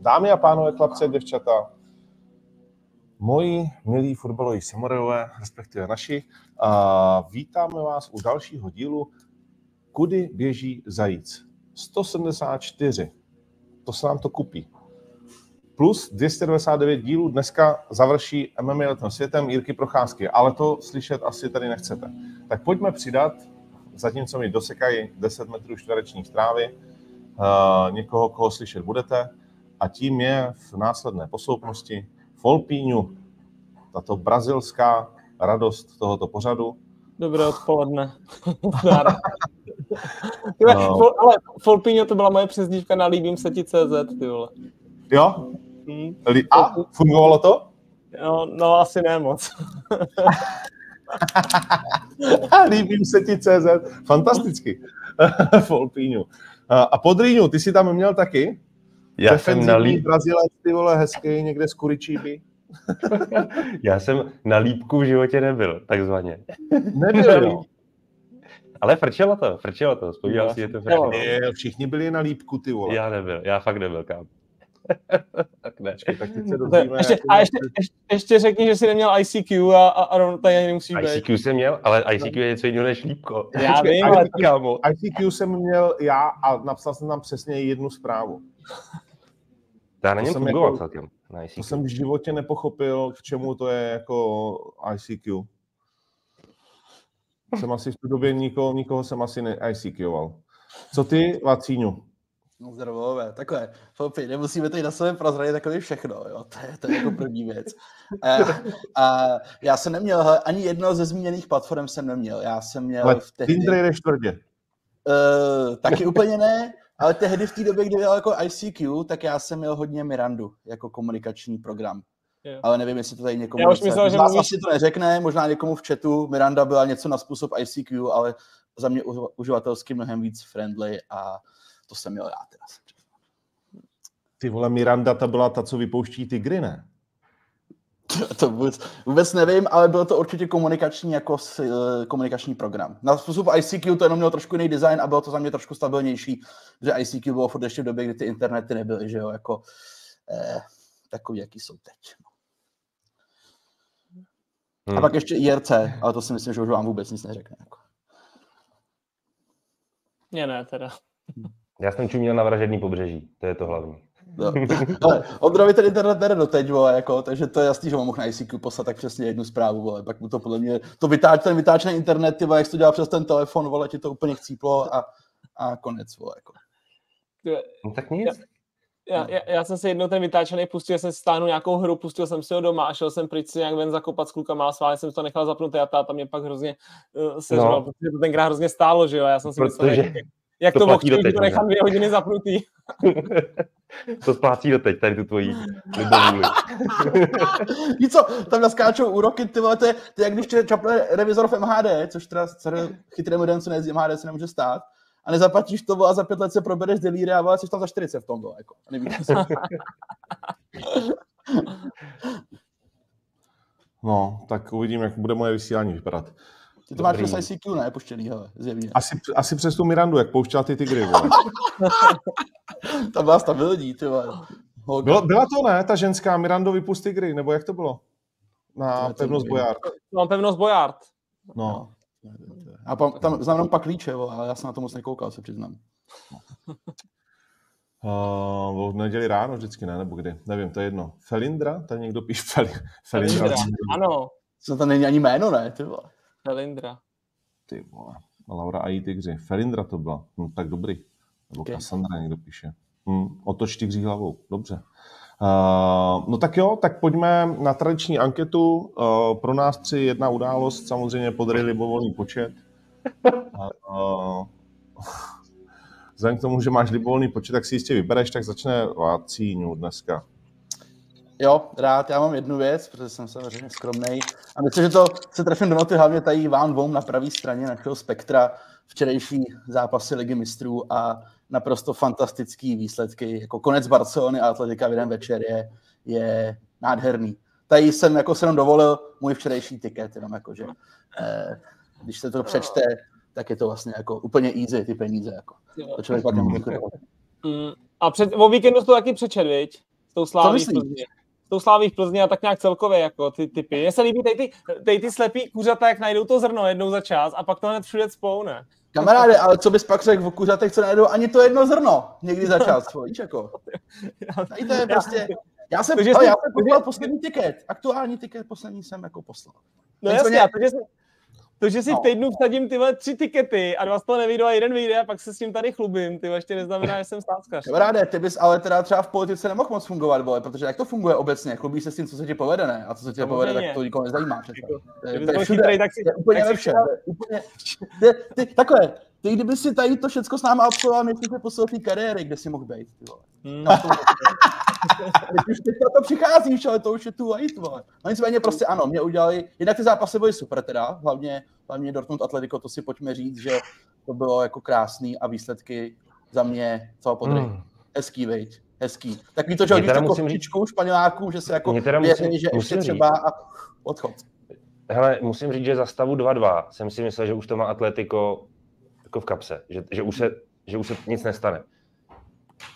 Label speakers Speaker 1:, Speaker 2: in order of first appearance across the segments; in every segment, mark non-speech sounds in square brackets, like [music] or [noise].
Speaker 1: Dámy a pánové, chlapci děvčata, moji milí fotbaloví samorajové, respektive naši, a vítáme vás u dalšího dílu Kudy běží zajíc. 174. To se nám to kupí. Plus 299 dílů dneska završí MMA letem světem Jirky Procházky, ale to slyšet asi tady nechcete. Tak pojďme přidat, zatímco mi dosekají 10 metrů čtverečních strávy, uh, někoho, koho slyšet budete, a tím je v následné posloupnosti Folpíňu, tato brazilská radost tohoto pořadu.
Speaker 2: Dobré odpoledne. [laughs] no. Ale Folpíňo to byla moje přezdívka na Líbím se ti CZ, ty vole.
Speaker 1: Jo? Hmm. A fungovalo to?
Speaker 2: No, no asi ne moc. [laughs]
Speaker 1: Líbím se ti CZ. Fantasticky. [laughs] Folpíňu. A Podrýňu, ty jsi tam měl taky?
Speaker 3: Já jsem na líp...
Speaker 1: Brazilec, ty vole, hezký, někde z Kuričíby. [laughs]
Speaker 3: Já jsem na lípku v životě nebyl, takzvaně.
Speaker 1: Nebyl, jo.
Speaker 3: Ale frčelo to, frčelo to, vzpomínal si, že to frčelo.
Speaker 1: Je, všichni byli na lípku, ty vole.
Speaker 3: Já nebyl, já fakt nebyl, kam. [laughs]
Speaker 1: tak ne. tak teď se dozvíme,
Speaker 2: ještě, a ještě, ještě, ještě, řekni, že jsi neměl ICQ a, a, a tady nemusí být.
Speaker 3: ICQ jsem měl, ale ICQ je něco jiného než lípko.
Speaker 2: Já vím, ale
Speaker 1: kámo. ICQ jsem měl já a napsal jsem tam přesně jednu zprávu.
Speaker 3: Já na něm fungoval jako, celkem. Na
Speaker 1: ICQ. To jsem v životě nepochopil, k čemu to je jako ICQ. Jsem asi v tu době nikoho, nikoho jsem asi ne ICQoval. Co ty, Vacíňu?
Speaker 4: No zdravové, takhle, Fopi, nemusíme tady na sebe prozradit takové všechno, jo, to je, to je jako první věc. A, a já jsem neměl, ani jedno ze zmíněných platform jsem neměl, já jsem měl
Speaker 1: Ale v tehdy... Tinder jdeš tvrdě.
Speaker 4: Uh, taky úplně ne, ale tehdy v té době, kdy byl jako ICQ, tak já jsem měl hodně Mirandu jako komunikační program. Yeah. Ale nevím, jestli to tady někomu...
Speaker 2: Já už myslel, že
Speaker 4: mluvíš... asi to neřekne, možná někomu v chatu. Miranda byla něco na způsob ICQ, ale za mě uživatelsky mnohem víc friendly a to jsem měl já teda.
Speaker 1: Ty vole, Miranda, ta byla ta, co vypouští ty gry, ne? [laughs]
Speaker 4: To vůbec, vůbec nevím, ale byl to určitě komunikační jako uh, komunikační program. Na způsob ICQ to jenom mělo trošku jiný design a bylo to za mě trošku stabilnější, že ICQ bylo furt ještě v době, kdy ty internety nebyly, že jo, jako eh, takový, jaký jsou teď. No. Hmm. A pak ještě IRC, ale to si myslím, že už vám vůbec nic neřekne. Jako.
Speaker 2: Mě ne, teda.
Speaker 3: Já jsem čuměl na vražedný pobřeží, to je to hlavní.
Speaker 4: No. [laughs] Ale Ondrovi ten internet bere doteď, vole, jako, takže to je jasný, že on mohl na ICQ poslat tak přesně jednu zprávu, vole, pak mu to podle mě, to vytáč, ten vytáčený internet, ty vole, jak jsi to dělal přes ten telefon, vole, ti to úplně chcíplo a, a konec, vole, jako.
Speaker 3: No, tak nic.
Speaker 2: Já, já, já, jsem si jednou ten vytáčený pustil, jsem stáhnul nějakou hru, pustil jsem si ho doma a šel jsem pryč si nějak ven zakopat s klukama a sválně jsem to nechal zapnutý a táta mě pak hrozně uh, sežral, no. protože to tenkrát hrozně stálo, že jo, já jsem si
Speaker 3: protože... myslel, jak,
Speaker 2: jak to, to platí doteď, to nechám dvě hodiny zapnutý. [laughs]
Speaker 3: to splácí doteď, tady tu tvojí [laughs]
Speaker 4: Víš co, tam naskáčou úroky, ty vole, to je, to je jak když čapne revizor v MHD, což teda chytrému den, co nejezdí MHD, se nemůže stát, a nezaplatíš to a za pět let se probereš delíry a jsi tam za 40 v tom, jako. A nevíš, [laughs]
Speaker 1: No, tak uvidím, jak bude moje vysílání vypadat.
Speaker 4: Ty to Dobrý. máš přes ICQ, ne? Poštělý, hele, zjevně.
Speaker 1: Asi, asi přes tu Mirandu, jak pouštěla ty tygry, [laughs]
Speaker 4: Ta byla stabilní, ty vole.
Speaker 1: Byla, byla to ne, ta ženská Mirando vypust tygry, nebo jak to bylo? Na to pevnost Bojard.
Speaker 2: No, pevnost Bojard.
Speaker 1: No.
Speaker 4: A pa, tam znám pak klíče, ale já jsem na to moc nekoukal, se přiznám. [laughs]
Speaker 1: Uh, v neděli ráno vždycky, ne? Nebo kdy? Nevím, to je jedno. Felindra? Tady někdo píše Fel,
Speaker 2: Felindra. Felindra. Ano.
Speaker 4: Co to není ani jméno, ne? Ty vole.
Speaker 2: Felindra.
Speaker 1: Ty vole. Laura a jí tygři. Felindra to byla. No, tak dobrý. Nebo okay. Cassandra někdo píše. Hm, otoč tygří hlavou. Dobře. Uh, no tak jo, tak pojďme na tradiční anketu. Uh, pro nás tři jedna událost, samozřejmě podry libovolný počet. Uh, vzhledem k tomu, že máš libovolný počet, tak si jistě vybereš, tak začne Vácíňu dneska.
Speaker 4: Jo, rád, já mám jednu věc, protože jsem samozřejmě skromný. A myslím, že to se trefím do noty hlavně tady vám dvou na pravé straně našeho spektra včerejší zápasy ligy mistrů a naprosto fantastický výsledky. Jako konec Barcelony a Atletika v jeden večer je, je nádherný. Tady jsem jako se jenom dovolil můj včerejší tiket, jenom jako, že eh, když se to přečte, tak je to vlastně jako úplně easy ty peníze. Jako. To člověk pak mm.
Speaker 2: A před, o víkendu to taky přečet, viď? s tou sláví
Speaker 4: myslíš?
Speaker 2: Tou sláví v Plzni a tak nějak celkově jako ty typy. Mně se líbí tady ty, tady ty slepý kuřata, jak najdou to zrno jednou za čas a pak to hned všude cpou, ne?
Speaker 4: Kamaráde, ale co bys pak řekl o kuřatech, co najdou ani to jedno zrno někdy za čas, víš jako. Tady to je prostě, já jsem,
Speaker 2: jsi-
Speaker 4: já jsem poslal poslední tiket, aktuální tiket poslední jsem jako poslal.
Speaker 2: No jasně, to, že to, že si
Speaker 4: No.
Speaker 2: v týdnu vsadím ty vole tři tikety a dva z toho nevyjdou a jeden vyjde a pak se s tím tady chlubím, ty ještě neznamená, že jsem státskař.
Speaker 4: Kamaráde, ty bys ale teda třeba v politice nemohl moc fungovat, vole, protože jak to funguje obecně, chlubíš se s tím, co se ti povede, ne? A co se ti povede, tak to nikoho nezajímá přece.
Speaker 2: Kdyby
Speaker 4: to je
Speaker 2: byl
Speaker 4: všude.
Speaker 2: chytrý, tak si,
Speaker 4: To je úplně
Speaker 2: tak
Speaker 4: ve
Speaker 2: si
Speaker 4: všem. to je úplně- ty, ty, takhle, ty kdyby si tady to všecko s náma absolvoval, než jsi poslal té kariéry, kde si mohl být, ty vole.
Speaker 2: Hmm.
Speaker 4: Na tom- [laughs] Teď už teď na to přicházíš, ale to už je tu light, vole. No nicméně prostě ano, mě udělali, jednak ty zápasy byly super teda, hlavně, hlavně Dortmund Atletico, to si pojďme říct, že to bylo jako krásný a výsledky za mě co podry.
Speaker 3: Hmm.
Speaker 4: Hezký, veď, hezký. Takový to, že hodíš
Speaker 3: musím
Speaker 4: kostičku španěláků, že se jako věří,
Speaker 3: musím-
Speaker 4: že ještě třeba a odchod.
Speaker 3: Hele, musím říct, že za stavu 2-2 jsem si myslel, že už to má Atletico jako v kapse, že, že, už, se, že už se nic nestane.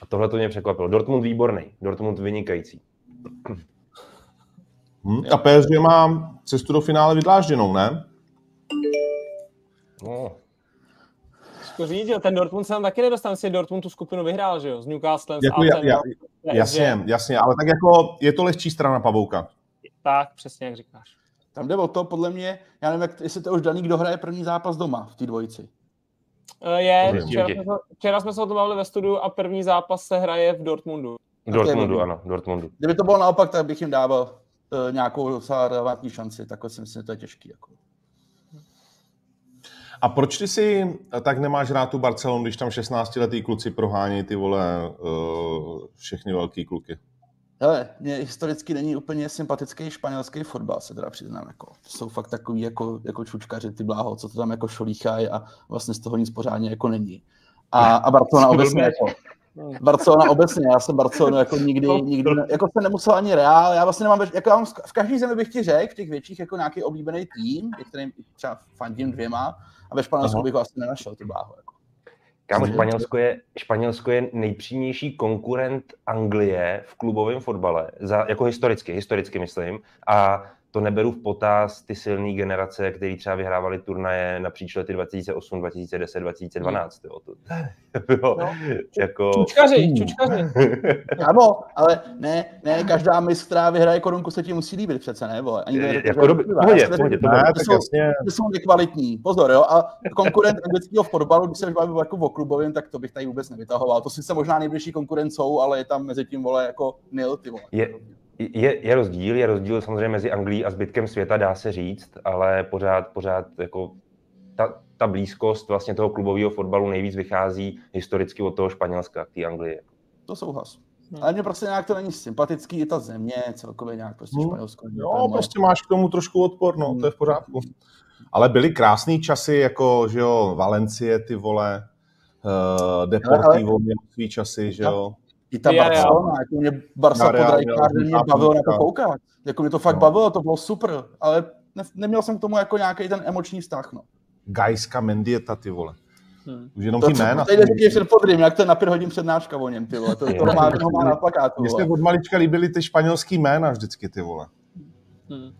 Speaker 3: A tohle to mě překvapilo. Dortmund výborný, Dortmund vynikající.
Speaker 1: Hm? A PSG má cestu do finále vydlážděnou, ne?
Speaker 3: No,
Speaker 2: Těžko říct, že ten Dortmund se tam taky nedostal, že Dortmund tu skupinu vyhrál, že jo, s Newcastlem, s
Speaker 1: Jako, ja, ja, jasně, jasně, ale tak jako je to lehčí strana pavouka.
Speaker 2: Tak, přesně jak říkáš.
Speaker 4: Tam jde o to, podle mě, já nevím, jak, jestli to už daný, kdo hraje první zápas doma v té dvojici.
Speaker 2: Eh, Je, včera jsme, se, včera jsme se o tom bavili ve studiu a první zápas se hraje v Dortmundu.
Speaker 3: Dortmundu, ano, Dortmundu.
Speaker 4: Kdyby to bylo naopak, tak bych jim dával uh, nějakou docela relevantní šanci, takhle si myslím, že to je těžký. Jako.
Speaker 1: A proč ty si tak nemáš rád tu Barcelonu, když tam 16-letý kluci prohání ty vole uh, všechny velký kluky?
Speaker 4: Hele, mě historicky není úplně sympatický španělský fotbal, se teda přiznám. Jako. To jsou fakt takový jako, jako čučkaři, ty bláho, co to tam jako šolíchají a vlastně z toho nic pořádně jako není. A, a Barcelona obecně jako, Barcelona obecně, já jsem Barcelonu jako nikdy, nikdy, ne- jako jsem nemusel ani Real, já vlastně nemám, jako já mám, v každé zemi bych ti řekl, v těch větších jako nějaký oblíbený tým, kterým třeba fandím dvěma, a ve Španělsku bych ho asi nenašel, ty bláho. Jako.
Speaker 3: Kámo. Španělsko je, Španělsko je nejpřímější konkurent Anglie v klubovém fotbale, za, jako historicky, historicky myslím, a to neberu v potaz ty silné generace, které třeba vyhrávali turnaje napříč lety 2008, 2010, 2012. Jo. To [laughs] bylo
Speaker 2: No.
Speaker 3: jako...
Speaker 2: Čučkaři,
Speaker 1: Hmm.
Speaker 2: čučkaři. [laughs]
Speaker 4: Kámo, ale ne, ne, každá mis, která vyhraje korunku, se ti musí líbit přece, ne, vole. Ani to
Speaker 3: Je- jako pohodě, pohodě, to
Speaker 1: Ne,
Speaker 4: jsou-
Speaker 1: jasně.
Speaker 4: že jsou nekvalitní. Pozor, jo. A konkurent anglického fotbalu, když se už bavím jako o klubovém, tak to bych tady vůbec nevytahoval. To sice možná nejbližší konkurent jsou, ale je tam mezi tím, vole, jako nil, ty vole.
Speaker 3: Je, je, je rozdíl, je rozdíl samozřejmě mezi Anglií a zbytkem světa, dá se říct, ale pořád, pořád jako ta, ta blízkost vlastně toho klubového fotbalu nejvíc vychází historicky od toho Španělska, té Anglie.
Speaker 4: To souhlas.
Speaker 2: Hmm.
Speaker 4: Ale mně prostě nějak to není sympatický, i ta země, celkově nějak prostě
Speaker 1: Hmm.
Speaker 4: Španělsko.
Speaker 1: Jo,
Speaker 4: moje.
Speaker 1: prostě máš k tomu trošku odpor, no, to je v pořádku. Ale byly krásné časy, jako, že jo, Valencie, ty vole, uh, Deportivo měl svý časy, že jo.
Speaker 4: I ta. Barcelona, jako mě Barca pod Rijkaardem mě bavilo na to koukat. Jako mě to fakt
Speaker 1: No.
Speaker 4: bavilo, to bylo super, ale ne, neměl jsem k tomu jako nějaký ten emoční vztah, no.
Speaker 1: Gajska Mendieta, ty vole.
Speaker 2: Hmm.
Speaker 1: Už jenom
Speaker 4: To,
Speaker 1: ty jména.
Speaker 4: tady neříkej před podrým, jak to je na pět hodin přednáška o něm, ty vole. To, to, má, to má na plakátu,
Speaker 1: Mně se od malička líbily ty španělský jména vždycky, ty vole.
Speaker 2: Hmm.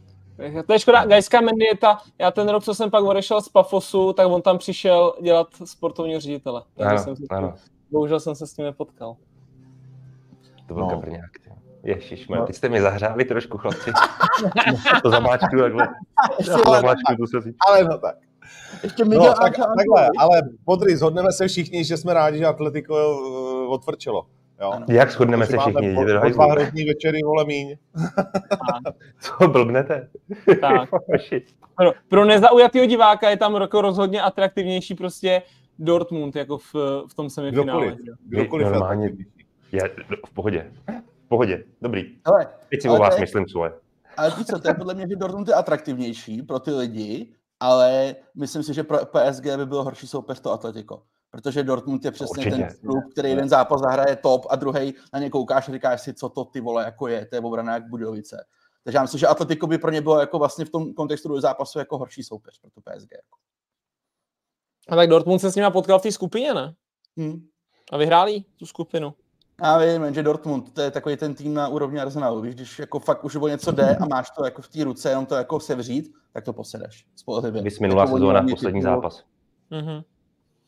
Speaker 2: To je škoda, Gajská Mendieta, já ten rok, co jsem pak odešel z Pafosu, tak on tam přišel dělat sportovního ředitele. Takže
Speaker 3: Ano,
Speaker 2: jsem se s tím,
Speaker 3: ano.
Speaker 2: bohužel jsem se s tím nepotkal.
Speaker 3: To byl
Speaker 1: No.
Speaker 3: kabrňák. Ježišmar,
Speaker 1: No.
Speaker 3: teď jste mi zahřáli trošku, chlapci. [laughs] to zamáčku takhle.
Speaker 4: Ještě,
Speaker 3: To zamáčku, tu se
Speaker 1: Ale no tak.
Speaker 4: ještě
Speaker 1: No, tak, takhle, ale Podry, zhodneme se všichni, že jsme rádi, že Atletico uh, odvrčilo. Jo?
Speaker 4: Ano.
Speaker 3: Jak shodneme se všichni?
Speaker 1: Po,
Speaker 3: to
Speaker 1: po dva hrozný večery, vole, míň. [laughs]
Speaker 3: Co blbnete?
Speaker 2: Tak. [laughs] Pro, pro nezaujatého diváka je tam jako rozhodně atraktivnější prostě Dortmund jako v, v tom semifinále.
Speaker 1: Kdokoliv. Kdokoliv.
Speaker 3: Normálně.
Speaker 1: Atraktivní.
Speaker 3: Je, v pohodě. V pohodě, dobrý.
Speaker 4: Hele,
Speaker 3: Teď si o vás
Speaker 4: je-
Speaker 3: myslím svoje.
Speaker 4: ale víš co, to je podle mě, že Dortmund je atraktivnější pro ty lidi, ale myslím si, že pro PSG by byl horší soupeř to Atletico. Protože Dortmund je přesně
Speaker 3: Určitě.
Speaker 4: ten klub, který jeden zápas zahraje top a druhý na ně koukáš a říkáš si, co to ty vole jako je, to je obrana jak Budovice. Takže já myslím, že Atletico by pro ně bylo jako vlastně v tom kontextu do zápasu jako horší soupeř pro to PSG. Jako.
Speaker 2: A tak Dortmund se s nima potkal v té skupině, ne?
Speaker 4: Hm.
Speaker 2: A vyhráli tu skupinu.
Speaker 4: Já vím, že Dortmund, to je takový ten tým na úrovni Arsenalu. Víš, když jako fakt už o něco jde a máš to jako v té ruce, jenom to jako sevřít, tak to posedeš. Spolehlivě.
Speaker 3: Vys minulá
Speaker 4: Jako
Speaker 3: sezóna, poslední
Speaker 4: titul,
Speaker 3: zápas.
Speaker 2: Mhm.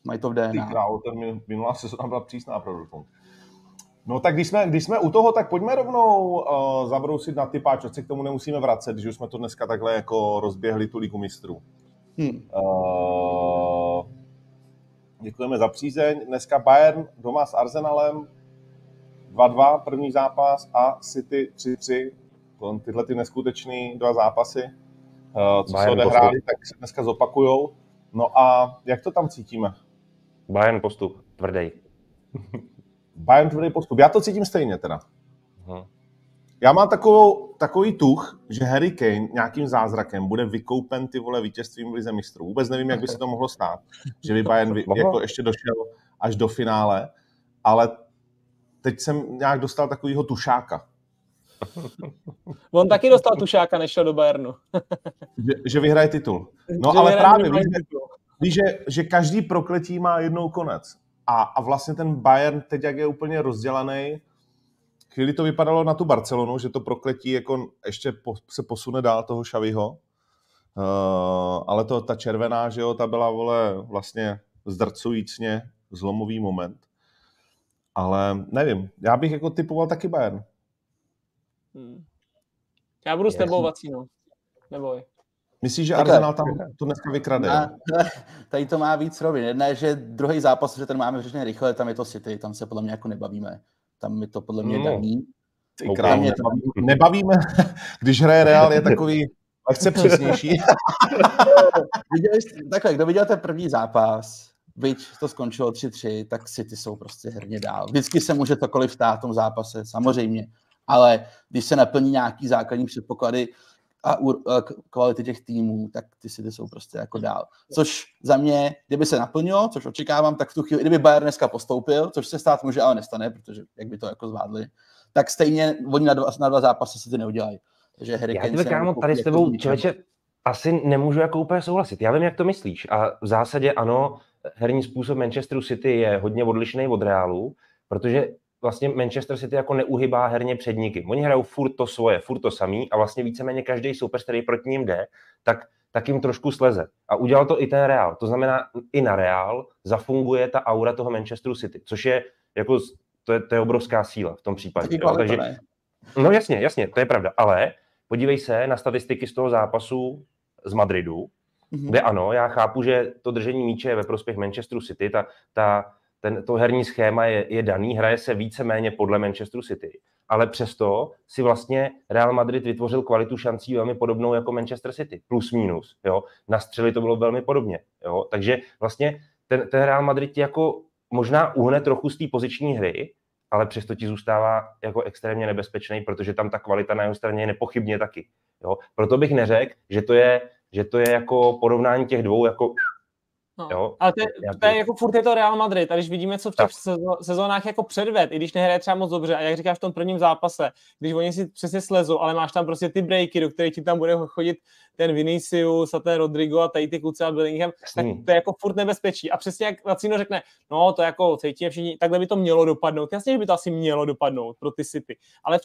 Speaker 4: Mají to v
Speaker 1: Ty
Speaker 4: DNA.
Speaker 1: králo, ten min- minulá sezóna byla přísná pro Dortmund. No tak když jsme, když jsme u toho, tak pojďme rovnou uh, zabrousit na ty páč, se k tomu nemusíme vracet, když už jsme to dneska takhle jako rozběhli tu ligu mistrů.
Speaker 4: Hm.
Speaker 1: Uh, děkujeme za přízeň. Dneska Bayern doma s Arsenalem 2-2, první zápas a City 3-3. To- Tyhle ty neskutečné dva zápasy, uh, co se
Speaker 3: Bayern
Speaker 1: odehrály, tak se dneska zopakujou. No a jak to tam cítíme?
Speaker 3: Bayern postup, tvrdý.
Speaker 1: Bayern tvrdý postup. Já to cítím stejně teda.
Speaker 3: Hm.
Speaker 1: Já mám takovou, takový tuch, že Harry Kane nějakým zázrakem bude vykoupen ty vole vítězstvím v Lize mistrů. Vůbec nevím, jak by se to mohlo stát, že by [laughs] Bayern jako ještě došel až do finále, ale teď jsem nějak dostal takovýho tušáka,
Speaker 2: On taky dostal tušáka, než šel do Bayernu. [laughs]
Speaker 1: že, že vyhraje titul. No
Speaker 2: Že
Speaker 1: ale právě víš, víš, že, že každý prokletí má jednou konec. A, a vlastně ten Bayern teď, jak je úplně rozdělaný, chvíli to vypadalo na tu Barcelonu, že to prokletí jako ještě po, se posune dál toho Šaviho. Uh, ale to, ta červená, že jo, ta byla, vole, vlastně zdrcujícně zlomový moment. Ale nevím, já bych jako typoval taky Bayern.
Speaker 2: Hmm. Já budu s tebou, Vacíno. Neboj.
Speaker 1: Myslíš, že
Speaker 4: Takhle.
Speaker 1: Arsenal tam to dneska vykrade?
Speaker 4: A,
Speaker 1: jo? [laughs]
Speaker 4: tady to má víc rovin. Jedna je, že druhý zápas, že ten máme řečně rychle, tam je to City, tam se podle mě jako nebavíme. Tam je to podle mě
Speaker 3: No.
Speaker 4: daný.
Speaker 1: Ty
Speaker 3: OK.
Speaker 1: krávo, nebavíme, nebavíme, [laughs] když hraje Real, je takový lehce [laughs] přísnější.
Speaker 4: Viděli jste, takhle, kdo viděl ten první zápas, byť to skončilo 3-3, tak City jsou prostě herně dál. Vždycky se může cokoliv stát v tom zápase, samozřejmě. Ale když se naplní nějaký základní předpoklady a k- kvality těch týmů, tak ty City jsou prostě jako dál. Což za mě, kdyby se naplnilo, což očekávám, tak v tu chvíli, kdyby Bayern dneska postoupil, což se stát může, ale nestane, protože jak by to jako zvládli, tak stejně oni na dva, na dva zápasy si ty neudělají. Takže Harry
Speaker 3: Já tebe, kámo,
Speaker 4: nekoupí
Speaker 3: tady s
Speaker 4: jako
Speaker 3: tebou, člověče, asi nemůžu jako úplně souhlasit. Já vím, jak to myslíš. A v zásadě ano, herní způsob Manchesteru City je hodně odlišný od Realu, protože vlastně Manchester City jako neuhybá herně před nikým. Oni hrajou furt to svoje, furt to samý a vlastně víceméně každý soupeř, který proti ním jde, tak, tak jim trošku sleze. A udělal to i ten Real. To znamená, i na Real zafunguje ta aura toho Manchesteru City, což je jako, to je, to je obrovská síla v tom případě. Jo. Takže? No jasně, jasně, to je pravda. Ale podívej se na statistiky z toho zápasu z Madridu,
Speaker 4: Mhm.
Speaker 3: kde ano, já chápu, že to držení míče je ve prospěch Manchesteru City, ta, ta, ten, to herní schéma je, je daný, hraje se víceméně podle Manchesteru City, ale přesto si vlastně Real Madrid vytvořil kvalitu šancí velmi podobnou jako Manchester City, plus minus, jo. Na střely to bylo velmi podobně, jo. Takže vlastně ten, ten Real Madrid jako možná uhne trochu z té poziční hry, ale přesto ti zůstává jako extrémně nebezpečný, protože tam ta kvalita na jeho straně je nepochybně taky. Jo? Proto bych neřekl, že to je, že to je jako porovnání těch dvou jako
Speaker 2: No.
Speaker 3: Jo,
Speaker 2: Ale to je,
Speaker 3: nějaký-
Speaker 2: to je jako furt je to Real Madrid. A když vidíme, co v těch
Speaker 3: Tak.
Speaker 2: sezónách jako předved, i když nehraje třeba moc dobře, a jak říkáš v tom prvním zápase, když oni si přesně slezou, ale máš tam prostě ty breaky, do kterých ti tam bude chodit ten Vinicius a ten Rodrigo a tady ty kluci a Bellingham, tak to je jako furt nebezpečí. A přesně jak Lacino řekne, no to jako cítíme všichni, takhle by to mělo dopadnout. Jasně, že by to asi mělo dopadnout pro ty City. Ale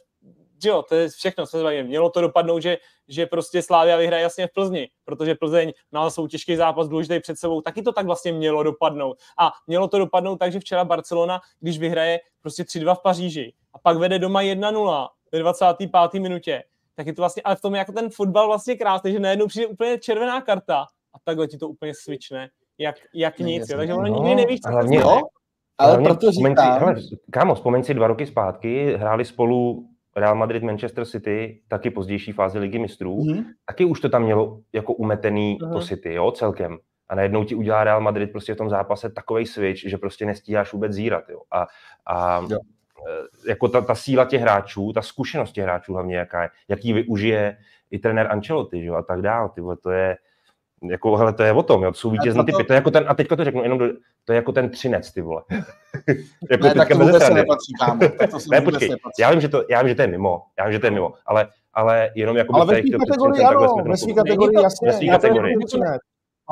Speaker 2: že jo, to je všechno, co se bavíme. Mělo to dopadnout, že, že prostě Slávia vyhraje jasně v Plzni, protože Plzeň má svou těžký zápas důležitý před sebou, taky to tak vlastně mělo dopadnout. A mělo to dopadnout tak, že včera Barcelona, když vyhraje prostě 3-2 v Paříži a pak vede doma 1-0 ve 25. minutě, tak je to vlastně, ale v tom je jako ten fotbal vlastně krásný, že najednou přijde úplně červená karta a takhle ti to úplně switchne, jak, jak
Speaker 4: No,
Speaker 2: nic. Jo. Takže ono
Speaker 3: No,
Speaker 2: nikdy nevíš, co
Speaker 3: hlavně-
Speaker 4: ale proto
Speaker 3: vzpomeň si-
Speaker 4: říkám,
Speaker 3: hele, kámo, vzpomeň si dva roky zpátky, hráli spolu Real Madrid, Manchester City, taky pozdější fázi ligy mistrů,
Speaker 4: Mhm.
Speaker 3: taky už to tam mělo jako umetený
Speaker 2: Aha.
Speaker 3: to City, jo, celkem. A najednou ti udělá Real Madrid prostě v tom zápase takový switch, že prostě nestíháš vůbec zírat, jo. A, a
Speaker 4: Jo.
Speaker 3: e, jako ta, ta, síla těch hráčů, ta zkušenost těch hráčů hlavně, jaká je, jaký využije i trenér Ancelotti, jo, a tak dál, ty vole, to je, jako, hele, to je o tom, jo, to jsou vítězný
Speaker 4: to-
Speaker 3: typy, to je jako ten, a teďka to řeknu jenom, do, to je jako ten třinec, ty vole. [laughs] jako
Speaker 4: ne, tak to vůbec se nepatří, kámo. Tak to se
Speaker 3: Ne, počkej,
Speaker 4: nepatří.
Speaker 3: já vím, že to, já vím, že to je mimo, já vím, že to je mimo, ale, ale jenom jako
Speaker 1: Ale ve
Speaker 3: bych
Speaker 1: své
Speaker 3: chtěl před
Speaker 1: kategorii ano, ve
Speaker 2: Není
Speaker 1: kategorii
Speaker 2: to-
Speaker 1: jasně.
Speaker 3: ve svý
Speaker 1: já to
Speaker 3: kategorii.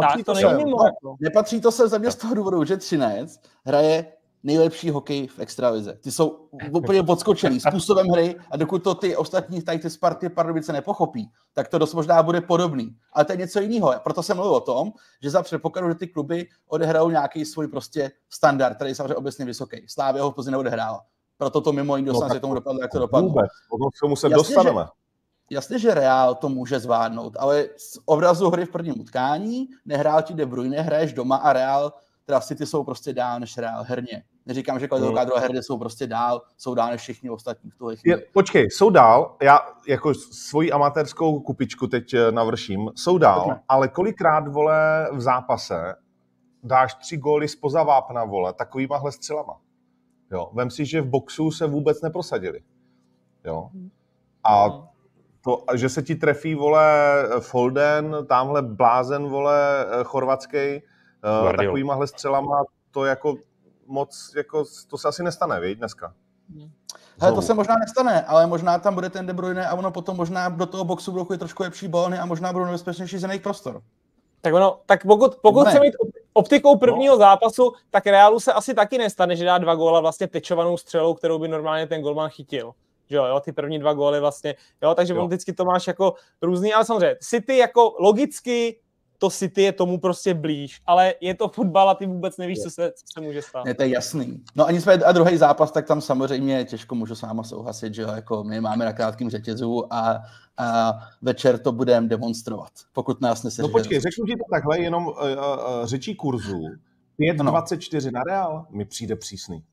Speaker 2: Tak to není mimo.
Speaker 4: Nepatří to se za mě z toho důvodu, že Třinec hraje nejlepší hokej v extralize. Ty jsou úplně podskočený způsobem hry a dokud to ty ostatní tady ty Sparty Pardubice nepochopí, tak to dost možná bude podobný. Ale to je něco jiného. Proto jsem mluvil o tom, že za předpokladu, že ty kluby odehrajou nějaký svůj prostě standard, který je samozřejmě obecně vysoký. Slávě ho v Plzni neodehrála. Proto to mimo dostane no, se tomu dopadlo, jak to dopadlo.
Speaker 1: Vůbec, k tomu se jasně, dostaneme. Že,
Speaker 4: jasně, že Real to může zvládnout, ale z obrazu hry v prvním utkání nehrál ti De Bruyne, hraješ doma a Real teda City jsou prostě dál než Real herně. Neříkám, že kvalitou hmm. herny jsou prostě dál, jsou dál než všichni ostatní v tuhle chvíli.
Speaker 1: Počkej, jsou dál, já jako svoji amatérskou kupičku teď eh, navrším, jsou dál, Pojďme. ale kolikrát, vole, v zápase dáš tři góly spoza vápna, vole, takovýmahle střelama. Jo, vem si, že v boxu se vůbec neprosadili. Jo. A hmm. to, že se ti trefí, vole, Folden, tamhle blázen, vole, eh, chorvatský, uh, takovýmahle střelama, to jako moc, jako, to se asi nestane, víš, dneska.
Speaker 4: Hele, to se možná nestane, ale možná tam bude ten De Bruyne a ono potom možná do toho boxu blokuje trošku lepší balony a možná budou nebezpečnější z jiných prostor.
Speaker 2: Tak ono, tak pokud, pokud chce mít optikou prvního no. zápasu, tak Realu se asi taky nestane, že dá dva góla vlastně tečovanou střelou, kterou by normálně ten golman chytil. Že jo, jo, ty první dva góly vlastně, jo, takže jo. vždycky to máš jako různý, ale samozřejmě City jako logicky to City je tomu prostě blíž, ale je to fotbal a ty vůbec nevíš, co se, co se může stát.
Speaker 4: Je to je jasný. No a nicméně a druhý zápas, tak tam samozřejmě těžko můžu s váma souhlasit, že jo, jako my máme na krátkém řetězu a, a večer to budeme demonstrovat, pokud nás nesežere.
Speaker 1: No počkej, řeknu ti to takhle, jenom uh, uh, řečí kurzu, 5,24 no. na Real mi přijde přísný.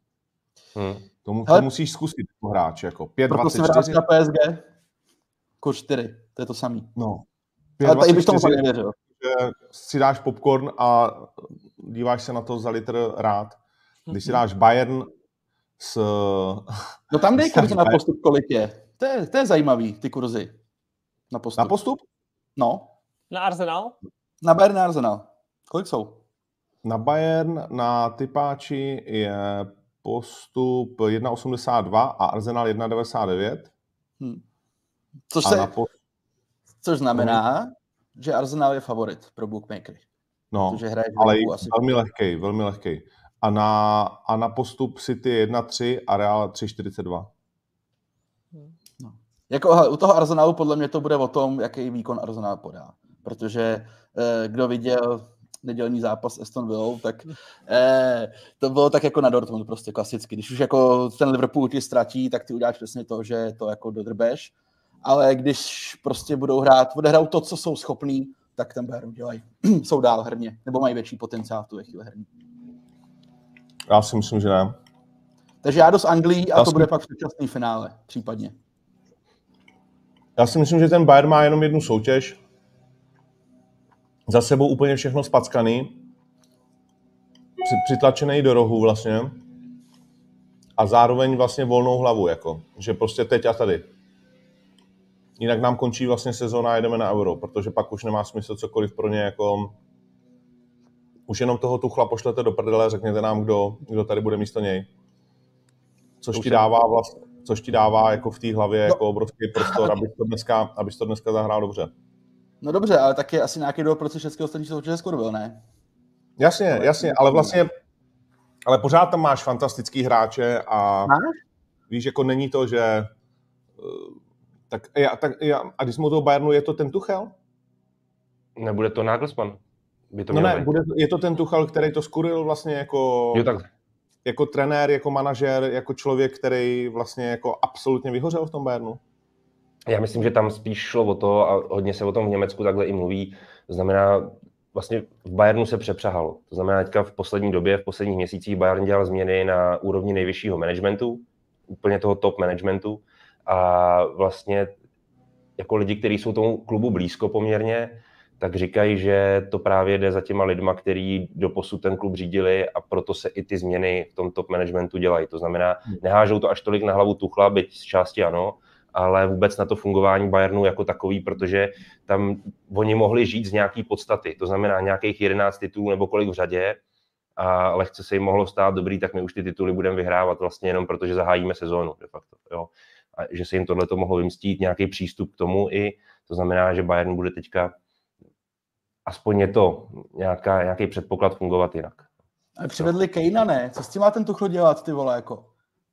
Speaker 1: Hmm. Tomu, to musíš zkusit jako hráč, jako 5,24. Proto jsem
Speaker 4: na PSG, kurz 4, to je to samý.
Speaker 1: No.
Speaker 4: 5, Ale tady bych tomu nevěřil
Speaker 1: si dáš popcorn a díváš se na to za litr rád. Když si mhm. dáš Bayern s...
Speaker 4: No tam dej kurz na postup, kolik je. To, je. to je zajímavý, ty kurzy. Na postup.
Speaker 1: Na postup?
Speaker 4: No.
Speaker 2: Na Arsenal?
Speaker 4: Na Bayern na Arsenal. Kolik jsou?
Speaker 1: Na Bayern, na typáči je postup 1,82 a Arsenal 1,99. Hmm.
Speaker 4: Což, se, post... což znamená, že Arsenal je favorit pro bookmakery.
Speaker 1: No, protože hraje ale asi... velmi lehký, velmi lehký. A na, a na postup City 1-3 a Real 3-42.
Speaker 4: No. Jako, u toho Arsenalu podle mě to bude o tom, jaký výkon Arsenal podá. Protože eh, kdo viděl nedělní zápas Aston Villa, tak eh, to bylo tak jako na Dortmund prostě klasicky. Když už jako ten Liverpool ti ztratí, tak ty uděláš přesně to, že to jako dodrbeš ale když prostě budou hrát, odehrajou to, co jsou schopní, tak ten Bayern dělají. [clears throat] jsou dál herně, nebo mají větší potenciál v tu chvíli herní.
Speaker 1: Já si myslím, že ne.
Speaker 4: Takže já do z Anglii a já to si... bude pak předčasný finále, případně.
Speaker 1: Já si myslím, že ten Bayern má jenom jednu soutěž. Za sebou úplně všechno spackaný. Přitlačený do rohu vlastně. A zároveň vlastně volnou hlavu, jako. Že prostě teď a tady. Jinak nám končí vlastně sezóna a jedeme na euro, protože pak už nemá smysl cokoliv pro ně jako už jenom toho tuchla pošlete do prdele, řekněte nám, kdo, kdo tady bude místo něj. Což ti dává vlastně, což ti dává jako v té hlavě no. jako obrovský prostor, abys to, dneska, abys to dneska zahrál dobře.
Speaker 4: No dobře, ale taky asi nějaký důvod, proč českého ostatní soutěže skoro byl, ne?
Speaker 1: Jasně, jasně, ale vlastně, ale pořád tam máš fantastický hráče a Máš? víš, jako není to, že tak, já, tak já, a když jsme u toho Bayernu, je to ten Tuchel?
Speaker 3: Nebude to Nagelsmann?
Speaker 1: By to no ne, bude, je to ten Tuchel, který to skuril vlastně jako,
Speaker 3: jo, tak.
Speaker 1: jako trenér, jako manažer, jako člověk, který vlastně jako absolutně vyhořel v tom Bayernu?
Speaker 3: Já myslím, že tam spíš šlo o to, a hodně se o tom v Německu takhle i mluví, to znamená, vlastně v Bayernu se přepřahalo. To znamená, teďka v poslední době, v posledních měsících Bayern dělal změny na úrovni nejvyššího managementu, úplně toho top managementu, a vlastně jako lidi, kteří jsou tomu klubu blízko poměrně, tak říkají, že to právě jde za těma lidma, kteří posud ten klub řídili a proto se i ty změny v tom top managementu dělají. To znamená, hmm. nehážou to až tolik na hlavu Tuchla, byť z části ano, ale vůbec na to fungování Bayernu jako takový, protože tam oni mohli žít z nějaký podstaty, to znamená nějakých 11 titulů nebo kolik v řadě a lehce se jim mohlo stát dobrý, tak my už ty tituly budeme vyhrávat vlastně jenom protože zahájíme sezónu de facto. Jo a že se jim tohle to mohlo vymstít, nějaký přístup k tomu i, to znamená, že Bayern bude teďka aspoň je to nějaká, nějaký předpoklad fungovat jinak.
Speaker 4: Ale přivedli Kejna, ne? Co s tím má ten Tuchl dělat, ty vole, jako?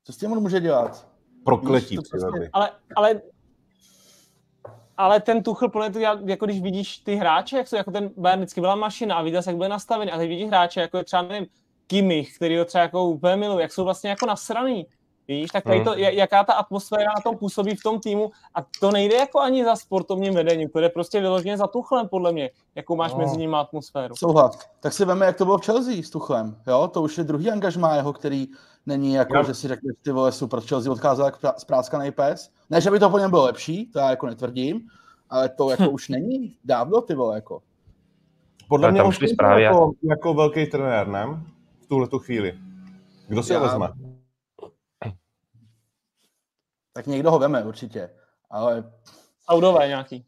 Speaker 4: Co s tím on může dělat?
Speaker 1: Prokletí
Speaker 4: prostě-
Speaker 2: Ale, ale, ale ten Tuchl, podle to, jako když vidíš ty hráče, jak jsou, jako ten Bayern vždycky byla mašina a viděl jak byl nastavený a teď vidíš hráče, jako je třeba, nevím, Kimmich, který ho třeba jako úplně miluju, jak jsou vlastně jako nasraný. Víš, tak tady
Speaker 3: Hmm.
Speaker 2: to, ja- jaká ta atmosféra na tom působí v tom týmu a to nejde jako ani za sportovním vedením, to jde prostě vyloženě za Tuchlem, podle mě, jakou máš
Speaker 1: No.
Speaker 2: mezi nimi atmosféru.
Speaker 4: Souhlas. Tak si veme, jak to bylo v Chelsea s Tuchlem. Jo, to už je druhý angažmá jeho, který není jako,
Speaker 1: Já-
Speaker 4: že si řekne, ty vole, super, Chelsea odcházel jak prá- spráskanej pes. Ne, že by to po něm bylo lepší, to já jako netvrdím, ale to jako už není dávno, ty vole, jako.
Speaker 1: Podle mě
Speaker 3: tam
Speaker 1: už je jako, jako velký trenér, ne? V tuhle tu chvíli. Kdo si ho
Speaker 4: Já-
Speaker 1: vezme?
Speaker 4: Tak někdo ho veme určitě, ale
Speaker 2: Saudové nějaký.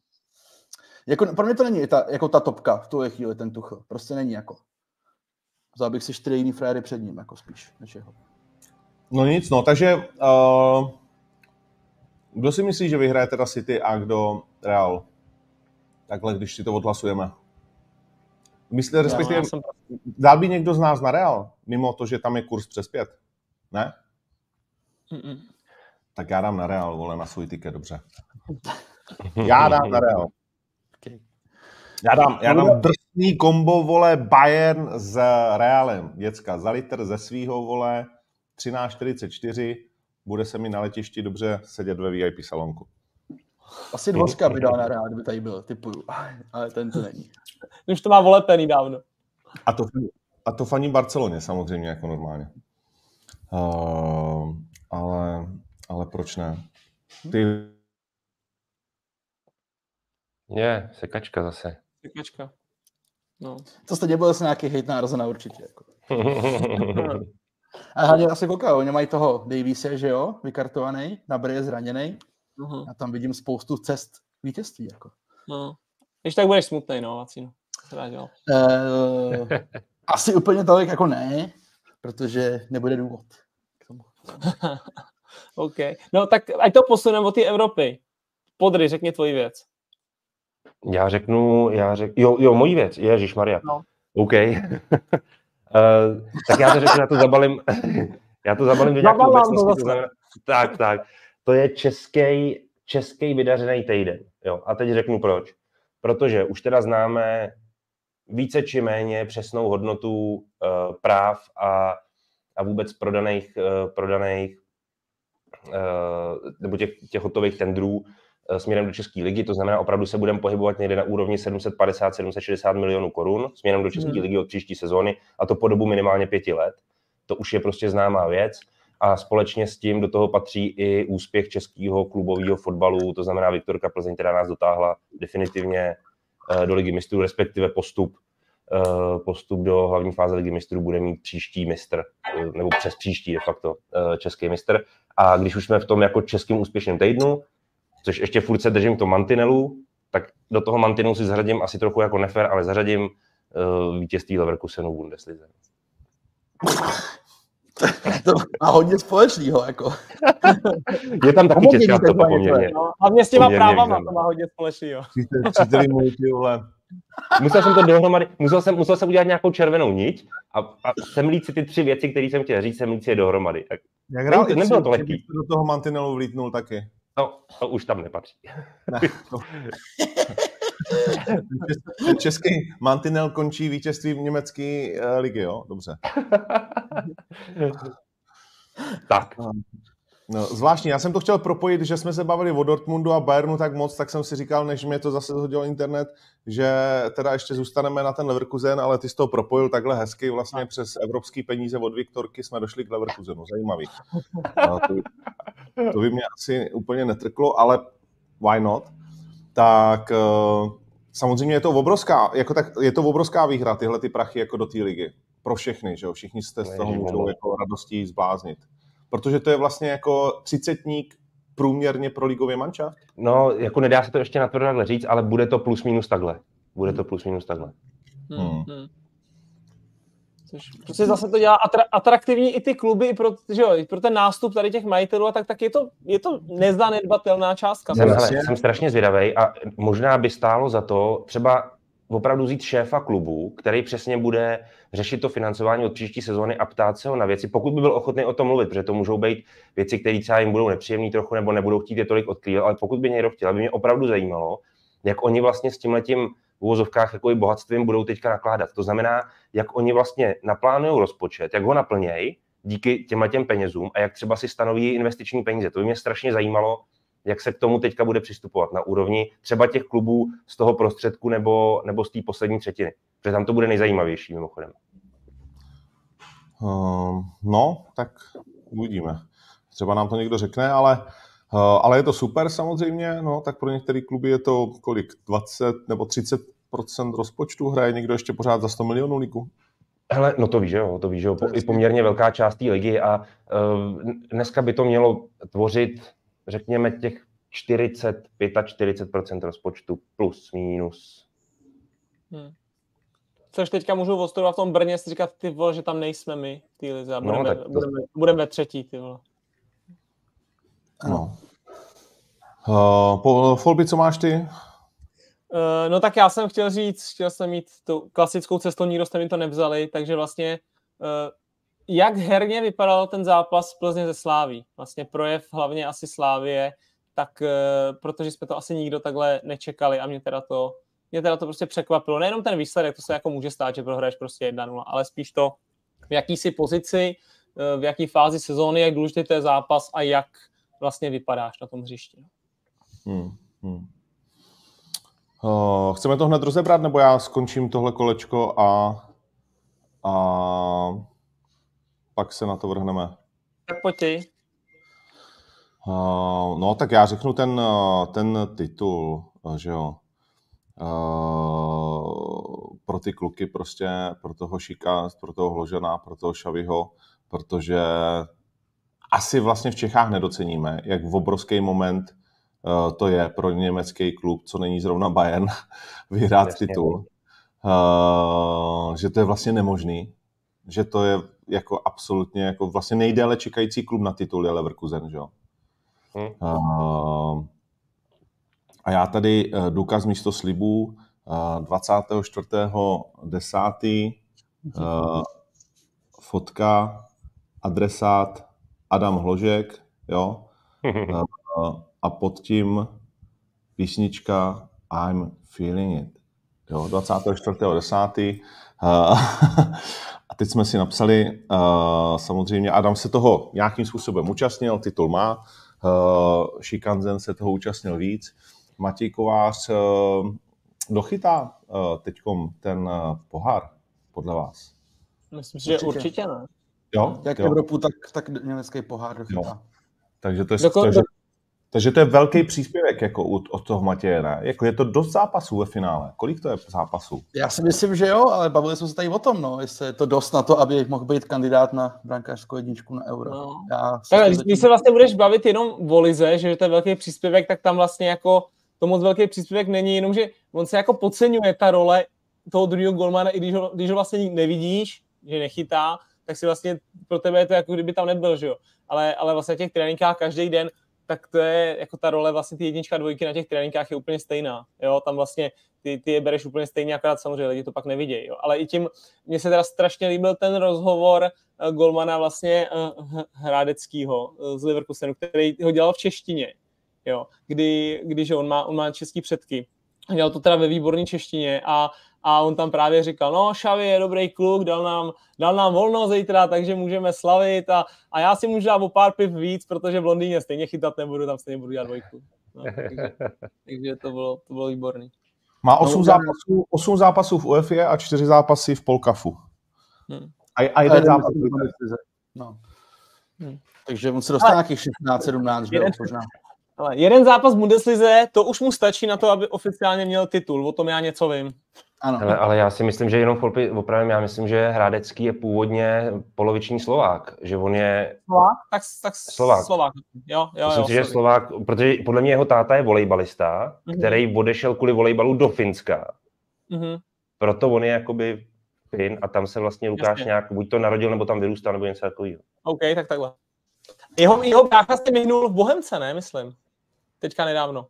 Speaker 4: jako, pro mě to není ta, jako ta topka v tuhle chvíli, ten Tuchl. Prostě není jako. Vzal bych si čtyři jiný fréry před ním, jako spíš, než jeho.
Speaker 1: No nic, no, takže uh, kdo si myslí, že vyhraje teda City a kdo Real? Takhle, když si to odhlasujeme. Myslíte, respektive,
Speaker 2: jsem
Speaker 1: dál by někdo z nás na Real, mimo to, že tam je kurz přes pět? Ne?
Speaker 2: Mm-mm.
Speaker 1: Tak já dám na Real, vole, na svůj tiket, dobře. [laughs] Já dám na Real. Já dám, já dám drsný kombo, vole, Bayern s Realem. Děcka, za litr ze svýho, vole, 13.44, bude se mi na letišti dobře sedět ve VIP salonku.
Speaker 4: Asi dvořka by dal na rád, kdyby tady byl, typuju. Ale ten to není. [laughs]
Speaker 2: Už to má volepený dávno.
Speaker 1: A to, a to faní Barceloně samozřejmě, jako normálně. Uh, ale, ale proč ne? Ty,
Speaker 3: Je, sekačka zase.
Speaker 2: Tykačka. No.
Speaker 4: To stejně byl zase nějaký hejt na Arzena určitě. Jako. [laughs] A hlavně asi koukal, oni mají toho Davise, že jo, vykartovaný, Nabry je zraněný.
Speaker 2: Uh-huh.
Speaker 4: A tam vidím spoustu cest k vítězství. Jako.
Speaker 2: No. Když tak budeš smutný, no, dělat?
Speaker 4: Uh, asi úplně tolik jako ne, protože nebude důvod. k tomu. [laughs]
Speaker 2: OK. No tak ať to posuneme od té Evropy. Podry, řekni tvoji věc.
Speaker 3: Já řeknu, já řek, jo, jo, mojí věc, Ježíš Maria.
Speaker 2: No.
Speaker 3: OK. uh, [laughs] tak já to řeknu, já to zabalím, [laughs] já to zabalím do nějaké
Speaker 2: Zabalám to
Speaker 3: obecnosti.
Speaker 2: zase.
Speaker 3: To znamená, tak, tak. To je český, český vydařený týden. Jo. A teď řeknu proč. Protože už teda známe více či méně přesnou hodnotu uh, práv a, a vůbec prodaných, uh, prodaných nebo těch, těch hotových tendrů eh, směrem do České ligy, to znamená, opravdu se budeme pohybovat někde na úrovni 750-760 milionů korun směrem do České
Speaker 2: Mhm.
Speaker 3: ligy od příští sezóny a to po dobu minimálně pěti let. To už je prostě známá věc a společně s tím do toho patří i úspěch českého klubového fotbalu, to znamená Viktorka Plzeň, která nás dotáhla definitivně eh, do ligy mistrů, respektive postup eh, postup do hlavní fáze ligy mistrů bude mít příští mistr, eh, nebo přes příští de facto eh, český mistr. A když už jsme v tom jako českým úspěšném týdnu, což ještě furt se držím to mantinelu, tak do toho mantinelu si zařadím asi trochu jako nefer, ale zařadím uh, vítězství Leverkusenu v Bundeslize.
Speaker 4: To má hodně společného. Jako.
Speaker 3: Je tam taky česká stopa
Speaker 4: to
Speaker 3: poměrně.
Speaker 2: No, hlavně s těma
Speaker 3: Poměrně
Speaker 2: právama to má hodně společného.
Speaker 1: příteli můj, ty vole.
Speaker 3: Musel jsem to dohromady, musel jsem, musel jsem udělat nějakou červenou niť a, a semlít si ty tři věci, které jsem chtěl říct, semlít si je dohromady. Tak,
Speaker 1: Jak
Speaker 3: Nebylo to-
Speaker 1: X,
Speaker 3: nebylo to lehký.
Speaker 1: do toho mantinelu vlítnul taky.
Speaker 3: no, to už tam nepatří. [laughs]
Speaker 1: Český mantinel končí vítězstvím německé uh, ligy, jo? Dobře.
Speaker 3: tak,
Speaker 1: No, zvláštní, já jsem to chtěl propojit, že jsme se bavili o Dortmundu a Bayernu tak moc, tak jsem si říkal, než mě to zase zhodil internet, že teda ještě zůstaneme na ten Leverkusen, ale ty jsi to propojil takhle hezky, vlastně přes evropský peníze od Viktorky jsme došli k Leverkusenu, zajímavý. [laughs] No, to, to by mě asi úplně netrklo, ale why not? Tak eh, samozřejmě je to obrovská, jako tak, je to obrovská výhra, tyhle ty prachy jako do té ligy. Pro všechny, že jo? Všichni se z toho můžou jako radostí zbláznit. Protože to je vlastně jako třicetník průměrně pro ligově manča.
Speaker 3: no, jako nedá se to ještě na takhle říct, ale bude to plus minus takhle. Bude to plus minus takhle.
Speaker 2: Hmm.
Speaker 1: Hmm.
Speaker 2: Hmm. Což prostě zase to dělá atra- atraktivní i ty kluby, i pro, že jo, i pro ten nástup tady těch majitelů, a tak, tak je to, je to nezanedbatelná částka.
Speaker 3: Jsem, hele, jsem strašně zvědavý a možná by stálo za to třeba opravdu vzít šéfa klubu, který přesně bude řešit to financování od příští sezóny a ptát se ho na věci, pokud by byl ochotný o tom mluvit, protože to můžou být věci, které třeba jim budou nepříjemné trochu nebo nebudou chtít je tolik odkrývat, ale pokud by někdo chtěl, aby mě opravdu zajímalo, jak oni vlastně s tímhletím v úvozovkách jako bohatstvím budou teďka nakládat. To znamená, jak oni vlastně naplánují rozpočet, jak ho naplnějí díky těmhle těm penězům a jak třeba si stanoví investiční peníze. To by mě strašně zajímalo, jak se k tomu teďka bude přistupovat na úrovni třeba těch klubů z toho prostředku nebo, nebo z té poslední třetiny. Protože tam to bude nejzajímavější mimochodem.
Speaker 1: Uh, no, tak uvidíme. Třeba nám to někdo řekne, ale, uh, ale je to super samozřejmě, no, tak pro některé kluby je to kolik, 20 nebo 30% rozpočtu, hraje někdo ještě pořád za 100 milionů ligu?
Speaker 3: Hele, no to víš, jo, to víš, jo, po, i poměrně velká část té ligy a uh, dneska by to mělo tvořit řekněme těch 40, 45% rozpočtu plus, minus.
Speaker 2: Hmm. Což teďka můžu ostudovat v tom Brně si říkat, ty vole, že tam nejsme my té lize a no, budeme, no, to... budeme, budeme třetí, ty vole.
Speaker 1: Ano. Uh, po Folby, co máš ty? Uh,
Speaker 2: no tak já jsem chtěl říct, chtěl jsem mít tu klasickou cestou, nikdo jste mi to nevzali, takže vlastně uh, jak herně vypadal ten zápas Plzně ze Sláví? Vlastně projev hlavně asi Slávie, tak uh, protože jsme to asi nikdo takhle nečekali a mě teda to mě teda to prostě překvapilo. Nejenom ten výsledek, to se jako může stát, že prohraješ prostě 1-0, ale spíš to, v jaký si pozici, uh, v jaký fázi sezóny, jak důležitý to je zápas a jak vlastně vypadáš na tom hřišti. Hmm, hmm.
Speaker 1: Uh, chceme to hned rozebrat, nebo já skončím tohle kolečko a, a pak se na to vrhneme.
Speaker 2: Tak pojď
Speaker 1: Uh, no, tak já řeknu ten, ten titul, že jo. Uh, pro ty kluky prostě, pro toho Šika, pro toho Hložena, pro toho Šaviho, protože asi vlastně v Čechách nedoceníme, jak v obrovský moment uh, to je pro německý klub, co není zrovna Bayern, [laughs] vyhrát Jasně. titul. Uh, že to je vlastně nemožný, že to je jako absolutně jako vlastně nejdéle čekající klub na titul je Leverkusen, že jo. Hmm. Uh, a já tady uh, důkaz místo slibů uh, 24.10. Uh, fotka, adresát Adam Hložek, jo. [laughs] A pod tím písnička I'm feeling it. Jo, 24.10. Uh, [laughs] A teď jsme si napsali, samozřejmě Adam se toho nějakým způsobem účastnil, titul má, Šikanzen se toho účastnil víc. Matěj Kovář uh, dochytá uh, teď ten uh, pohár, podle vás?
Speaker 2: Myslím že určitě, ne.
Speaker 1: Jo?
Speaker 4: Jak
Speaker 1: jo.
Speaker 4: Evropu, tak, tak německý pohár dochytá. Jo.
Speaker 1: Takže to je, Doko, to, že, takže to je velký příspěvek jako od, od toho Matěje, ne? Jako je to dost zápasů ve finále. Kolik to je zápasů?
Speaker 4: Já si myslím, že jo, ale bavili jsme se tady o tom, no, jestli je to dost na to, aby mohl být kandidát na brankářskou jedničku na euro. No.
Speaker 2: Já tak, když zatím... se vlastně budeš bavit jenom o Lize, že to je velký příspěvek, tak tam vlastně jako to moc velký příspěvek není, jenomže on se jako podceňuje ta role toho druhého golmana, i když ho, když ho vlastně nevidíš, že nechytá, tak si vlastně pro tebe je to jako kdyby tam nebyl, že jo. Ale, ale vlastně v těch tréninkách každý den tak to je jako ta role vlastně ty jednička dvojky na těch tréninkách je úplně stejná. Jo, tam vlastně ty, ty je bereš úplně stejně, akorát samozřejmě lidi to pak nevidějí. Jo. Ale i tím, mně se teda strašně líbil ten rozhovor uh, Golmana vlastně uh, Hrádeckýho uh, z Leverkusenu, který ho dělal v češtině. Jo, kdy, když on má, on má český předky. Dělal to teda ve výborné češtině a a on tam právě říkal, no Šavi je dobrý kluk, dal nám, dal nám volno zítra, takže můžeme slavit a, a já si můžu dát o pár piv víc, protože v Londýně stejně chytat nebudu, tam stejně budu dělat dvojku. No, [laughs] takže, takže to, bylo, to bylo výborný.
Speaker 1: Má 8, no, zápasů, 8 zápasů v UEFA a 4 zápasy v Polkafu. Hmm. A, a jeden zápas v
Speaker 4: no. hmm. Takže on se dostane nějakých 16, 17, jeden, možná.
Speaker 2: Ale jeden zápas v Bundeslize, to už mu stačí na to, aby oficiálně měl titul, o tom já něco vím.
Speaker 3: Ano. Ale, ale já si myslím, že jenom Folpy, opravdu já myslím, že Hradecký je původně poloviční Slovák, že on je...
Speaker 2: Slovák? Tak, tak
Speaker 3: Slovák.
Speaker 2: Slovák. Jo, jo,
Speaker 3: myslím
Speaker 2: jo,
Speaker 3: si, že Slovák, protože podle mě jeho táta je volejbalista, mm-hmm. který odešel kvůli volejbalu do Finska. Mm-hmm. Proto on je jakoby Fin a tam se vlastně Lukáš Jasně. nějak buď to narodil, nebo tam vyrůstal, nebo něco takového.
Speaker 2: OK, tak takhle. Jeho, jeho brácha jste minul v Bohemce, ne, myslím? Teďka nedávno.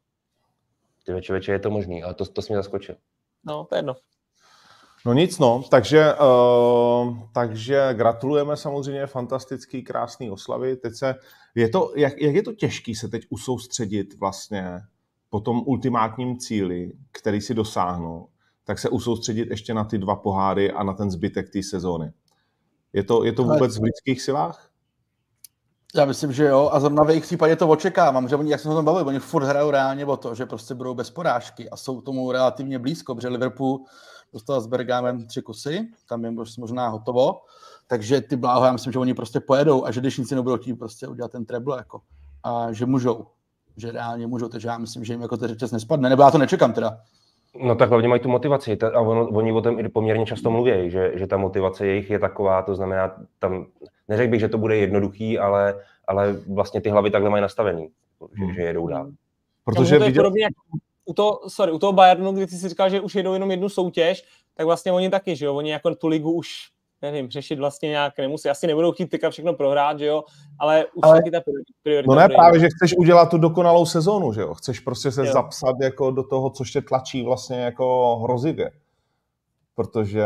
Speaker 3: Ty člověče, je to možný, ale to, to jsi mě zaskočil.
Speaker 2: No, to je jedno.
Speaker 1: No nic, no, takže, uh, takže gratulujeme samozřejmě, fantastický, krásný oslavy. Teď se, je to, jak, jak je to těžký se teď usoustředit vlastně po tom ultimátním cíli, který si dosáhnu, tak se usoustředit ještě na ty dva poháry a na ten zbytek té sezóny. Je to, je to vůbec v lidských silách?
Speaker 4: Já myslím, že jo. A zrovna v jejich případě to očekávám, že oni, jak jsme o tom bavili, oni furt hrajou reálně o to, že prostě budou bez porážky a jsou tomu relativně blízko, protože Liverpool dostal s Bergamem tři kusy, tam je možná hotovo, takže ty bláho, já myslím, že oni prostě pojedou a že když nic nebudou chtít prostě udělat ten treble, jako, a že můžou, že reálně můžou, takže já myslím, že jim jako ten řetěz nespadne, nebo já to nečekám teda.
Speaker 3: No tak hlavně mají tu motivaci a on, oni o tom i poměrně často mluví, že, že ta motivace jejich je taková, to znamená, tam neřekl bych, že to bude jednoduchý, ale, ale vlastně ty hlavy takhle mají nastavený, že, že jedou dál.
Speaker 2: Protože to je viděl... podobně jako u toho, sorry, u toho Bayernu, kdy ty si říkal, že už jedou jenom jednu soutěž, tak vlastně oni taky, že jo, oni jako tu ligu už nevím, řešit vlastně nějak nemusí, asi nebudou chtít teďka všechno prohrát, že jo, ale už ale, taky ta priorita.
Speaker 1: No ne, právě, že chceš udělat tu dokonalou sezónu, že jo, chceš prostě se jo. zapsat jako do toho, co tě tlačí vlastně jako hrozivě. Protože,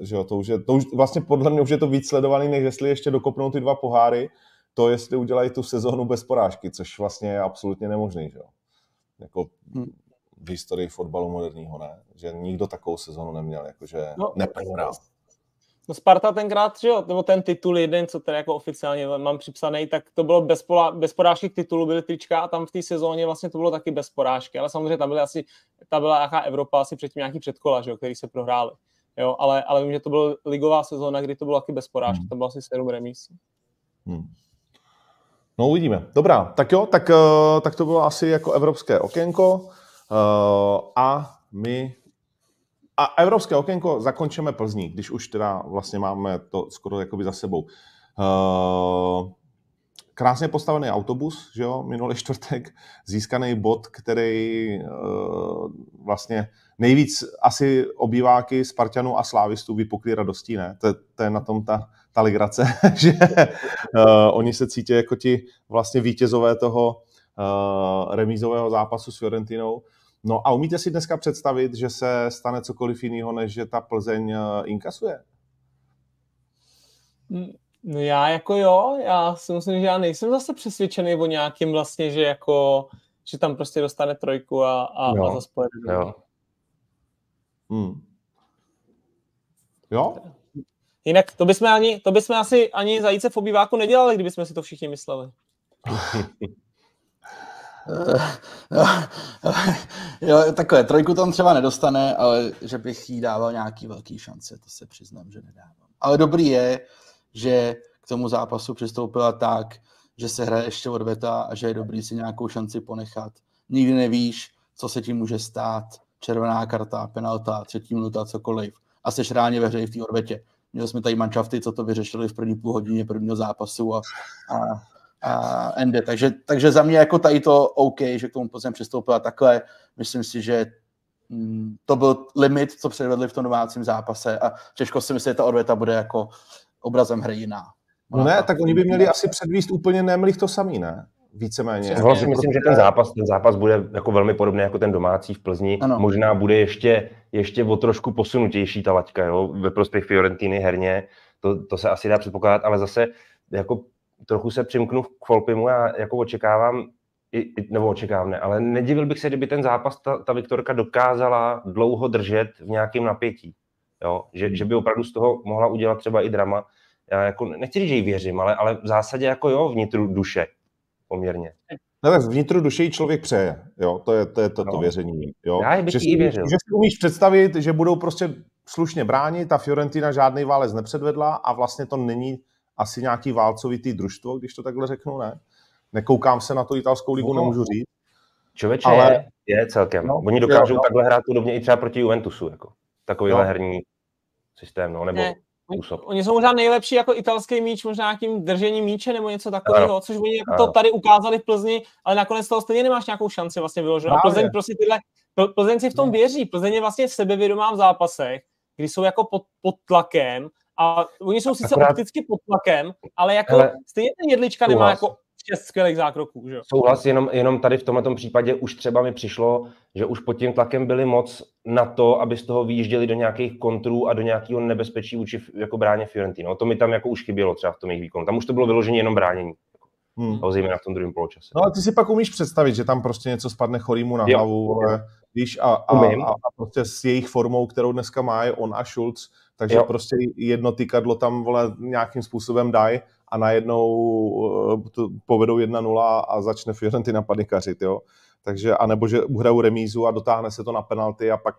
Speaker 1: že jo, to už je, to už vlastně podle mě už je to víc sledovaný, než jestli ještě dokopnou ty dva poháry, to jestli udělají tu sezónu bez porážky, což vlastně je absolutně nemožný, že jo. Jako hm. v historii fotbalu moderního, ne? Že nikdo takovou sezonu neměl, jakože no, neprohrál.
Speaker 2: No Sparta tenkrát, že jo, nebo ten titul jeden, co tady jako oficiálně mám připsaný, tak to bylo bez, pola, bez porážky k titulu, byly trička a tam v té sezóně vlastně to bylo taky bez porážky, ale samozřejmě tam byly asi, ta byla nějaká Evropa asi předtím nějaký předkola, že jo, který se prohráli. Jo, ale, ale vím, že to byla ligová sezóna, kdy to bylo taky bez porážky, hmm. to bylo asi 7 remísí. Hmm.
Speaker 1: No uvidíme. Dobrá, tak jo, tak, uh, tak to bylo asi jako evropské okénko uh, a my a evropské okénko zakončíme Plzní, když už teda vlastně máme to skoro jakoby za sebou. Uh, krásně postavený autobus, že jo, minulý čtvrtek, získaný bod, který uh, vlastně nejvíc asi obýváky Spartanů a Slávistů vypukli radostí, ne? To, to je na tom ta, ta ligrace, [laughs] že uh, oni se cítí jako ti vlastně vítězové toho uh, remízového zápasu s Fiorentinou. No a umíte si dneska představit, že se stane cokoliv jiného, než že ta Plzeň uh, inkasuje?
Speaker 2: No já jako jo, já si myslím, že já nejsem zase přesvědčený o nějakým vlastně, že jako, že tam prostě dostane trojku a, a, jo. a zase pojede. Jo. Hmm. Jo? Jinak to bychom, ani, to bychom asi ani zajíce v obýváku nedělali, kdybychom si to všichni mysleli. [laughs] [laughs]
Speaker 4: jo, takové, trojku tam třeba nedostane, ale že bych jí dával nějaký velký šance, to se přiznám, že nedávám. Ale dobrý je, že k tomu zápasu přistoupila tak, že se hraje ještě odveta a že je dobrý si nějakou šanci ponechat. Nikdy nevíš, co se tím může stát. Červená karta, penalta, třetí minuta, cokoliv. A seš reálně ve hře v té odvetě. Měli jsme tady manšafty, co to vyřešili v první půl hodině prvního zápasu a, a, a ende. Takže, takže za mě jako tady to OK, že k tomu Plzeň přistoupila takhle. Myslím si, že mm, to byl limit, co předvedli v tom domácím zápase a těžko si myslím, že ta odveta bude jako obrazem hry jiná.
Speaker 1: No ne, tak oni by měli asi předvíst úplně nemlich to samý, ne? Víceméně.
Speaker 3: Já vlastně myslím, že ten zápas, ten zápas bude jako velmi podobný jako ten domácí v Plzni. Ano. Možná bude ještě, ještě o trošku posunutější ta laťka, jo? ve prospěch Fiorentiny herně. To, to se asi dá předpokládat, ale zase jako trochu se přimknu k Folpimu, já jako očekávám, i, nebo očekávám ne, ale nedivil bych se, kdyby ten zápas, ta, ta Viktorka dokázala dlouho držet v nějakém napětí. Jo? Že, že by opravdu z toho mohla udělat třeba i drama. Já jako nechci říct, že jí věřím, ale, ale v zásadě jako jo, vnitru duše poměrně.
Speaker 1: No tak vnitru duše člověk přeje, jo, to je to, je to, no. to věření. Jo?
Speaker 3: Já bych že, si, věřil.
Speaker 1: že si umíš představit, že budou prostě slušně bránit, ta Fiorentina žádný válec nepředvedla a vlastně to není asi nějaký válcovitý družstvo, když to takhle řeknu, ne? Nekoukám se na tu italskou ligu, no. nemůžu říct.
Speaker 3: Člověče ale... je celkem. No, Oni dokážou jo, no. takhle hrát podobně i třeba proti Juventusu, jako takovýhle no. herní systém, no, nebo ne.
Speaker 2: Způsob. Oni jsou možná nejlepší jako italský míč, možná nějakým držením míče nebo něco takového, což oni jako to tady ukázali v Plzni, ale nakonec toho stejně nemáš nějakou šanci vlastně vyloženou. Plzeň prostě tyhle, Plzeň si v tom no. věří, Plzeň je vlastně sebevědomá v zápasech, kdy jsou jako pod, pod tlakem a oni jsou sice Akorát... opticky pod tlakem, ale jako ale... stejně ten jedlička nemá jako šest skvělých zákroků. Že?
Speaker 3: Souhlas, jenom, jenom tady v tomto případě už třeba mi přišlo, že už pod tím tlakem byli moc na to, aby z toho vyjížděli do nějakých kontrů a do nějakého nebezpečí vůči jako bráně Fiorentino. To mi tam jako už chybělo třeba v tom jejich výkonu. Tam už to bylo vyloženě jenom bránění. Hmm. zejména v tom druhém poločase.
Speaker 1: No ale ty si pak umíš představit, že tam prostě něco spadne chorýmu na jo. hlavu, ale, víš, a, a, a, a, prostě s jejich formou, kterou dneska má, je on a Schulz, takže jo. prostě jedno tykadlo tam vole, nějakým způsobem dají a najednou uh, to povedou 1-0 a začne Fiorentina panikařit, jo. Takže, anebo že uhrajou remízu a dotáhne se to na penalty a pak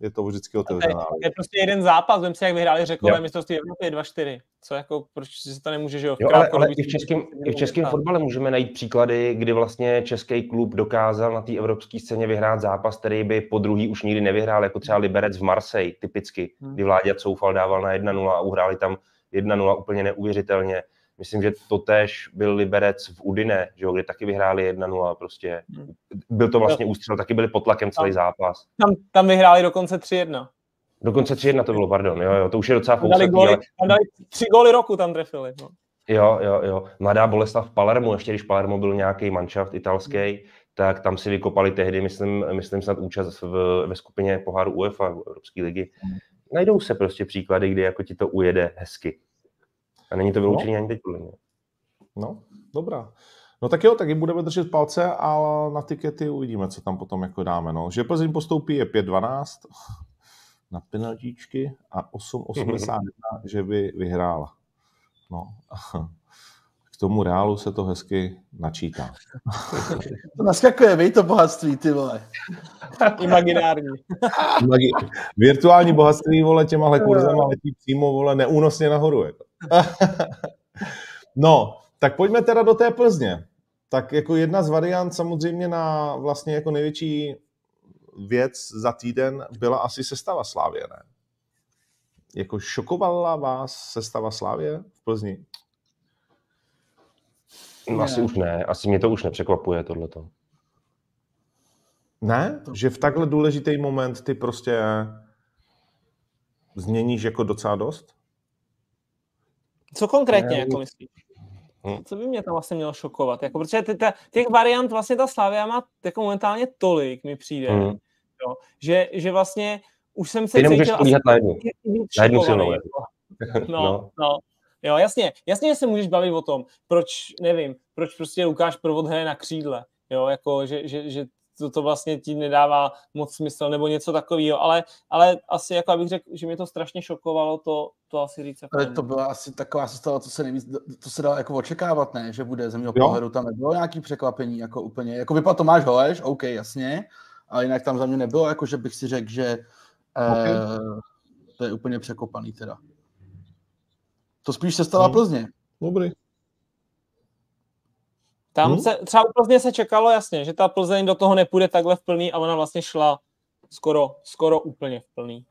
Speaker 1: je to vždycky otevřená.
Speaker 2: Je, je prostě jeden zápas, vím si, jak vyhráli řekové mistrovství Evropy 2-4. Co jako, proč si to nemůže, že jo?
Speaker 3: jo ale, ale i v českém, i v českém fotbale můžeme najít příklady, kdy vlastně český klub dokázal na té evropské scéně vyhrát zápas, který by po druhý už nikdy nevyhrál, jako třeba Liberec v Marseille, typicky, hmm. kdy Vláďa Coufal dával na 1-0 a uhráli tam 1-0 úplně neuvěřitelně. Myslím, že to tež byl Liberec v Udine, že jo, kde taky vyhráli 1-0, prostě hmm. byl to vlastně ústřel, taky byli pod tlakem celý zápas.
Speaker 2: Tam, tam vyhráli dokonce 3-1.
Speaker 3: Dokonce 3-1 to bylo, pardon, jo, jo, to už je docela
Speaker 2: fousatý, dali, ale... dali tři góly roku tam trefili. No.
Speaker 3: Jo, jo, jo. Mladá Boleslav v Palermu, ještě když Palermo byl nějaký manšaft italský, tak tam si vykopali tehdy, myslím, myslím snad účast v, ve skupině poháru UEFA, Evropské ligy. Najdou se prostě příklady, kdy jako ti to ujede hezky. A není to vyloučené no. ani teď podle mě.
Speaker 1: No, dobrá. No tak jo, taky budeme držet palce a na tikety uvidíme, co tam potom jako dáme. No. Že Plzeň postoupí je 5-12 na penaltíčky a 8-81, že by vyhrála. No. [laughs] K tomu reálu se to hezky načítá.
Speaker 4: To naskakuje, vej to bohatství, ty vole.
Speaker 2: Imaginární.
Speaker 1: Virtuální bohatství, vole, těmahle kurzama letí přímo, vole, neúnosně nahoru. Jako. [laughs] no, tak pojďme teda do té Plzně. Tak jako jedna z variant samozřejmě na vlastně jako největší věc za týden byla asi sestava Slávě, ne? Jako šokovala vás sestava Slávě v Plzni?
Speaker 3: No, asi už ne, asi mě to už nepřekvapuje tohleto.
Speaker 1: Ne? Že v takhle důležitý moment ty prostě změníš jako docela dost?
Speaker 2: Co konkrétně, jako myslíš? Hm. Co by mě tam vlastně mělo šokovat? Jako, protože ty, ta, těch variant vlastně ta Slavia má jako momentálně tolik, mi přijde, hmm. Jo, že, že vlastně už jsem se
Speaker 3: Ty nemůžeš cítil... na jednu. Na jednu silnou.
Speaker 2: Jako. [laughs] No, no. no. Jo, jasně, jasně, že se můžeš bavit o tom, proč, nevím, proč prostě Lukáš Provod hraje na křídle, jo, jako, že, že, že to, to vlastně ti nedává moc smysl nebo něco takového, ale, ale asi jako abych řekl, že mě to strašně šokovalo, to, to asi říct. Jako
Speaker 4: ale to byla asi taková sestava, to se nejvíc, to se dalo jako očekávat, ne, že bude země pohledu, tam nebylo nějaký překvapení, jako úplně, jako vypadá Tomáš Holeš, OK, jasně, ale jinak tam za mě nebylo, jako že bych si řekl, že okay. eh, to je úplně překopaný teda. To spíš se stala hmm. Plzně.
Speaker 1: Dobrý.
Speaker 2: Tam hmm? se, třeba u Plzně se čekalo jasně, že ta Plzeň do toho nepůjde takhle v plný a ona vlastně šla skoro, skoro úplně v plný.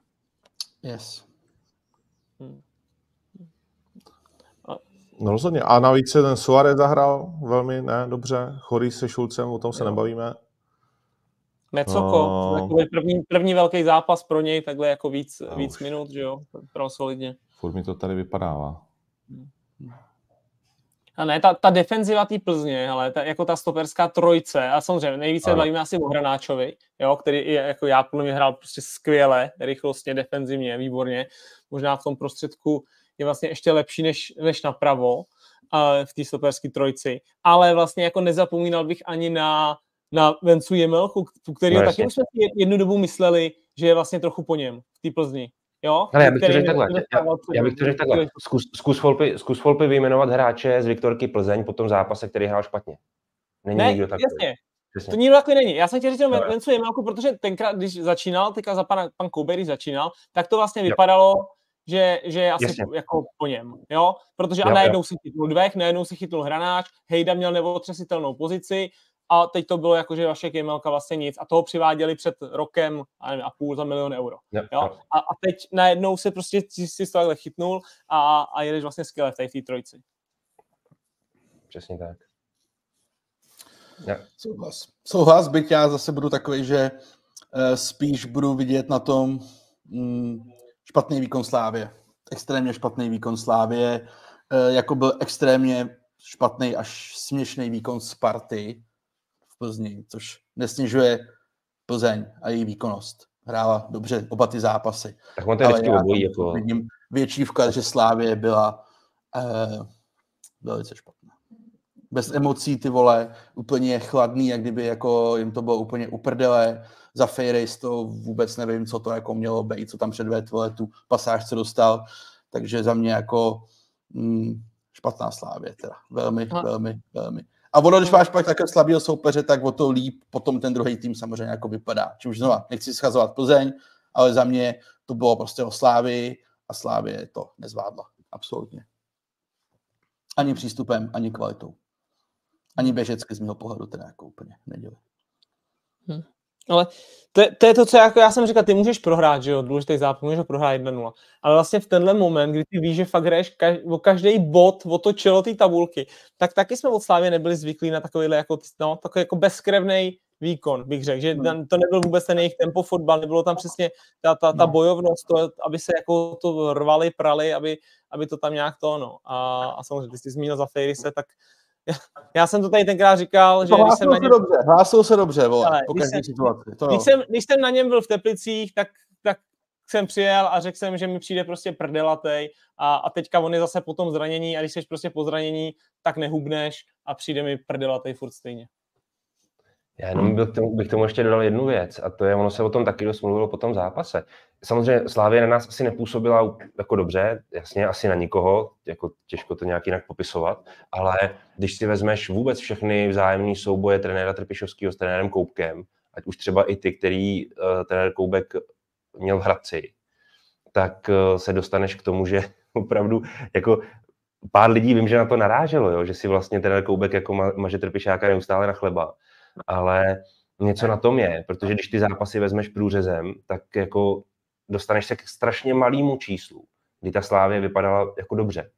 Speaker 4: Yes. Hmm.
Speaker 1: No rozhodně. A navíc se ten Suarez zahrál velmi ne, dobře. Chorý se Šulcem, o tom se jo. nebavíme.
Speaker 2: Mecoko, no. první, první velký zápas pro něj, takhle jako víc, no, víc minut, že jo, pro solidně.
Speaker 1: Furt mi to tady vypadává.
Speaker 2: A ne, ta, ta defenziva té Plzně, ale ta, jako ta stoperská trojce, a samozřejmě nejvíce ano. bavíme asi o Hranáčovi, jo, který je, jako já podle mě hrál prostě skvěle, rychlostně, defenzivně, výborně. Možná v tom prostředku je vlastně ještě lepší než, než napravo uh, v té stoperské trojci. Ale vlastně jako nezapomínal bych ani na, na Vencu Jemelku, který no, taky už jsme jednu dobu mysleli, že je vlastně trochu po něm v té Plzni. Jo?
Speaker 3: Ale já bych to řekl takhle. Já, já bych to řekl takhle. Zkus, zkus, Volpy, zkus Volpy vyjmenovat hráče z Viktorky Plzeň po tom zápase, který hrál špatně. Není ne, nikdo takový.
Speaker 2: Jasně. Přesně. To nikdo takový není. Já jsem chtěl říct no, Vencu Jemelku, protože tenkrát, když začínal, teďka za pana, pan Koubery začínal, tak to vlastně vypadalo, že, že je asi Jasně. jako po něm, jo? Protože jo, a najednou jo. si chytnul dvech, najednou si chytnul hranáč, Hejda měl neotřesitelnou pozici, a teď to bylo jako, že Vašek Jemelka vlastně nic a toho přiváděli před rokem a, nevím, a půl za milion euro. Yep, jo? A, a teď najednou se prostě si to takhle chytnul a, a jedeš vlastně skvěle v té trojci.
Speaker 3: Přesně tak.
Speaker 4: Yeah. Souhlas. Souhlas, byť já zase budu takový, že uh, spíš budu vidět na tom mm, špatný výkon Slávě. Extrémně špatný výkon Slávě. Uh, jako byl extrémně špatný až směšný výkon Sparty v Plzni, což nesnižuje Plzeň a její výkonnost. Hrála dobře oba ty zápasy.
Speaker 3: Tak on to je vždycky obojí. Jako...
Speaker 4: Vidím větší vklad, že Slávě byla eh, velice špatná. Bez emocí ty vole, úplně chladný, jak kdyby jako jim to bylo úplně uprdele. Za Fejrejs to vůbec nevím, co to jako mělo být, co tam předved, vole, tu pasáž, co dostal. Takže za mě jako mm, špatná slávě teda. Velmi, no. velmi, velmi. A ono, když máš pak takhle slabého soupeře, tak o to líp potom ten druhý tým samozřejmě jako vypadá. Čímž znova, nechci schazovat Plzeň, ale za mě to bylo prostě o Slávii a Slávě to nezvládla. Absolutně. Ani přístupem, ani kvalitou. Ani běžecky z mého pohledu teda jako úplně neděli.
Speaker 2: Hmm. Ale to, je, to je to, co jako já jsem říkal, ty můžeš prohrát, že jo, důležitý zápas, můžeš ho prohrát 1-0. Ale vlastně v tenhle moment, kdy ty víš, že fakt hraješ kaž, o každý bod, o to čelo té tabulky, tak taky jsme od Slávě nebyli zvyklí na takovýhle jako, no, takový jako bezkrevný výkon, bych řekl, že hmm. to nebyl vůbec ten jejich tempo fotbal, nebylo tam přesně ta, ta, ta no. bojovnost, to, aby se jako to rvali, prali, aby, aby to tam nějak to, no. A, a samozřejmě, ty jsi zmínil za Fejrise, tak já jsem to tady tenkrát říkal, že
Speaker 4: když jsem na něm... Se dobře, hlásil se dobře, vole, Ale, po když, jsem, situaci.
Speaker 2: To když, jsem, když jsem na něm byl v Teplicích, tak, tak jsem přijel a řekl jsem, že mi přijde prostě prdelatej a, a teďka on je zase po tom zranění a když jsi prostě po zranění, tak nehubneš a přijde mi prdelatej furt stejně.
Speaker 3: Já jenom bych tomu, bych tomu ještě dodal jednu věc a to je, ono se o tom taky dost mluvilo po tom zápase. Samozřejmě Slávě na nás asi nepůsobila jako dobře, jasně asi na nikoho, jako těžko to nějak jinak popisovat, ale když si vezmeš vůbec všechny vzájemné souboje trenéra Trpišovského s trenérem Koubkem, ať už třeba i ty, který uh, trenér Koubek měl v Hradci, tak uh, se dostaneš k tomu, že [laughs] opravdu jako pár lidí vím, že na to naráželo, jo, že si vlastně trenér Koubek jako ma, maže Trpišáka neustále na chleba ale něco na tom je, protože když ty zápasy vezmeš průřezem, tak jako dostaneš se k strašně malému číslu, kdy ta Slávě vypadala jako dobře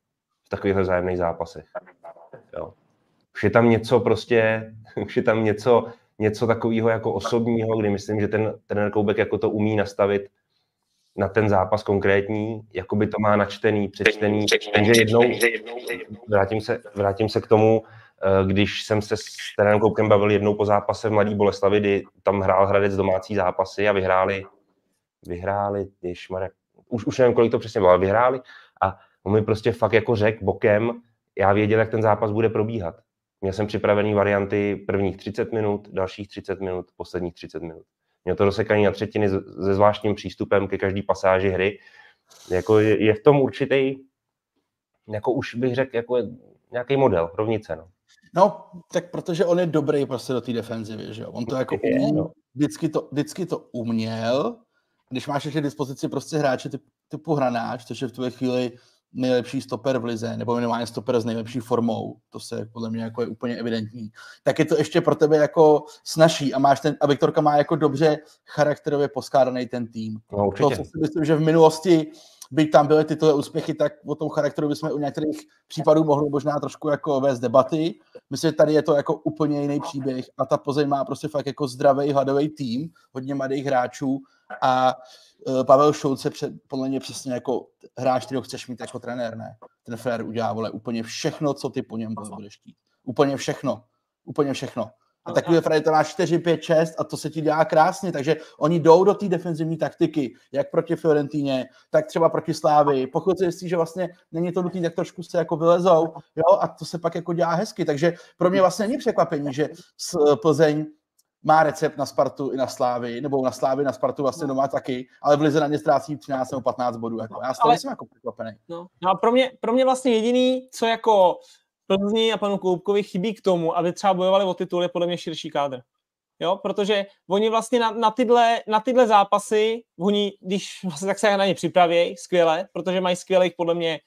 Speaker 3: v takových vzájemných zápasech. Jo. Už je tam něco prostě, [laughs] už je tam něco, něco takového jako osobního, kdy myslím, že ten trenér Koubek jako to umí nastavit na ten zápas konkrétní, jako by to má načtený, přečtený, takže jednou, vrátím se, vrátím se k tomu, když jsem se s trenérem Koupkem bavil jednou po zápase v Mladý Boleslavi, kdy tam hrál Hradec domácí zápasy a vyhráli, vyhráli, ježmarek, už, už nevím, kolik to přesně bylo, ale vyhráli a on mi prostě fakt jako řekl bokem, já věděl, jak ten zápas bude probíhat. Měl jsem připravený varianty prvních 30 minut, dalších 30 minut, posledních 30 minut. Měl to rozsekaný na třetiny se zvláštním přístupem ke každý pasáži hry. Jako je, je v tom určitý, jako už bych řekl, jako nějaký model, rovnice. No.
Speaker 4: No, tak protože on je dobrý prostě do té defenzivy, že jo. On to jako umí, no. vždycky to, vždycky to uměl. Když máš ještě dispozici prostě hráče typ, typu hranáč, což je v tuhle chvíli nejlepší stoper v lize, nebo minimálně stoper s nejlepší formou, to se podle mě jako je úplně evidentní, tak je to ještě pro tebe jako snaží a máš ten, a Viktorka má jako dobře charakterově poskládaný ten tým.
Speaker 3: No,
Speaker 4: to, co si myslím, že v minulosti byť tam byly tyto úspěchy, tak o tom charakteru bychom u některých případů mohli možná trošku jako vést debaty. Myslím, že tady je to jako úplně jiný příběh a ta Plzeň má prostě fakt jako zdravý, hladový tým, hodně mladých hráčů a uh, Pavel Šulce před, podle mě přesně jako hráč, který ho chceš mít jako trenér, ne? Ten Frér udělá vole, úplně všechno, co ty po něm budeš chtít. Úplně všechno. Úplně všechno. A takový Freddy to má 4, 5, 6 a to se ti dělá krásně, takže oni jdou do té defenzivní taktiky, jak proti Fiorentíně, tak třeba proti Slávy. Pokud si jistí, že vlastně není to nutné, tak trošku se jako vylezou, jo, a to se pak jako dělá hezky. Takže pro mě vlastně není překvapení, že Plzeň má recept na Spartu i na Slávy, nebo na Slávy, na Spartu vlastně doma taky, ale v Lize na ně ztrácí 13 nebo 15 bodů. Jako. Já z toho ale... jsem jako překvapený.
Speaker 2: No. no a pro mě, pro mě vlastně jediný, co jako Plzni a panu Koupkovi chybí k tomu, aby třeba bojovali o titul, je podle mě širší kádr. Jo, protože oni vlastně na, na, tyhle, na tyhle zápasy, oni, když vlastně tak se na ně připravějí skvěle, protože mají skvělých podle mě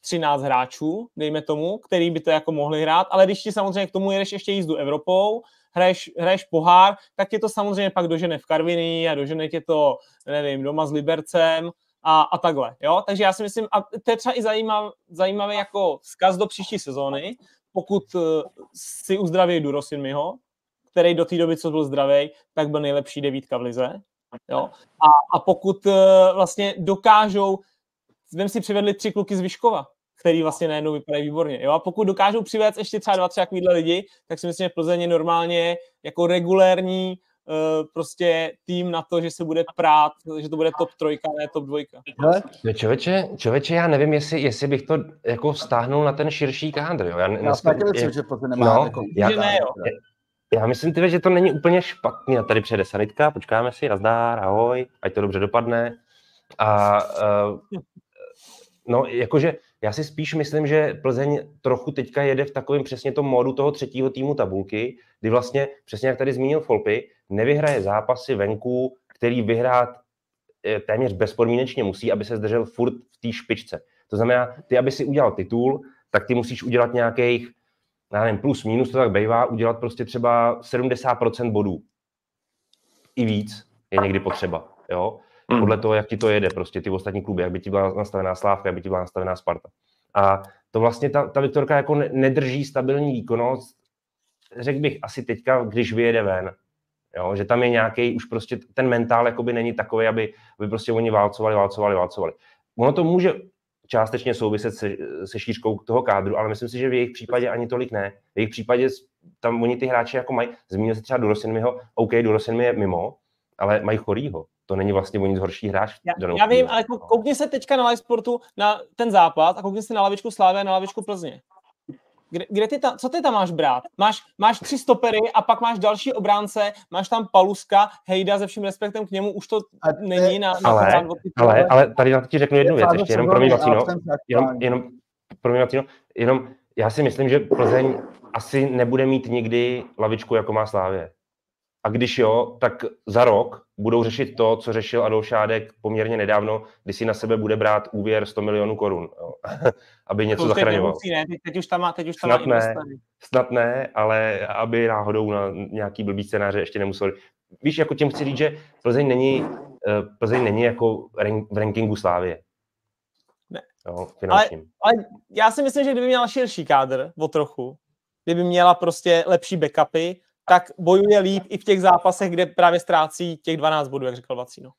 Speaker 2: 13 hráčů, dejme tomu, který by to jako mohli hrát, ale když ti samozřejmě k tomu jedeš ještě jízdu Evropou, hraješ, hraješ pohár, tak je to samozřejmě pak dožene v Karviní a dožene tě to, nevím, doma s Libercem, a, a takhle. Jo? Takže já si myslím, a to je třeba i zajímav, zajímavý jako vzkaz do příští sezóny, pokud uh, si uzdraví Durosin Miho, který do té doby, co byl zdravý, tak byl nejlepší devítka v lize. Jo? A, a pokud uh, vlastně dokážou, vem si přivedli tři kluky z Vyškova, který vlastně najednou vypadají výborně. Jo? A pokud dokážou přivést ještě třeba dva, tři takovýhle lidi, tak si myslím, že Plzeň je normálně jako regulérní prostě tým na to, že se bude prát, že to bude top trojka, ne top dvojka.
Speaker 3: No, člověče, člověče, já nevím, jestli, jestli bych to jako stáhnul na ten širší kádr. Jo?
Speaker 4: Já, já taky myslím, že Plzeň nemá
Speaker 3: no,
Speaker 4: jako...
Speaker 3: já,
Speaker 2: Že ne, jo.
Speaker 3: Já myslím, tyve, že to není úplně špatný. A tady přijede sanitka, počkáme si, nazdár, ahoj, ať to dobře dopadne. A uh, no, jakože já si spíš myslím, že Plzeň trochu teďka jede v takovém přesně tom módu toho třetího týmu tabulky, kdy vlastně, přesně jak tady zmínil Folpy, nevyhraje zápasy venku, který vyhrát eh, téměř bezpodmínečně musí, aby se zdržel furt v té špičce. To znamená, ty, aby si udělal titul, tak ty musíš udělat nějakých, já nevím, plus, minus to tak bývá, udělat prostě třeba 70% bodů. I víc je někdy potřeba, jo?
Speaker 1: Hmm.
Speaker 3: Podle toho, jak ti to jede, prostě ty ostatní kluby, jak by ti byla nastavená Slávka, jak by ti byla nastavená Sparta. A to vlastně ta, ta Viktorka jako ne- nedrží stabilní výkonnost, řekl bych asi teďka, když vyjede ven. Jo? Že tam je nějaký už prostě ten mentál jakoby není takový, aby, aby prostě oni válcovali, válcovali, válcovali. Ono to může částečně souviset se, se šířkou toho kádru, ale myslím si, že v jejich případě ani tolik ne. V jejich případě tam oni ty hráči jako mají, zmínil se třeba Durosinmiho, OK, Durosinmi je mimo, ale mají chorýho. To není vlastně o nic horší hráč.
Speaker 2: Já, já vím, ale kou- koukni se teďka na live sportu na ten zápas a koukni se na lavičku Slávy a na lavičku Plzně. Kde, kde ty ta, co ty tam máš brát? Máš, máš tři stopery a pak máš další obránce, máš tam Paluska, Hejda se vším respektem k němu, už to
Speaker 4: A je-
Speaker 2: není na, na
Speaker 3: Ale-
Speaker 2: ty
Speaker 3: Ale, ale tady na to ti řeknu jednu věc, ještě jenom
Speaker 4: a
Speaker 3: Vacíno,
Speaker 4: absence
Speaker 3: jenom, jenom, promiň, Vacíno, jenom já si myslím, že Plzeň asi nebude mít nikdy lavičku, jako má Slávě. A když jo, tak za rok budou řešit to, co řešil Adolf Šádek poměrně nedávno, kdy si na sebe bude brát úvěr 100 milionů korun, jo. [laughs] aby něco
Speaker 2: To
Speaker 3: zachraňoval.
Speaker 2: nemusí, ne? Teď, teď už tam má, teď už tam má
Speaker 3: Snad ne.
Speaker 2: investory.
Speaker 3: Snad ne, ale aby náhodou na nějaký blbý scénáře ještě nemuseli. Víš, jako tím chci říct, že Plzeň není, eh, Plzeň není jako v rankingu Slávě.
Speaker 2: Ne.
Speaker 3: Jo, finančním.
Speaker 2: Ale já si myslím, že kdyby měla širší kádr o trochu, kdyby měla prostě lepší backupy, tak bojuje líp i v těch zápasech, kde právě ztrácí těch 12 bodů, jak říkal Vacíno.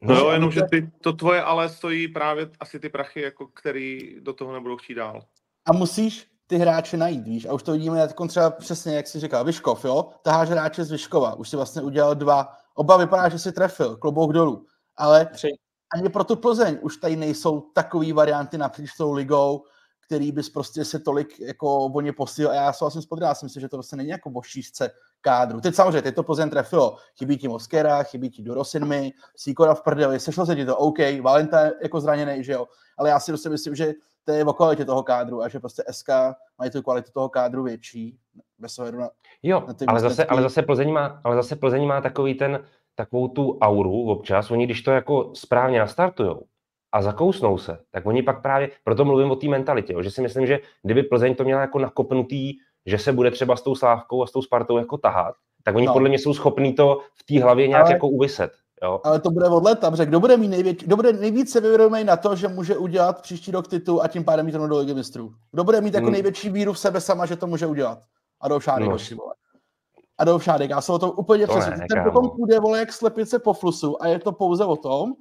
Speaker 5: No
Speaker 3: No,
Speaker 5: jo, jenom, že ty, to tvoje ale stojí právě asi ty prachy, jako který do toho nebudou chtít dál.
Speaker 4: A musíš ty hráče najít, víš? A už to vidíme teď třeba přesně, jak jsi říkal, Vyškov, jo? Taháš hráče z Vyškova, už si vlastně udělal dva. Oba vypadá, že si trefil, klobouk dolů. Ale
Speaker 2: Tři.
Speaker 4: ani pro tu Plzeň už tady nejsou takové varianty napříč tou ligou, který bys prostě se tolik jako o ně posílil. A já souhlasím s Podrá, já si myslím, že to vlastně není jako o šířce kádru. Teď samozřejmě, teď to Plzeň trefilo. Chybí ti Moskera, chybí ti Dorosinmi, Sikora v prdeli, sešlo se ti to, OK, Valenta je jako zraněný, že jo. Ale já si prostě myslím, že to je o kvalitě toho kádru a že prostě SK mají tu kvalitu toho kádru větší, bez ohledu na...
Speaker 3: Jo,
Speaker 4: na
Speaker 3: ale zase, ale, zase Plzeň má, ale zase Plzeň má takový ten, takovou tu auru občas, oni když to jako správně nastartujou a zakousnou se, tak oni pak právě, proto mluvím o té mentalitě, jo, že si myslím, že kdyby Plzeň to měla jako nakopnutý, že se bude třeba s tou Slávkou a s tou Spartou jako tahat, tak oni
Speaker 4: No.
Speaker 3: podle mě jsou schopní to v té hlavě nějak
Speaker 4: Ale-
Speaker 3: jako uvyset. Jo?
Speaker 4: Ale to bude od leta, protože kdo bude mít největší, kdo bude nejvíce vyvědomý na to, že může udělat příští rok titul a tím pádem mít do ligy mistrů. Kdo bude mít jako
Speaker 3: Hmm.
Speaker 4: největší víru v sebe sama, že to může udělat? Adolf Šádek,
Speaker 3: No.
Speaker 4: no. vole. Adolf Šádek, já jsem o tom úplně
Speaker 3: To
Speaker 4: přesvědčený.
Speaker 3: ne,
Speaker 4: Ten potom půjde, vole, jak slepice po flusu a je to pouze o tom,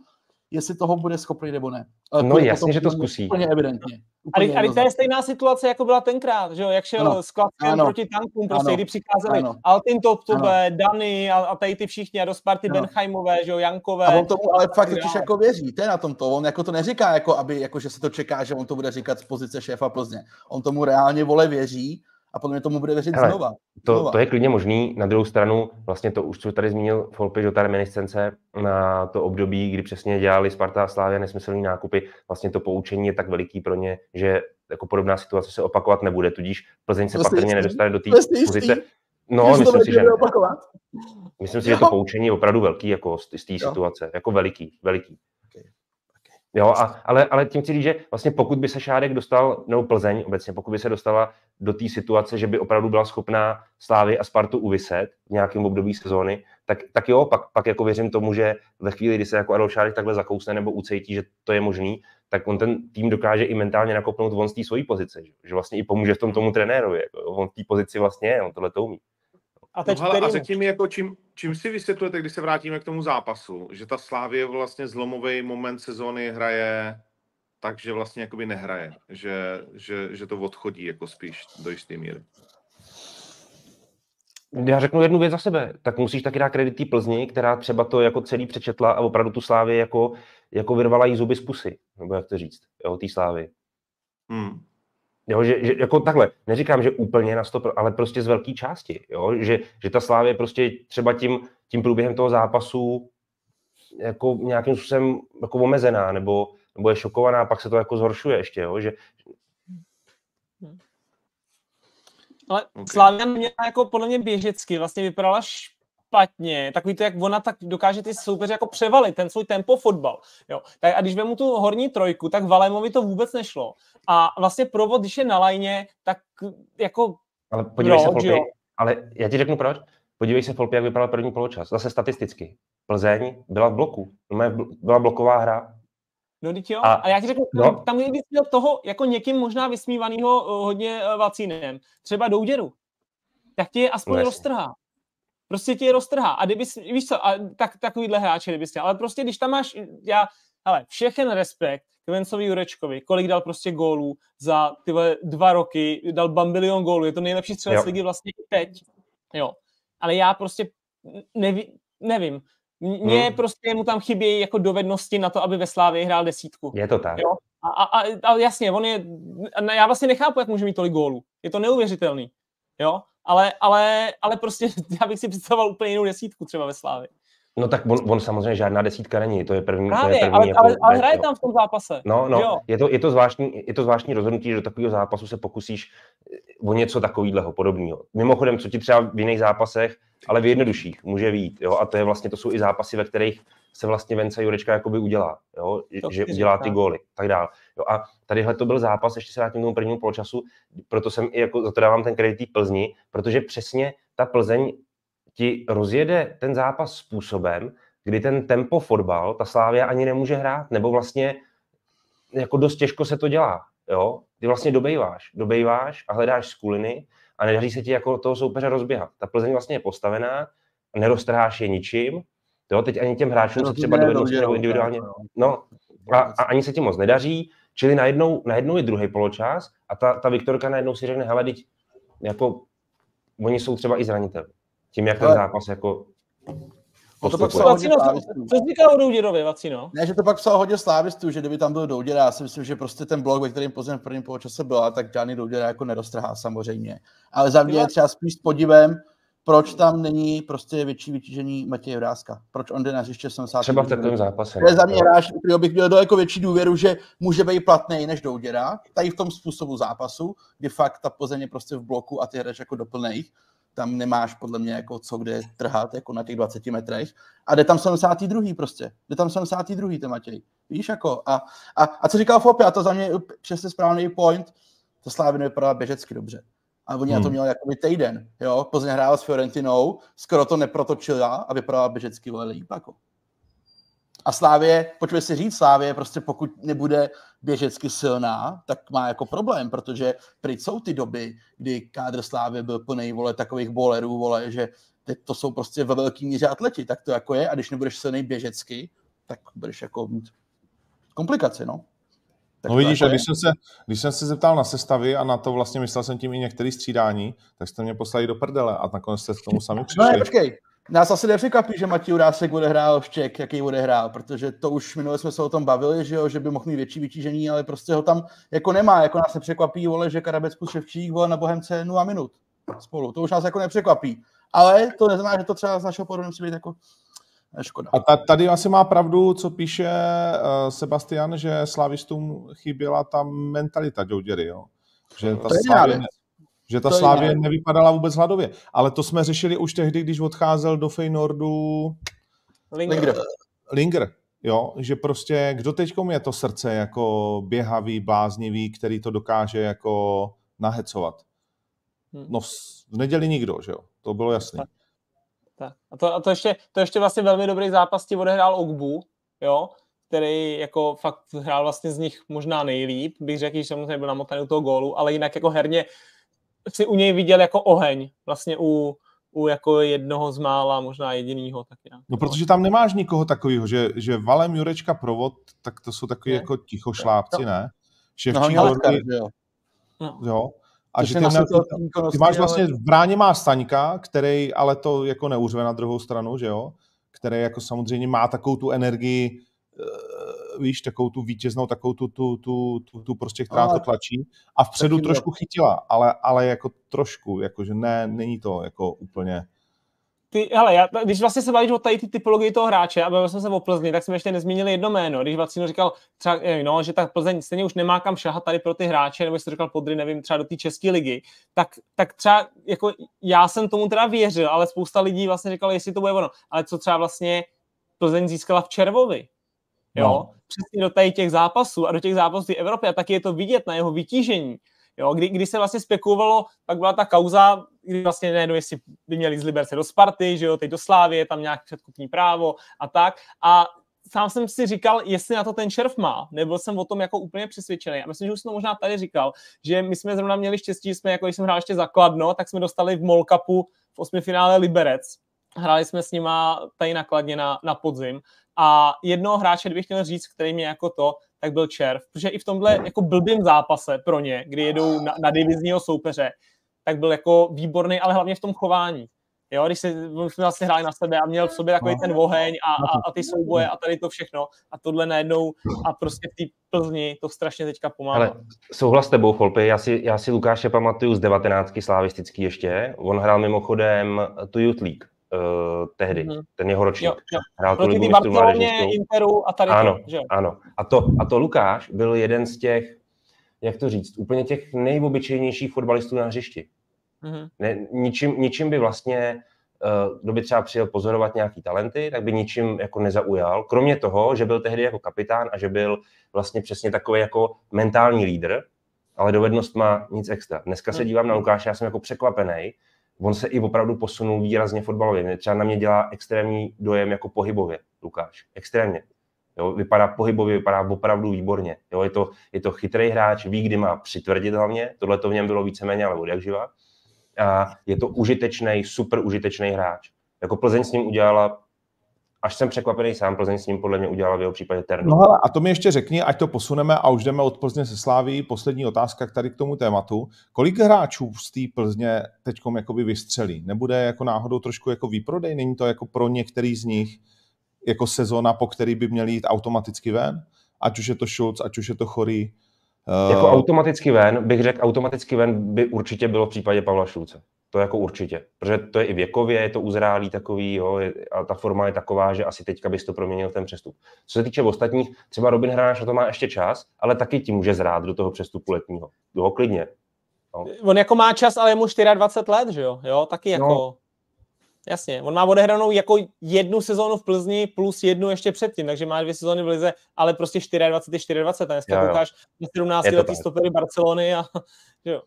Speaker 4: jestli toho bude schopný nebo ne. Ale
Speaker 3: No jasně, že to zkusí.
Speaker 4: Úplně evidentně.
Speaker 2: A,
Speaker 4: Úplně
Speaker 2: a to je stejná situace, jako byla tenkrát, že jo? jak šel
Speaker 4: Ano.
Speaker 2: s Klackem proti tankům, prostě,
Speaker 4: Ano.
Speaker 2: kdy přicházeli
Speaker 4: Ano.
Speaker 2: Altin Toptube, Dany a, a tady ty všichni, a do Sparty
Speaker 4: Ano.
Speaker 2: Benchheimové, že jo, Jankové.
Speaker 4: A on tomu ale fakt totiž jako věří, to je na tom to. On jako to neříká, jako, aby, jako, že se to čeká, že on to bude říkat z pozice šéfa Plzně. On tomu reálně vole věří a podle mě tomu bude věřit
Speaker 3: Hele,
Speaker 4: znova.
Speaker 3: To,
Speaker 4: znova.
Speaker 3: to je klidně možný. Na druhou stranu, vlastně to už co tady zmínil Folpi, že ta reminiscence na to období, kdy přesně dělali Sparta a Slávia nesmyslný nákupy, vlastně to poučení je tak veliký pro ně, že jako podobná situace se opakovat nebude, tudíž Plzeň se
Speaker 4: To
Speaker 3: patrně nedostane do té pozice. No,
Speaker 4: to
Speaker 3: myslím si, že ne.
Speaker 4: opakovat?
Speaker 3: Myslím si, že to poučení je opravdu velký, jako z, té situace, jako veliký, veliký. Jo, a, ale, ale tím chci říct, že vlastně pokud by se Šádek dostal, nebo Plzeň obecně, pokud by se dostala do té situace, že by opravdu byla schopná Slávy a Spartu uvyset v nějakém období sezóny, tak, tak jo, pak, pak jako věřím tomu, že ve chvíli, kdy se jako Adolf Šádek takhle zakousne nebo ucejtí, že to je možný, tak on ten tým dokáže i mentálně nakopnout von z té svojí pozice, že, že vlastně i pomůže v tom tomu trenérovi, jako, on v té pozici vlastně je, on tohle to umí.
Speaker 2: A teď
Speaker 5: No, hele, a řekni mi, jako čím, čím si vysvětlujete, když se vrátíme k tomu zápasu, že ta Slávie vlastně zlomový moment sezóny hraje tak, že vlastně jakoby nehraje, že, že, že to odchodí jako spíš do jisté míry.
Speaker 3: Já řeknu jednu věc za sebe, tak musíš taky dát kredit té Plzni, která třeba to jako celý přečetla a opravdu tu Slávě jako, jako vyrvala jí zuby z pusy, nebo jak to říct, jo, té Slávy.
Speaker 5: Hmm.
Speaker 3: Jo, že, že, jako takhle, neříkám, že úplně na 100%, ale prostě z velké části, jo, že, že ta Slávě prostě třeba tím, tím průběhem toho zápasu jako nějakým způsobem jako omezená, nebo, nebo je šokovaná, pak se to jako zhoršuje ještě, jo, že,
Speaker 2: Ale okay. Slávia měla jako podle mě běžecky, vlastně vypadala špatně, takový to, jak ona tak dokáže ty soupeře jako převalit, ten svůj tempo fotbal. Jo. Tak a když vemu tu horní trojku, tak Valémovi to vůbec nešlo. A vlastně provod, když je na lajně, tak jako...
Speaker 3: Ale podívej proč, se, Folpy, ale já ti řeknu proč. Podívej se, Folpy, jak vypadal první poločas. Zase statisticky. Plzeň byla v bloku. Byla bloková hra.
Speaker 2: No teď jo. A, a já ti řeknu, no. tam je měl toho jako někým možná vysmívanýho uh, hodně uh, vacínem. Třeba douděru. Tak ti je aspoň no, roztrhá. Prostě ti je roztrhá. A kdyby, víš co, a tak, takovýhle hráče, kdyby jsi, ale prostě když tam máš, já, hele, všechen respekt Kvencovi Jurečkovi, kolik dal prostě gólů za tyhle dva roky, dal bambilion gólů, je to nejlepší střelec ligy vlastně teď, jo. Ale já prostě neví, nevím, mně hmm. prostě mu tam chybějí jako dovednosti na to, aby ve Slávě hrál desítku.
Speaker 3: Je to tak.
Speaker 2: Jo? A, a, a, jasně, on je, já vlastně nechápu, jak může mít tolik gólů. Je to neuvěřitelný. Jo? Ale, ale, ale prostě [laughs] já bych si představoval úplně jinou desítku třeba ve Slávě.
Speaker 3: No tak on, on samozřejmě žádná desítka není, to je první.
Speaker 2: Právě,
Speaker 3: to je první
Speaker 2: ale,
Speaker 3: jako
Speaker 2: ale, ale hraje tam v tom zápase.
Speaker 3: No, no, je to, je, to zvláštní, je to zvláštní rozhodnutí, že do takového zápasu se pokusíš o něco takového podobného. Mimochodem, co ti třeba v jiných zápasech, ale v jednodušších může vít, jo, a to je vlastně, to jsou i zápasy, ve kterých se vlastně Vence Jurečka jakoby udělá, jo, to že udělá ty góly, tak dál. Jo, a tadyhle to byl zápas, ještě se vrátím k tomu prvnímu poločasu, proto jsem i jako, za to dávám ten kredit Plzni, protože přesně ta Plzeň ti rozjede ten zápas způsobem, kdy ten tempo fotbal, ta Slávia ani nemůže hrát, nebo vlastně jako dost těžko se to dělá, jo. Ty vlastně dobejváš, dobejváš a hledáš skuliny a nedaří se ti jako toho soupeře rozběhat. Ta Plzeň vlastně je postavená, neroztrháš je ničím, jo, teď ani těm hráčům no, se třeba dovedností nebo individuálně, no, a, a, ani se ti moc nedaří, čili najednou, najednou je druhý poločas a ta, ta Viktorka najednou si řekne, hele, teď jako oni jsou třeba i zranitelní. Tím, jak ten zápas jako
Speaker 2: No to pak psal hodně Co jsi říkal o Douděrovi, Vacino?
Speaker 4: Ne, že to pak psal hodně slávistů, že kdyby tam byl Douděra, já si myslím, že prostě ten blok, ve kterém Plzeň v prvním poločase byla, tak žádný Douděra jako neroztrhá samozřejmě. Ale za mě je třeba spíš s podívem, proč tam není prostě větší vytížení Matěje Vrázka. Proč on jde na hřiště 70.
Speaker 3: Třeba v takovém zápase.
Speaker 4: To je za mě hráč, který bych měl daleko větší důvěru, že může být platný než Douděra, tady v tom způsobu zápasu, kdy fakt ta Plzeň je prostě v bloku a ty hraješ jako doplnej tam nemáš podle mě jako co kde trhat jako na těch 20 metrech a jde tam 72. prostě, jde tam 72. ten Matěj, víš jako a, a, a co říkal Fopy, a to za mě přesně správný point, to Slávy nevypadala běžecky dobře. A oni hmm. na to hmm. měli jako týden, jo, Plzeň hrál s Fiorentinou, skoro to neprotočila a vypadala běžecky vole líp, jako. A Slávě, pojďme si říct, Slávě prostě pokud nebude běžecky silná, tak má jako problém, protože pryč jsou ty doby, kdy kádr Slávě byl plný vole takových bolerů, vole, že teď to jsou prostě ve velký míře atleti, tak to jako je a když nebudeš silný běžecky, tak budeš jako mít komplikaci, no.
Speaker 1: Tak no vidíš, jako když jsem, se, když jsem se zeptal na sestavy a na to vlastně myslel jsem tím i některý střídání, tak jste mě poslali do prdele a nakonec jste k tomu sami přišli. No ne,
Speaker 4: počkej, Nás asi nepřekvapí, že Matěj Urásek odehrál štěk, jaký odehrál, protože to už minule jsme se o tom bavili, že, jo, že by mohl mít větší vytížení, ale prostě ho tam jako nemá. Jako nás nepřekvapí, vole, že Karabec plus Ševčík vole, na Bohemce 0 minut spolu. To už nás jako nepřekvapí. Ale to neznamená, že to třeba z našeho pohledu musí být jako škoda.
Speaker 1: A tady asi má pravdu, co píše uh, Sebastian, že slavistům chyběla ta mentalita Douděry, jo? Že ta Slávě, že ta Slávě nevypadala vůbec hladově. Ale to jsme řešili už tehdy, když odcházel do Feynordu
Speaker 2: Linger.
Speaker 1: Linger. Jo, že prostě kdo teď je to srdce jako běhavý, bláznivý, který to dokáže jako nahecovat. Hmm. No v, v neděli nikdo, že jo, to bylo jasné.
Speaker 2: Tak. tak. A, to, a to, ještě, to ještě vlastně velmi dobrý zápas ti odehrál Ogbu, jo, který jako fakt hrál vlastně z nich možná nejlíp, bych řekl, že samozřejmě byl namotaný u toho gólu, ale jinak jako herně si u něj viděl jako oheň, vlastně u, u jako jednoho z mála, možná jedinýho. Tak já.
Speaker 1: No protože tam nemáš nikoho takového, že, že Valem, Jurečka, Provod, tak to jsou takový ne. jako tichošlápci, ne? Ševčík,
Speaker 4: No,
Speaker 1: Horny,
Speaker 4: jo.
Speaker 2: No.
Speaker 1: jo. A
Speaker 4: Což
Speaker 1: že ty,
Speaker 4: světlo
Speaker 1: ty máš vlastně v bráně má Staňka, který ale to jako neuřve na druhou stranu, že jo? Který jako samozřejmě má takovou tu energii, eh, víš, takovou tu vítěznou, takovou tu, tu, tu, tu, tu prostě, která
Speaker 4: Ale-
Speaker 1: to tlačí. A vpředu trošku chytila, ale, ale jako trošku, jakože ne, není to jako úplně...
Speaker 2: Ty, hele, já, když vlastně se bavíš o tady ty typologii toho hráče a bavil jsem se o Plzni, tak jsme ještě nezmínili jedno jméno. Když Vacino říkal, třeba, eh, no, že ta Plzeň stejně už nemá kam šahat tady pro ty hráče, nebo jsi to říkal podry, nevím, třeba do té české ligy, tak, tak třeba jako já jsem tomu teda věřil, ale spousta lidí vlastně říkalo, jestli to bude ono. Ale co třeba vlastně Plzeň získala v Červovi, jo,
Speaker 1: No.
Speaker 2: přesně do tady těch zápasů a do těch zápasů v Evropě a taky je to vidět na jeho vytížení. Jo, kdy, kdy, se vlastně spekulovalo, pak byla ta kauza, kdy vlastně nejenom, jestli by měli z Liberce do Sparty, že jo, teď do Slávy, tam nějak předkupní právo a tak. A sám jsem si říkal, jestli na to ten červ má. Nebyl jsem o tom jako úplně přesvědčený. A myslím, že už jsem to možná tady říkal, že my jsme zrovna měli štěstí, že jsme, jako když jsem hrál ještě zakladno, tak jsme dostali v Molkapu v osmifinále Liberec. Hráli jsme s nima tady nakladně na, na podzim. A jednoho hráče, kdybych chtěl říct, který mě jako to, tak byl Červ. Protože i v tomhle jako blbým zápase pro ně, kdy jedou na, na divizního soupeře, tak byl jako výborný, ale hlavně v tom chování. Jo, když jsme vlastně hráli na sebe a měl v sobě takový
Speaker 1: No.
Speaker 2: ten oheň a, a, a ty souboje a tady to všechno a tohle najednou a prostě v té Plzni to strašně teďka pomáhá.
Speaker 3: Ale souhlas s tebou, Cholpy, já si, já si Lukáše pamatuju z 19. slavistický ještě. On hrál mimochodem tu Youth League uh, tehdy,
Speaker 2: Mhm.
Speaker 3: ten jeho ročník.
Speaker 2: jo, jo.
Speaker 3: Hrál
Speaker 2: Proti
Speaker 3: ligu
Speaker 2: Barceloně. Interu a tady
Speaker 3: Ano,
Speaker 2: to, že
Speaker 3: ano. A to, a to Lukáš byl jeden z těch, jak to říct, úplně těch nejobyčejnějších fotbalistů na hřišti.
Speaker 2: Mhm.
Speaker 3: Ne, ničím, ničím by vlastně, uh, kdo by třeba přijel pozorovat nějaký talenty, tak by ničím jako nezaujal. Kromě toho, že byl tehdy jako kapitán a že byl vlastně přesně takový jako mentální lídr, ale dovednost má nic extra. Dneska se
Speaker 2: Hmm.
Speaker 3: dívám na Lukáše, já jsem jako překvapený. On se i opravdu posunul výrazně fotbalově. Třeba na mě dělá extrémní dojem jako pohybově, Lukáš. Extrémně. Jo, vypadá pohybově, vypadá opravdu výborně. Jo, je, to, je to chytrý hráč, ví, kdy má přitvrdit hlavně. Tohle to v něm bylo víceméně, ale od jak živa. A je to užitečný, super užitečný hráč. Jako Plzeň s ním udělala, až jsem překvapený sám, Plzeň s ním podle mě udělala v jeho případě Terno.
Speaker 1: No hele, a to mi ještě řekni, ať to posuneme a už jdeme od Plzně se Sláví. Poslední otázka k tady k tomu tématu. Kolik hráčů z té Plzně teď jakoby vystřelí? Nebude jako náhodou trošku jako výprodej? Není to jako pro některý z nich jako sezona, po který by měli jít automaticky ven? Ať už je to Schulz, ať už je to Chorý.
Speaker 3: Jako
Speaker 1: Uh,
Speaker 3: automaticky ven, bych řekl, automaticky ven by určitě bylo v případě Pavla Šulce. To jako určitě. Protože to je i věkově, je to uzrálý takový, jo, a ta forma je taková, že asi teďka bys to proměnil ten přestup. Co se týče ostatních, třeba Robin Hráč na to má ještě čas, ale taky ti může zrát do toho přestupu letního. Jo, klidně.
Speaker 2: On jako má čas, ale je mu 24 let, že jo? Jo, taky jako...
Speaker 3: No.
Speaker 2: Jasně, on má odehranou jako jednu sezónu v Plzni plus jednu ještě předtím, takže má dvě sezóny v Lize, ale prostě 24 24 a dneska
Speaker 3: Jo, jo.
Speaker 2: koukáš na 17
Speaker 3: Je to
Speaker 2: letý stopery Barcelony a [laughs] že jo.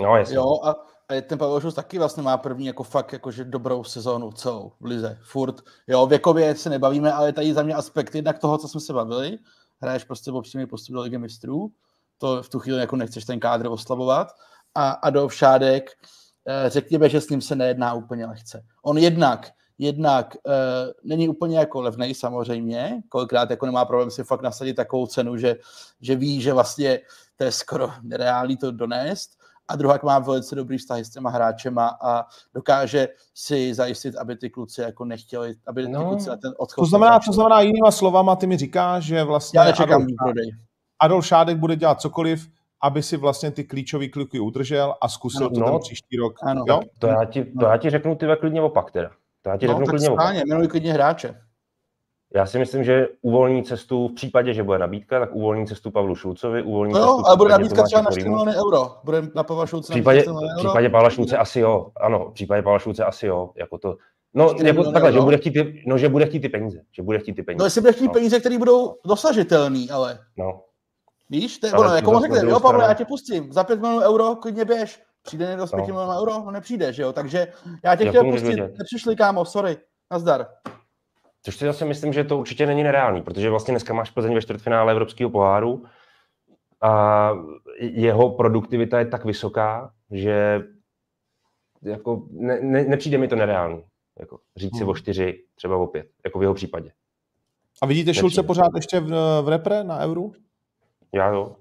Speaker 3: No, jasně.
Speaker 4: Jo, a ten Pavel Šus taky vlastně má první jako fakt jakože dobrou sezónu celou v Lize. Furt, jo, věkově se nebavíme, ale tady za mě aspekt jednak toho, co jsme se bavili. Hraješ prostě po přímý postup do Ligy mistrů, to v tu chvíli jako nechceš ten kádr oslabovat. A, a do všádek, eh, řekněme, že s ním se nejedná úplně lehce. On jednak jednak uh, není úplně jako levnej samozřejmě, kolikrát jako nemá problém si fakt nasadit takovou cenu, že, že ví, že vlastně to je skoro nereálný to donést, a druhá má velice dobrý vztahy s těma hráčema a dokáže si zajistit, aby ty kluci jako nechtěli, aby ty
Speaker 3: No.
Speaker 4: kluci na ten odchod...
Speaker 1: to znamená, to znamená jinýma slovama, ty mi říkáš, že vlastně
Speaker 4: Já nečekám
Speaker 1: Adolf,
Speaker 4: výprodej.
Speaker 1: Adolf Šádek bude dělat cokoliv, aby si vlastně ty klíčové kluky udržel a zkusil
Speaker 3: No,
Speaker 1: to
Speaker 3: no.
Speaker 1: ten příští rok.
Speaker 4: Ano.
Speaker 1: Jo?
Speaker 3: To já ti, to já ti řeknu ty klidně opak teda. To já ti
Speaker 4: No,
Speaker 3: řeknu
Speaker 4: tak
Speaker 3: klidně opak.
Speaker 4: klidně hráče.
Speaker 3: Já si myslím, že uvolní cestu v případě, že bude nabídka, tak uvolní cestu Pavlu Šulcovi, uvolní
Speaker 4: No
Speaker 3: cestu
Speaker 4: jo, ale bude nabídka třeba na
Speaker 3: Tomáši
Speaker 4: 4
Speaker 3: Chorýmu.
Speaker 4: miliony euro. Bude na Pavla Šulce
Speaker 3: V případě,
Speaker 4: 4 miliony
Speaker 3: v
Speaker 4: euro.
Speaker 3: případě Pavla Šulce asi jo, ano, v případě Pavla Šulce asi jo, jako to, no, jako takhle, že
Speaker 4: euro.
Speaker 3: bude, chtít ty, no, že bude chtít ty peníze, že bude chtít ty peníze.
Speaker 4: No jestli bude chtít
Speaker 3: no,
Speaker 4: peníze, které budou dosažitelný, ale
Speaker 3: no.
Speaker 4: víš, to je ono, jako
Speaker 3: na
Speaker 4: řekne, jo Pavle, já tě pustím, za 5 milionů euro klidně běž. Přijde někdo s 5
Speaker 3: No.
Speaker 4: milionů euro, no nepřijde, že jo, takže já tě chtěl pustit, nepřišli kámo, sorry, nazdar.
Speaker 3: Což si zase myslím, že to určitě není nereálný, protože vlastně dneska máš Plzeň ve čtvrtfinále Evropského poháru a jeho produktivita je tak vysoká, že jako ne, ne, nepřijde mi to nereálný. Jako říct hmm. si o čtyři, třeba o pět, jako v jeho případě.
Speaker 1: A vidíte nepřijde. Šulce pořád ještě v, v repre na euru?
Speaker 3: Já jo.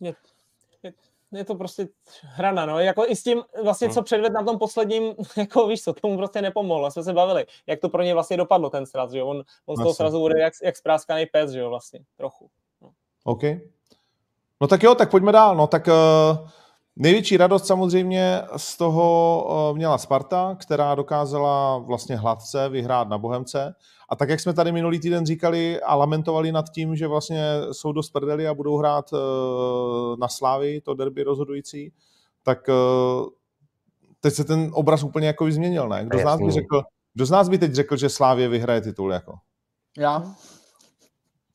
Speaker 2: Je, je, to prostě hrana, no. Jako i s tím vlastně, co hmm. předved na tom posledním, [laughs] jako víš co, tomu prostě nepomohlo. Jsme se bavili, jak to pro ně vlastně dopadlo ten sraz, že jo. On, on z toho srazu bude jak, jak spráskaný pes, že jo, vlastně, trochu. No.
Speaker 1: OK. No tak jo, tak pojďme dál. No tak uh, největší radost samozřejmě z toho uh, měla Sparta, která dokázala vlastně hladce vyhrát na Bohemce. A tak, jak jsme tady minulý týden říkali a lamentovali nad tím, že vlastně jsou dost prdeli a budou hrát uh, na Slávy, to derby rozhodující, tak uh, teď se ten obraz úplně jako změnil, ne? Kdo z nás by řekl, kdo z nás by teď řekl, že Slávě vyhraje titul, jako?
Speaker 4: Já.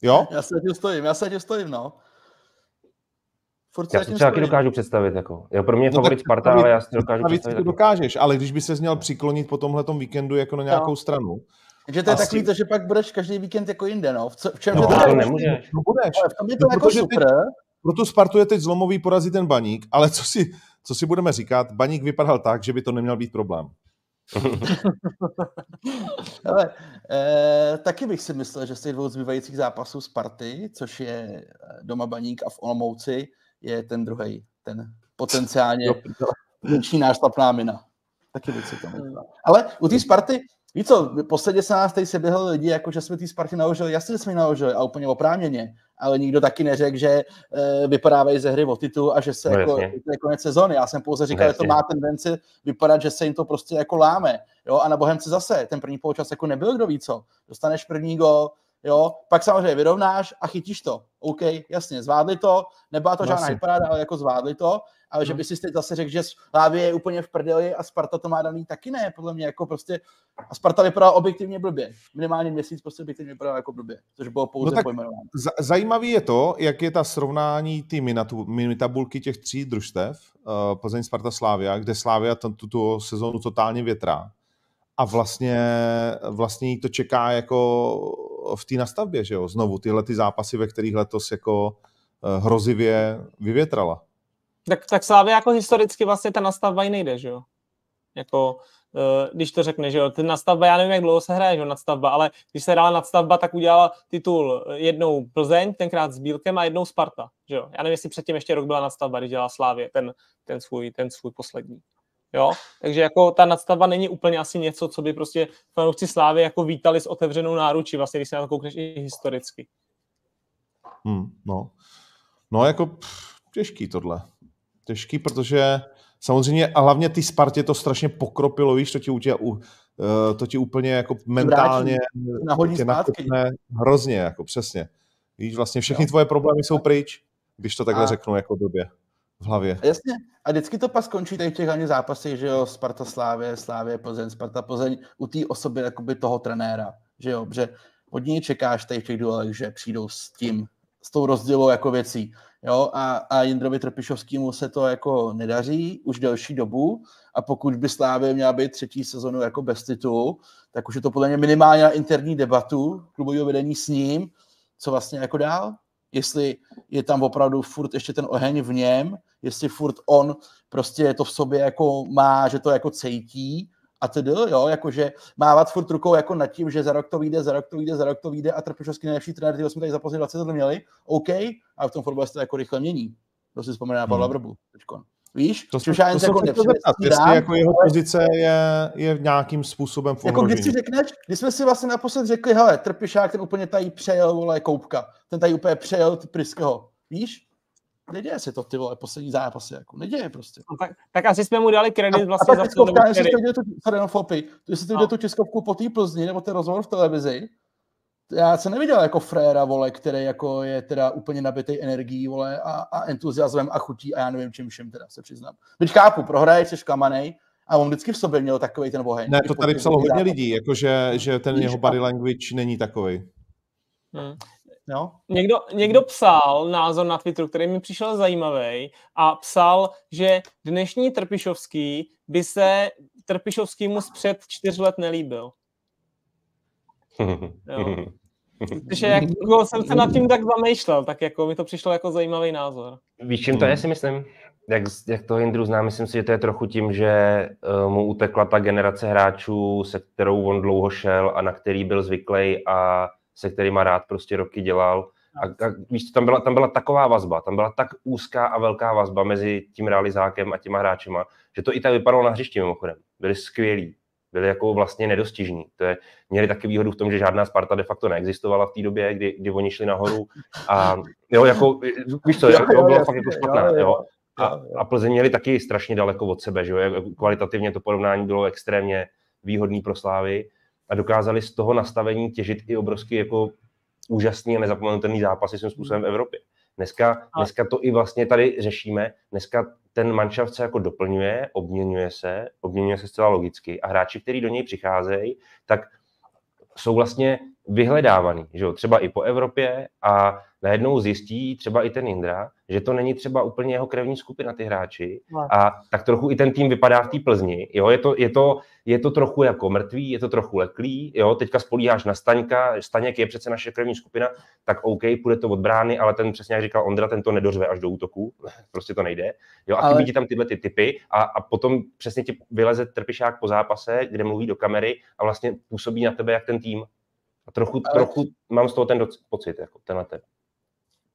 Speaker 1: Jo?
Speaker 4: Já se tím stojím, já se tím stojím, no.
Speaker 3: Furt já si třeba taky dokážu představit. Jako. Jo, pro mě je no favorit Sparta, ale já si dokážu představit.
Speaker 1: To dokážeš, ale když by se měl přiklonit po tomhle víkendu jako na nějakou no. stranu,
Speaker 4: takže to je Asi... takový to, že pak budeš každý víkend jako jinde, no. V, co, v čem
Speaker 3: no,
Speaker 4: to,
Speaker 3: to nemůžeš.
Speaker 1: No budeš.
Speaker 4: Ale v tom je to no, jako super. Teď,
Speaker 1: pro tu Spartu je teď zlomový porazit ten baník, ale co si, co si budeme říkat, baník vypadal tak, že by to neměl být problém. [laughs]
Speaker 4: Ale eh, taky bych si myslel, že z těch dvou zbývajících zápasů Sparty, což je eh, doma baník a v Olomouci, je ten druhý, ten potenciálně [laughs] větší nášlapná mina. Taky bych si to myslel. Ale u té Sparty, Víš co, nás tady se běhali lidi, jako že jsme ty Sparty naložili, jasně, že jsme ji naložili a úplně oprávněně, ale nikdo taky neřekl, že e, vypadávají ze hry o titul a že se no, jako, to je konec sezóny. Já jsem pouze říkal, no, že to má tendenci vypadat, že se jim to prostě jako láme. Jo? A na Bohemce zase, ten první poločas jako nebyl kdo ví co. Dostaneš první gol, jo, pak samozřejmě vyrovnáš a chytíš to. OK, jasně, zvládli to, nebyla to žádná hyparáda, ale jako zvládli to ale že hmm. by si teď zase řekl, že Slávě je úplně v prdeli a Sparta to má daný taky ne, podle mě jako prostě a Sparta vypadala objektivně blbě. Minimálně měsíc prostě objektivně vypadala jako blbě, což bylo pouze no pojmenováno.
Speaker 1: Zajímavý je to, jak je ta srovnání ty minitabulky těch tří družstev, uh, Plzeň, Sparta, Slávia, kde Slávia tuto sezónu totálně větrá a vlastně, vlastně jí to čeká jako v té nastavbě, že jo, znovu tyhle ty zápasy, ve kterých letos jako uh, hrozivě vyvětrala.
Speaker 2: Tak, tak Slávě jako historicky vlastně ta nastavba i nejde, že jo? Jako, uh, když to řekne, že jo, ten nastavba, já nevím, jak dlouho se hraje, že jo, nadstavba, ale když se hrála nadstavba, tak udělala titul jednou Plzeň, tenkrát s Bílkem a jednou Sparta, že jo. Já nevím, jestli předtím ještě rok byla nadstavba, když dělala Slávě, ten, ten, svůj, ten svůj poslední. Jo? Takže jako ta nadstavba není úplně asi něco, co by prostě fanoušci Slávy jako vítali s otevřenou náručí, vlastně, když se na to koukneš i historicky.
Speaker 1: Hmm, no. no, jako pff, těžký tohle těžký, protože samozřejmě a hlavně ty Spartě to strašně pokropilo, víš, to ti, tě, eh, to ti úplně jako mentálně
Speaker 4: tě nakopne
Speaker 1: hrozně, jako přesně. Víš, vlastně všechny tvoje problémy jsou pryč, když to takhle a... řeknu jako době v hlavě.
Speaker 4: Jasně. A vždycky to pas končí tady v těch hlavně zápasech, že jo, Sparta Slávě, Slávě Plzeň, Sparta Plzeň, u té osoby jakoby toho trenéra, že jo, že od něj čekáš tady v těch duelech, že přijdou s tím, s tou rozdělou jako věcí. Jo, a, a Jindrovi Trpišovskému se to jako nedaří už delší dobu. A pokud by Slávě měla být třetí sezonu jako bez titulu, tak už je to podle mě minimálně na interní debatu klubového vedení s ním, co vlastně jako dál, jestli je tam opravdu furt ještě ten oheň v něm, jestli furt on prostě to v sobě jako má, že to jako cítí a tedy, jo, jakože mávat furt rukou jako nad tím, že za rok to vyjde, za rok to vyjde, za rok to vyjde a Trpišovský nejlepší trenér, který jsme tady za poslední 20 let měli, OK, a v tom fotbale se to jako rychle mění. To si vzpomíná na Pavla hmm. Vrbu teďkon. Víš?
Speaker 1: To, to, to, to jako zeptat, jestli jako jeho pozice je, je v nějakým způsobem v
Speaker 4: Jako když si řekneš, když jsme si vlastně naposled řekli, hele, Trpišák ten úplně tady přejel, vole, Koupka, ten tady úplně přejel Pryskeho, víš? Neděje se to ty vole poslední zápasy, jako neděje prostě.
Speaker 2: No, tak, tak, asi jsme mu dali kredit vlastně a,
Speaker 4: za to. Jestli jste viděli tu, sorry, no, Fopy, jestli jste viděli tu tiskovku po té Plzni, nebo ten rozhovor v televizi, já jsem neviděl jako fréra, vole, který jako je teda úplně nabitý energií, vole, a, a entuziasmem a chutí a já nevím čím všem teda se přiznám. Teď chápu, prohraješ, jsi kamanej, a on vždycky v sobě měl takový ten oheň.
Speaker 1: Ne, to tady psalo hodně lidí, jakože že ten jeho body language není takový.
Speaker 2: Hmm. Jo? Někdo, někdo psal názor na Twitteru, který mi přišel zajímavý a psal, že dnešní Trpišovský by se Trpišovskýmu z před čtyř let nelíbil. Jo. Takže jako jsem se nad tím tak zamýšlel, tak jako mi to přišlo jako zajímavý názor.
Speaker 3: Víš, čím to je, si myslím? jak, jak to Jindru zná, myslím si, že to je trochu tím, že uh, mu utekla ta generace hráčů, se kterou on dlouho šel a na který byl zvyklý a se kterýma rád prostě roky dělal. A, a víš, tam byla, tam byla taková vazba, tam byla tak úzká a velká vazba mezi tím realizákem a těma hráčema, že to i tak vypadalo na hřišti mimochodem. Byli skvělí, byli jako vlastně nedostižní. To je, měli taky výhodu v tom, že žádná Sparta de facto neexistovala v té době, kdy, kdy oni šli nahoru. A jo, jako, víš co, jo, jo, bylo fakt jako špatné. Jo, jo. A, a Plzeň měli taky strašně daleko od sebe, že jo? Jako kvalitativně to porovnání bylo extrémně výhodný pro Slávy a dokázali z toho nastavení těžit i obrovský jako úžasný a nezapomenutelný zápasy svým způsobem v Evropě. Dneska, dneska to i vlastně tady řešíme. Dneska ten manšaft se jako doplňuje, obměňuje se, obměňuje se zcela logicky a hráči, kteří do něj přicházejí, tak jsou vlastně vyhledávaný, že jo? třeba i po Evropě a najednou zjistí třeba i ten Indra, že to není třeba úplně jeho krevní skupina, ty hráči. No. A tak trochu i ten tým vypadá v té Plzni. Jo? Je, to, je, to, je to trochu jako mrtvý, je to trochu leklý. Jo? Teďka spolíháš na Staňka, Staněk je přece naše krevní skupina, tak OK, půjde to od brány, ale ten přesně jak říkal Ondra, ten to nedořve až do útoku. [laughs] prostě to nejde. Jo? A ale... chybí ti tam tyhle ty typy a, a potom přesně ti vyleze trpišák po zápase, kde mluví do kamery a vlastně působí na tebe jak ten tým. A trochu, ale... trochu mám z toho ten doc- pocit, jako tenhle ten.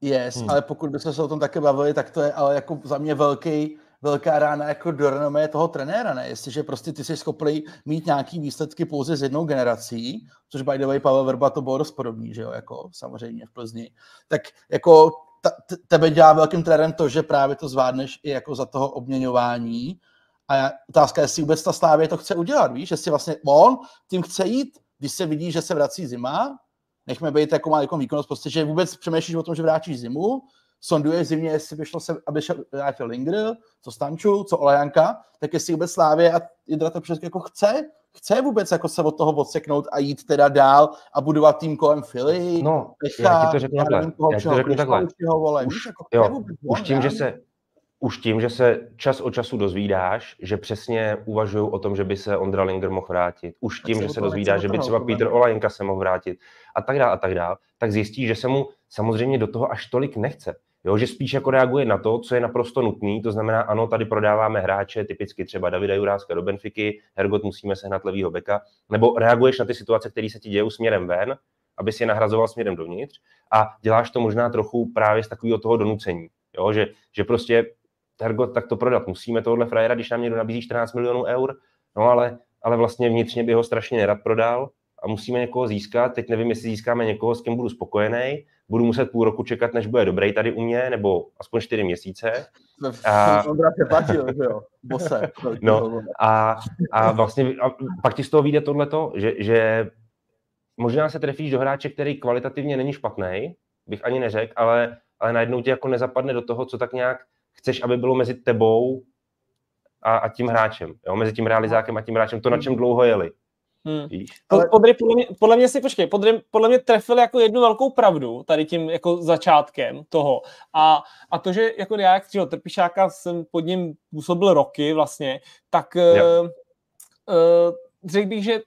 Speaker 4: Yes, hmm. ale pokud bychom se o tom také bavili, tak to je ale jako za mě velký, velká rána jako do renomé toho trenéra, ne? Jestliže prostě ty jsi schopný mít nějaký výsledky pouze s jednou generací, což by the way Pavel Verba to bylo dost podobný, že jo, jako samozřejmě v Plzni, tak jako ta, tebe dělá velkým trenérem to, že právě to zvládneš i jako za toho obměňování a otázka je, jestli vůbec ta Slávě to chce udělat, víš, jestli vlastně on tím chce jít, když se vidí, že se vrací zima, nechme být jako má jako výkonnost, prostě, že vůbec přemýšlíš o tom, že vrátíš zimu, sonduješ zimně, jestli by šlo se, aby šel, vrátil Linger, co Stanču, co Olajanka, tak jestli vůbec Slávě a Jindra to všechno jako chce, chce vůbec jako se od toho odseknout a jít teda dál a budovat tým kolem Fili,
Speaker 3: no, Pecha, já ti to řeknu takhle. Já ti to řeknu takhle.
Speaker 4: Už,
Speaker 3: jako jo, už tím, že se, už tím, že se čas od času dozvídáš, že přesně uvažují o tom, že by se Ondra Linger mohl vrátit, už tím, že se dozvídáš, že by třeba Peter Olajenka se mohl vrátit a tak dále a tak dále, tak zjistí, že se mu samozřejmě do toho až tolik nechce. Jo, že spíš jako reaguje na to, co je naprosto nutný, to znamená, ano, tady prodáváme hráče, typicky třeba Davida Juráska do Benfiky, Hergot musíme sehnat levýho beka, nebo reaguješ na ty situace, které se ti dějí směrem ven, aby si je nahrazoval směrem dovnitř a děláš to možná trochu právě z takového toho donucení, jo, že, že prostě Hergot, tak to prodat musíme tohle frajera, když nám někdo nabízí 14 milionů eur, no ale, ale vlastně vnitřně by ho strašně nerad prodal a musíme někoho získat. Teď nevím, jestli získáme někoho, s kým budu spokojený. Budu muset půl roku čekat, než bude dobrý tady u mě, nebo aspoň čtyři měsíce.
Speaker 4: A... [laughs] platil, jo? Bose.
Speaker 3: No, a, a vlastně a pak ti z toho vyjde tohleto, že, že možná se trefíš do hráče, který kvalitativně není špatný, bych ani neřekl, ale, ale najednou ti jako nezapadne do toho, co tak nějak chceš, aby bylo mezi tebou a, a tím hráčem, jo? mezi tím realizákem a tím hráčem, to, na čem dlouho jeli. Hmm. Víš?
Speaker 2: Ale... Podry, podle, mě, podle mě si, počkej, podry, podle mě trefil jako jednu velkou pravdu tady tím jako začátkem toho. A, a to, že jako já, jak Trpišáka jsem pod ním působil roky vlastně, tak uh, uh, řekl bych, že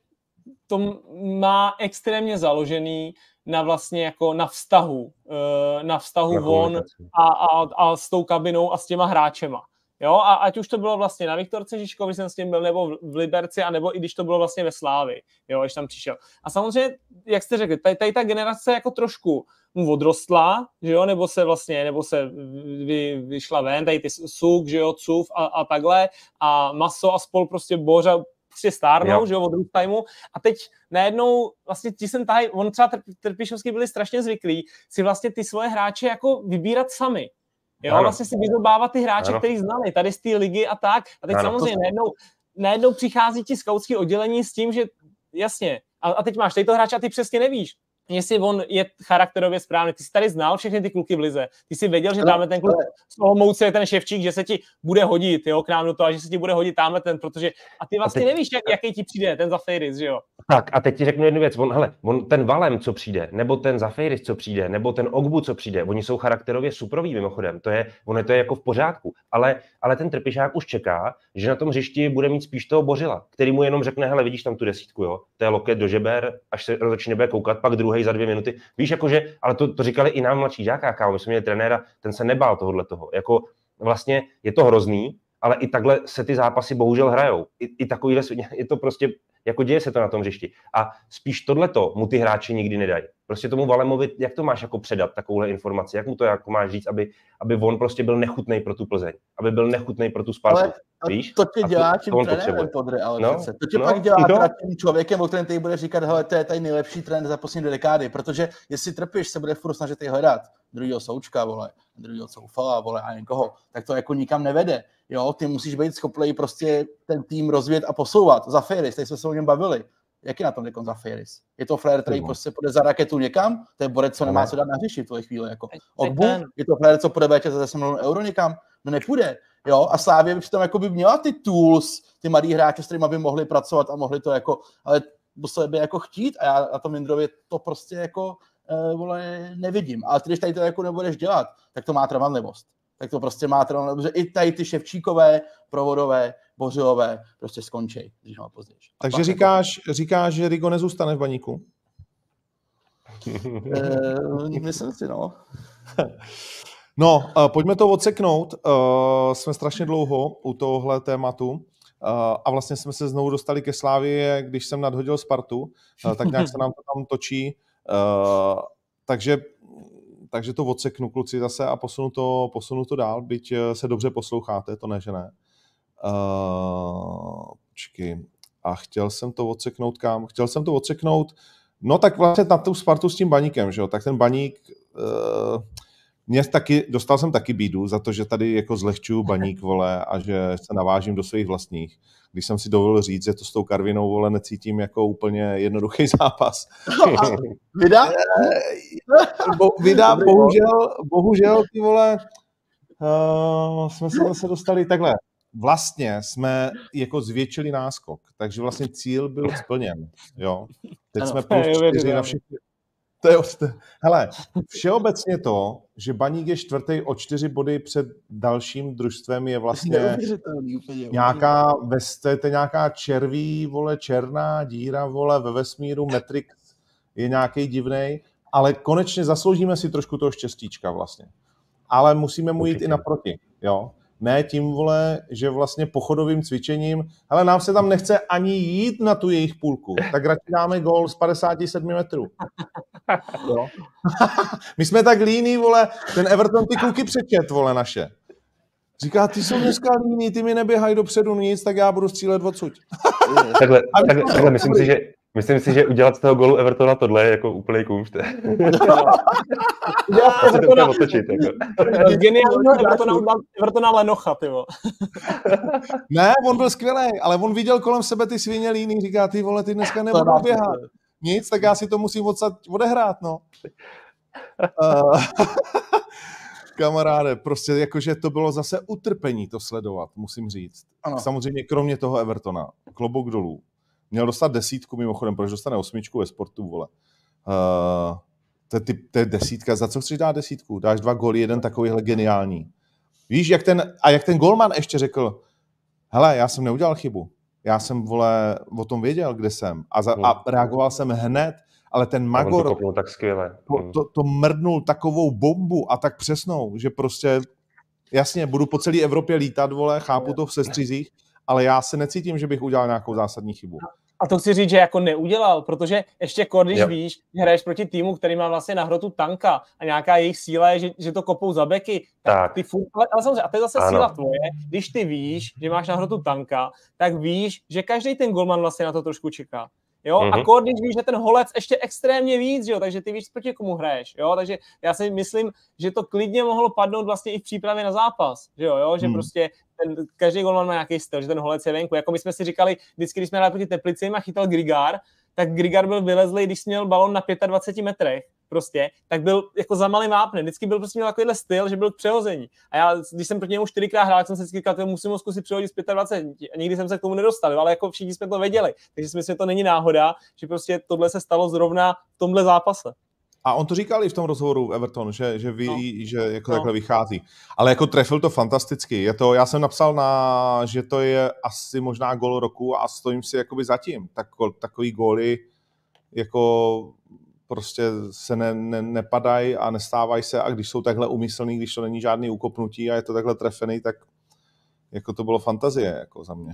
Speaker 2: to má extrémně založený na vlastně jako na vztahu, eh, na vztahu na von a, a, a s tou kabinou a s těma hráčema. Jo, a ať už to bylo vlastně na Viktorce Žižkovi, jsem s tím byl, nebo v Liberci, a nebo i když to bylo vlastně ve Slávi, jo, když tam přišel. A samozřejmě, jak jste řekli, tady, tady ta generace jako trošku mu odrostla, že jo, nebo se vlastně, nebo se vy, vyšla ven, tady ty Suk, že jo, Cuf a, a takhle, a Maso a spol prostě Bořa prostě stárnou, jo. že jo, od timeu. A teď najednou vlastně ti jsem tady, on třeba Trpišovský byli strašně zvyklí si vlastně ty svoje hráče jako vybírat sami. Jo, ano. vlastně si vyzobávat ty hráče, který znali tady z té ligy a tak. A teď ano, samozřejmě to... najednou, najednou přichází ti skautský oddělení s tím, že jasně, a, a teď máš tady to hráče a ty přesně nevíš, jestli on je charakterově správný. Ty jsi tady znal všechny ty kluky v lize. Ty jsi věděl, že tamhle ten kluk z Olomouce je ten ševčík, že se ti bude hodit jo, k nám do toho a že se ti bude hodit tamhle ten, protože a ty vlastně a teď... nevíš, jak, jaký ti přijde ten Zafiris, že jo.
Speaker 3: Tak a teď ti řeknu jednu věc. On, hele, on, ten Valem, co přijde, nebo ten Zafiris, co přijde, nebo ten Ogbu, co přijde, oni jsou charakterově suprový mimochodem. To je, ono to je jako v pořádku. Ale, ale ten trpišák už čeká, že na tom hřišti bude mít spíš toho Bořila, který mu jenom řekne, hele, vidíš tam tu desítku, jo, to je loket do žeber, až se rozhodčí nebude koukat, pak druhý za dvě minuty. Víš, jakože, ale to, to říkali i nám mladší žáká, kámo, my jsme měli trenéra, ten se nebál tohohle toho. Jako, vlastně je to hrozný, ale i takhle se ty zápasy bohužel hrajou. I, i takovýhle, [laughs] je to prostě jako děje se to na tom hřišti. A spíš tohleto mu ty hráči nikdy nedají. Prostě tomu Valemovi, jak to máš jako předat, takovouhle informaci, jak mu to jako máš říct, aby, aby on prostě byl nechutný pro tu Plzeň, aby byl nechutný pro tu Spartu. Ale
Speaker 4: víš? to tě dělá tím trenérem podry, ale no, přece. To tě no, pak dělá no. tím člověkem, o kterém ty bude říkat, hele, to je tady nejlepší trend za poslední dekády, protože jestli trpíš, se bude furt snažit hledat druhého Součka, vole, druhého Soufala, vole, a někoho, tak to jako nikam nevede. Jo, ty musíš být schopný prostě ten tým rozvíjet a posouvat. Za Ferris, tady jsme se o něm bavili. Jak je na tom teď za Ferris? Je to flair, který prostě půjde za raketu někam? To je borec, co nemá co dát na hřiši v tuhle chvíli. Jako. Ogbu? Je to flair, co půjde večer za 10 milionů euro někam? No nepůjde. Jo, a Slávě by tam jako by měla ty tools, ty malí hráči, s kterými by mohli pracovat a mohli to jako, ale museli by jako chtít a já na tom Jindrově to prostě jako uh, vole, nevidím. Ale když tady to jako nebudeš dělat, tak to má trvanlivost tak to prostě má trvat, protože i tady ty ševčíkové, provodové, bořilové prostě skončí, když má později.
Speaker 1: Takže říkáš, jako... říkáš, že Rigo nezůstane v baníku? [laughs]
Speaker 4: e, myslím si, no. [laughs]
Speaker 1: No, uh, pojďme to odseknout. Uh, jsme strašně dlouho u tohohle tématu. A vlastně jsme se znovu dostali ke Slávě, když jsem nadhodil Spartu, tak nějak se nám to tam točí. Takže takže to odseknu kluci zase a posunu to, posunu to dál, byť eh, se dobře posloucháte, to ne, že ne. Uh, počkej. A chtěl jsem to odseknout kam? Chtěl jsem to odseknout, no tak vlastně na tu Spartu s tím baníkem, že jo? Tak ten baník, uh, mě taky, dostal jsem taky bídu za to, že tady jako zlehčuju [laughs] baník, vole, a že se navážím do svých vlastních. Když jsem si dovolil říct, že to s tou Karvinou, vole, necítím jako úplně jednoduchý [laughs] zápas. [laughs]
Speaker 4: Vida?
Speaker 1: Bo, vida, bohužel, bohužel, ty vole, uh, jsme se zase dostali takhle. Vlastně jsme jako zvětšili náskok, takže vlastně cíl byl splněn, jo. Teď jsme plus čtyři na všechny, to je, hele, všeobecně to, že Baník je čtvrtý o čtyři body před dalším družstvem je vlastně nějaká, to je nějaká červí, vole, černá díra, vole, ve vesmíru, Matrix je nějaký divný, ale konečně zasloužíme si trošku toho štěstíčka vlastně. Ale musíme mu jít Určitě. i naproti, jo ne tím, vole, že vlastně pochodovým cvičením, ale nám se tam nechce ani jít na tu jejich půlku, tak radši dáme gol z 57 metrů. Jo? [laughs] My jsme tak líní, vole, ten Everton ty kluky přečet, vole, naše. Říká, ty jsou dneska líní, ty mi neběhají dopředu nic, tak já budu střílet odsud.
Speaker 3: takhle, takhle, takhle myslím si, že Myslím si, že udělat z toho golu Evertona tohle je jako úplný kůmšt.
Speaker 2: Udělat to Evertona, otočit. Jako. Geniální Evertona, Evertona Lenocha, ty [laughs]
Speaker 1: Ne, on byl skvělý, ale on viděl kolem sebe ty svině líný, říká, ty vole, ty dneska nebudou běhat. Nic, tak já si to musím odsad odehrát, no. uh, [laughs] [laughs] kamaráde, prostě jakože to bylo zase utrpení to sledovat, musím říct. Ano. Samozřejmě kromě toho Evertona, klobouk dolů Měl dostat desítku mimochodem, proč dostane osmičku ve sportu, vole. Uh, to, je, to je desítka, za co chceš dát desítku? Dáš dva góly, jeden takovýhle geniální. Víš, jak ten, a jak ten golman ještě řekl, hele, já jsem neudělal chybu. Já jsem, vole, o tom věděl, kde jsem. A, za, a hmm. reagoval jsem hned, ale ten Magor
Speaker 3: to, tak skvěle.
Speaker 1: To, hmm. to, to mrdnul takovou bombu a tak přesnou, že prostě jasně, budu po celé Evropě lítat, vole, chápu to v sestřizích, ale já se necítím, že bych udělal nějakou zásadní chybu.
Speaker 2: A to chci říct, že jako neudělal, protože ještě kor, když yep. víš, že hraješ proti týmu, který má vlastně na hrotu tanka a nějaká jejich síla je, že, že to kopou za beky, tak, tak. ty furt, ale, ale samozřejmě, a to je zase ano. síla tvoje, když ty víš, že máš na hrotu tanka, tak víš, že každý ten golman vlastně na to trošku čeká. Jo, mm-hmm. a kor, když víš, že ten holec ještě extrémně víc, jo, takže ty víš, proti komu hraješ, jo, takže já si myslím, že to klidně mohlo padnout vlastně i v přípravě na zápas, že jo, jo že mm. prostě ten, každý golman má nějaký styl, že ten holec je venku, jako my jsme si říkali, vždycky, když jsme hráli proti Teplicím a chytal Grigar, tak Grigar byl vylezlý, když měl balon na 25 metrech, prostě, tak byl jako za malý mápne. Vždycky byl prostě měl takovýhle styl, že byl přehození. A já, když jsem proti němu čtyřikrát hrál, jsem se vždycky říkal, musím ho zkusit přehodit z 25 a nikdy jsem se k tomu nedostal, ale jako všichni jsme to věděli. Takže si myslím, že to není náhoda, že prostě tohle se stalo zrovna v tomhle zápase.
Speaker 1: A on to říkal i v tom rozhovoru Everton, že, že ví, no. že jako no. takhle vychází. Ale jako trefil to fantasticky. Je to, já jsem napsal, na, že to je asi možná gol roku a stojím si jakoby zatím. Tak, takový góly jako prostě se ne, ne, nepadají a nestávají se a když jsou takhle umyslný, když to není žádný ukopnutí a je to takhle trefený, tak jako to bylo fantazie jako za mě.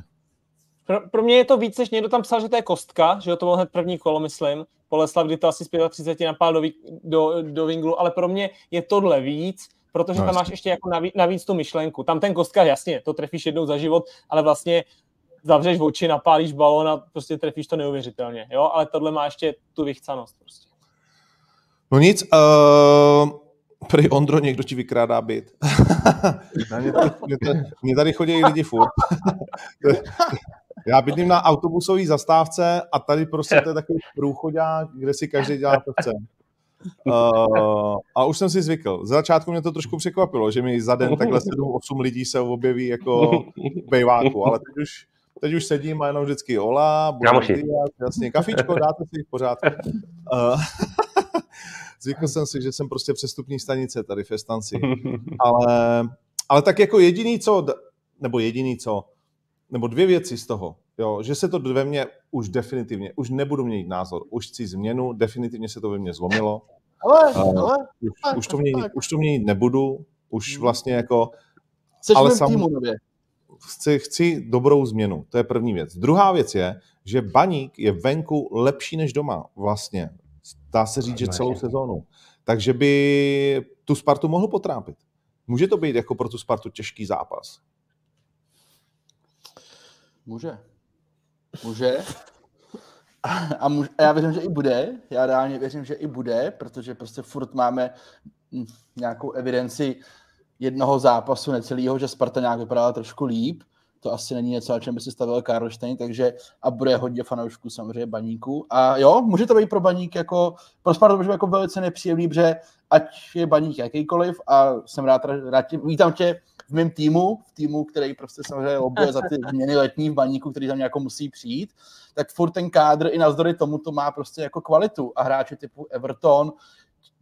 Speaker 2: Pro, pro mě je to víc, než někdo tam psal, že to je kostka, že to bylo hned první kolo, myslím. Poleslav, kdy to asi z 35 napál do, do, do Vinglu, ale pro mě je tohle víc, protože no, tam máš ještě jako navíc, navíc tu myšlenku. Tam ten kostka, jasně, to trefíš jednou za život, ale vlastně zavřeš oči, napálíš balon a prostě trefíš to neuvěřitelně, jo, ale tohle má ještě tu vychcanost prostě.
Speaker 1: No nic, uh, prý Ondro, někdo ti vykrádá byt. mě, tady, mě, tady, mě tady chodí lidi furt. [laughs] Já bydlím na autobusové zastávce a tady prostě to je takový [laughs] průchodák, kde si každý dělá, to chce. Uh, a už jsem si zvykl. Za začátku mě to trošku překvapilo, že mi za den takhle 7-8 lidí se objeví jako bejváku, ale teď už, teď už sedím a jenom vždycky ola, budu jasně, kafičko, dáte si v pořádku. Uh, [laughs] zvykl jsem si, že jsem prostě přestupní stanice tady v Estanci. [laughs] Ale, ale tak jako jediný co, nebo jediný co, nebo dvě věci z toho, jo, že se to ve mně už definitivně, už nebudu měnit názor, už chci změnu, definitivně se to ve mně zlomilo.
Speaker 4: Ale, uh, ale,
Speaker 1: už, tak, už, to měnit, tak. už to měnit nebudu, už hmm. vlastně jako...
Speaker 4: Jsi ale sam, týmu nově.
Speaker 1: Chci, chci dobrou změnu, to je první věc. Druhá věc je, že baník je venku lepší než doma vlastně. Dá se říct, že celou sezónu. Takže by tu Spartu mohl potrápit. Může to být jako pro tu Spartu těžký zápas.
Speaker 4: Může. Může. A, může, a já věřím, že i bude. Já reálně věřím, že i bude, protože prostě furt máme hm, nějakou evidenci jednoho zápasu, necelého, že Sparta nějak vypadala trošku líp. To asi není něco, na čem by si stavil Karlštejn, takže a bude hodně fanoušků samozřejmě baníků. A jo, může to být pro baník jako, pro Spartu může jako velice nepříjemný, protože ať je baník jakýkoliv a jsem rád, rád tě, vítám tě v mém týmu, v týmu, který prostě samozřejmě lobuje za ty změny letní v baníku, který tam jako musí přijít, tak furt ten kádr i navzdory tomu to má prostě jako kvalitu a hráči typu Everton,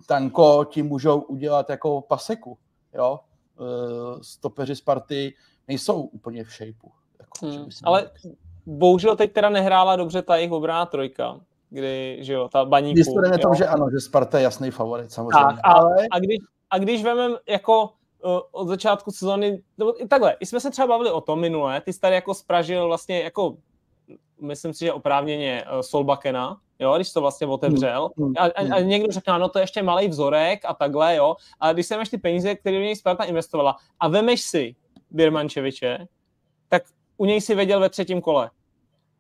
Speaker 4: Tanko ti můžou udělat jako paseku, jo. Uh, stopeři Sparty nejsou úplně v šejpu. Jako,
Speaker 2: hmm, ale bohužel teď teda nehrála dobře ta jejich obrana trojka, kdy, že jo, ta baníku.
Speaker 4: Když to že ano, že Sparta je jasný favorit, samozřejmě. Tak,
Speaker 2: ale... a, když, a když vememe jako uh, od začátku sezóny, nebo i takhle, jsme se třeba bavili o tom minule, ty jsi tady jako spražil vlastně jako, myslím si, že oprávněně uh, Solbakena, jo, když to vlastně otevřel. Mm, mm, a, a, a mm. někdo řekl, no to je ještě malý vzorek a takhle, jo. A když se ty peníze, které do něj Sparta investovala a vemeš si Birmančeviče, tak u něj si věděl ve třetím kole.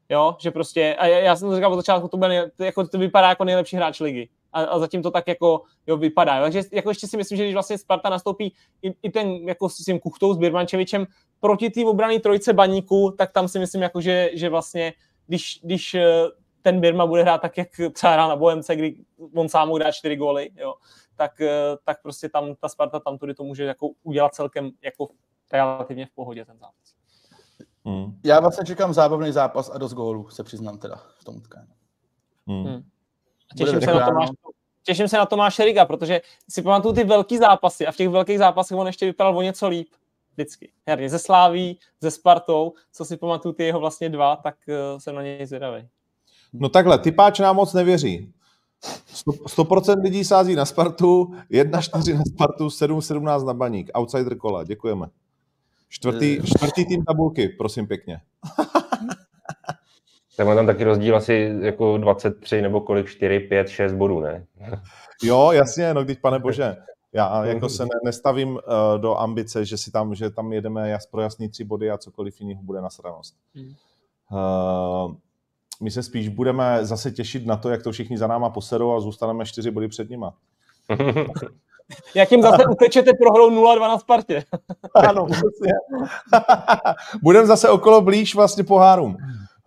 Speaker 2: Jo, že prostě, a já, já jsem to říkal od začátku, to, bude, jako, to vypadá jako nejlepší hráč ligy a, a zatím to tak jako jo, vypadá. Takže jako ještě si myslím, že když vlastně Sparta nastoupí i, i ten jako s tím Kuchtou, s Birmančevičem proti té obrané trojce baníku, tak tam si myslím, jako, že, že vlastně, když, když eh, ten Birma bude hrát tak, jak třeba hrál na Bohemce, kdy on sám dá čtyři góly, jo, tak, eh, tak prostě tam ta Sparta tam tudy to může jako udělat celkem jako relativně v pohodě ten zápas.
Speaker 4: Hmm. Já vlastně čekám zábavný zápas a dost gólů, se přiznám teda v tom utkání.
Speaker 2: Hmm. Hmm. Těším se, na Tomáš, těším se na Tomáše Riga, protože si pamatuju ty velký zápasy a v těch velkých zápasech on ještě vypadal o něco líp. Vždycky. Herně ze Sláví, ze Spartou, co si pamatuju ty jeho vlastně dva, tak uh, jsem na něj zvědavý.
Speaker 1: No takhle, typáč nám moc nevěří. 100% lidí sází na Spartu, 1-4 na Spartu, 7-17 na Baník. Outsider kola, děkujeme. Čtvrtý, eh. čtvrtý tým tabulky, prosím pěkně. [laughs]
Speaker 3: Tak má tam taky rozdíl asi jako 23 nebo kolik, 4, 5, 6 bodů, ne? [laughs]
Speaker 1: Jo, jasně, no když pane bože. Já [laughs] jako se ne, nestavím uh, do ambice, že si tam, že tam jedeme jas, pro jasný tři body a cokoliv jiného bude na stranost. Uh, my se spíš budeme zase těšit na to, jak to všichni za náma poserou a zůstaneme čtyři body před nima. [laughs]
Speaker 2: Jak jim zase [laughs] utečete prohrou 0-2 na Spartě. [laughs]
Speaker 1: ano, Budeme zase okolo blíž vlastně pohárům.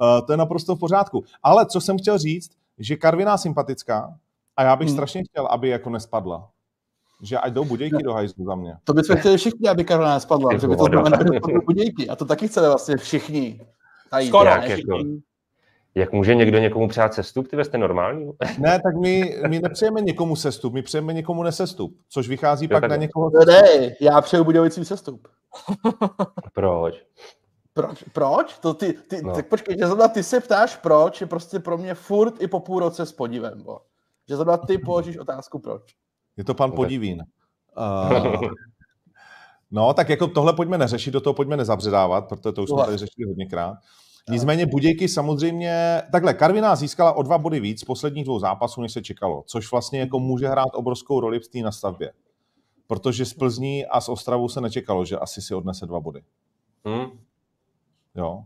Speaker 1: Uh, to je naprosto v pořádku. Ale co jsem chtěl říct, že Karviná sympatická a já bych hmm. strašně chtěl, aby jako nespadla. Že ať jdou budějky do hajzlu za mě.
Speaker 4: To bychom chtěli všichni, aby Karviná nespadla, že by to znamenalo, že budějky. A to taky chceme vlastně všichni.
Speaker 3: Tady, Skoro. Jak, jako, jak může někdo někomu přát sestup? Ty jste normální? [laughs]
Speaker 1: Ne, tak my, my nepřejeme někomu sestup, my přejeme někomu nesestup, což vychází jo, pak na někoho...
Speaker 4: Ne, ne, já přeju Budějovicím sestup. [laughs]
Speaker 3: Proč?
Speaker 4: Proč? Proč? To ty, ty, no. Tak počkej, zrovna ty se ptáš proč, je prostě pro mě furt i po půl roce s podívem. Bo. že zrovna ty [laughs] položíš otázku proč.
Speaker 1: Je to pan Podivín. Uh, no, tak jako tohle pojďme neřešit, do toho pojďme nezabředávat, protože to už jsme tady řešili hodněkrát. Nicméně Budějky samozřejmě, takhle, Karviná získala o dva body víc z posledních dvou zápasů, než se čekalo, což vlastně jako může hrát obrovskou roli v té nastavbě. Protože z Plzní a z Ostravu se nečekalo, že asi si odnese dva body. Hmm. Jo.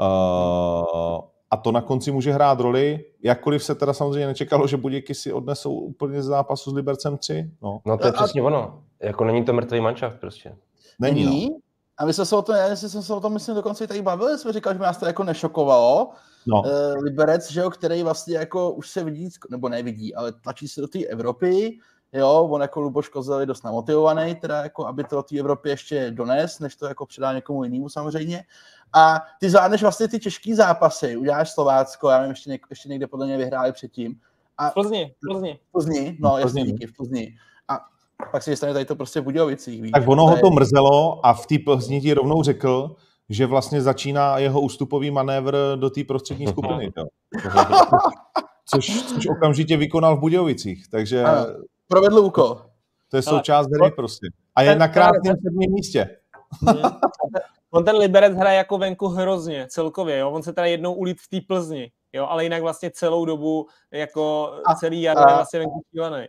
Speaker 1: Uh, a to na konci může hrát roli, jakkoliv se teda samozřejmě nečekalo, že Budějky si odnesou úplně z zápasu s Libercem 3. No,
Speaker 3: no to je přesně ono. Jako není to mrtvý mančav prostě.
Speaker 1: Není,
Speaker 4: není? No. A my jsme se o tom, já jsem se o tom, myslím, dokonce i tady bavili, jsme říkali, že nás to jako nešokovalo. No. Uh, Liberec, že jo, který vlastně jako už se vidí, nebo nevidí, ale tlačí se do té Evropy, jo, on jako Luboš Kozel je dost namotivovaný, teda jako, aby to do té Evropy ještě dones, než to jako předá někomu jinému samozřejmě. A ty zvládneš vlastně ty těžké zápasy, uděláš Slovácko, já nevím, ještě, něk, ještě někde podle mě vyhráli předtím.
Speaker 2: A v Plzni, v Plzni.
Speaker 4: V Plzni, no, jasně, díky, v Plzni. Pak si stane tady to prostě v Budějovicích. Víš?
Speaker 1: Tak ono ho to mrzelo a v té Plzni ti rovnou řekl, že vlastně začíná jeho ústupový manévr do té prostřední [laughs] skupiny. Jo. což, což okamžitě vykonal v Budějovicích, takže...
Speaker 4: Ano, provedl úkol.
Speaker 1: To je součást hry prostě. A je na krásném sedmém místě. [laughs]
Speaker 2: On ten Liberec hraje jako venku hrozně, celkově, jo. On se teda jednou ulít v té Plzni, jo, ale jinak vlastně celou dobu, jako a, celý jar je vlastně venku šílený.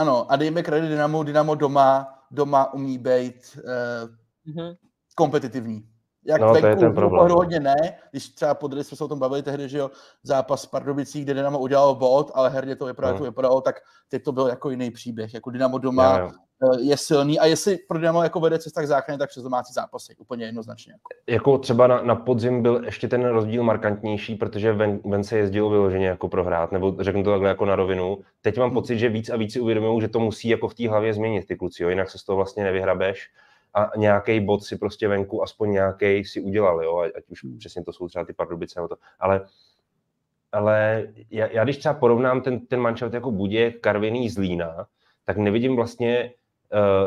Speaker 4: Ano, a dejme kredit Dynamo, Dynamo doma, doma umí být uh, mm-hmm. kompetitivní. Jak
Speaker 3: no, venku, to je ten problém.
Speaker 4: Hodně ne, když třeba podry jsme se o tom bavili tehdy, že jo, zápas v Pardubicích, kde Dynamo udělal bod, ale herně to vypadalo, no. vypadalo, tak teď to byl jako jiný příběh, jako Dynamo doma jo, jo. Eh, je silný a jestli pro Dynamo jako vede cesta k záchraně, tak přes domácí zápasy, úplně jednoznačně. Jako,
Speaker 3: jako třeba na, na, podzim byl ještě ten rozdíl markantnější, protože ven, ven se jezdilo vyloženě jako prohrát, nebo řeknu to takhle jako na rovinu. Teď mám hmm. pocit, že víc a víc si uvědomují, že to musí jako v té hlavě změnit ty kluci, jo, jinak se z toho vlastně nevyhrabeš a nějaký bod si prostě venku, aspoň nějaký si udělal, jo, ať už hmm. přesně to jsou třeba ty Pardubice nebo to, ale ale já, já když třeba porovnám ten, ten manšaft jako Budě, Karviný, Zlína, tak nevidím vlastně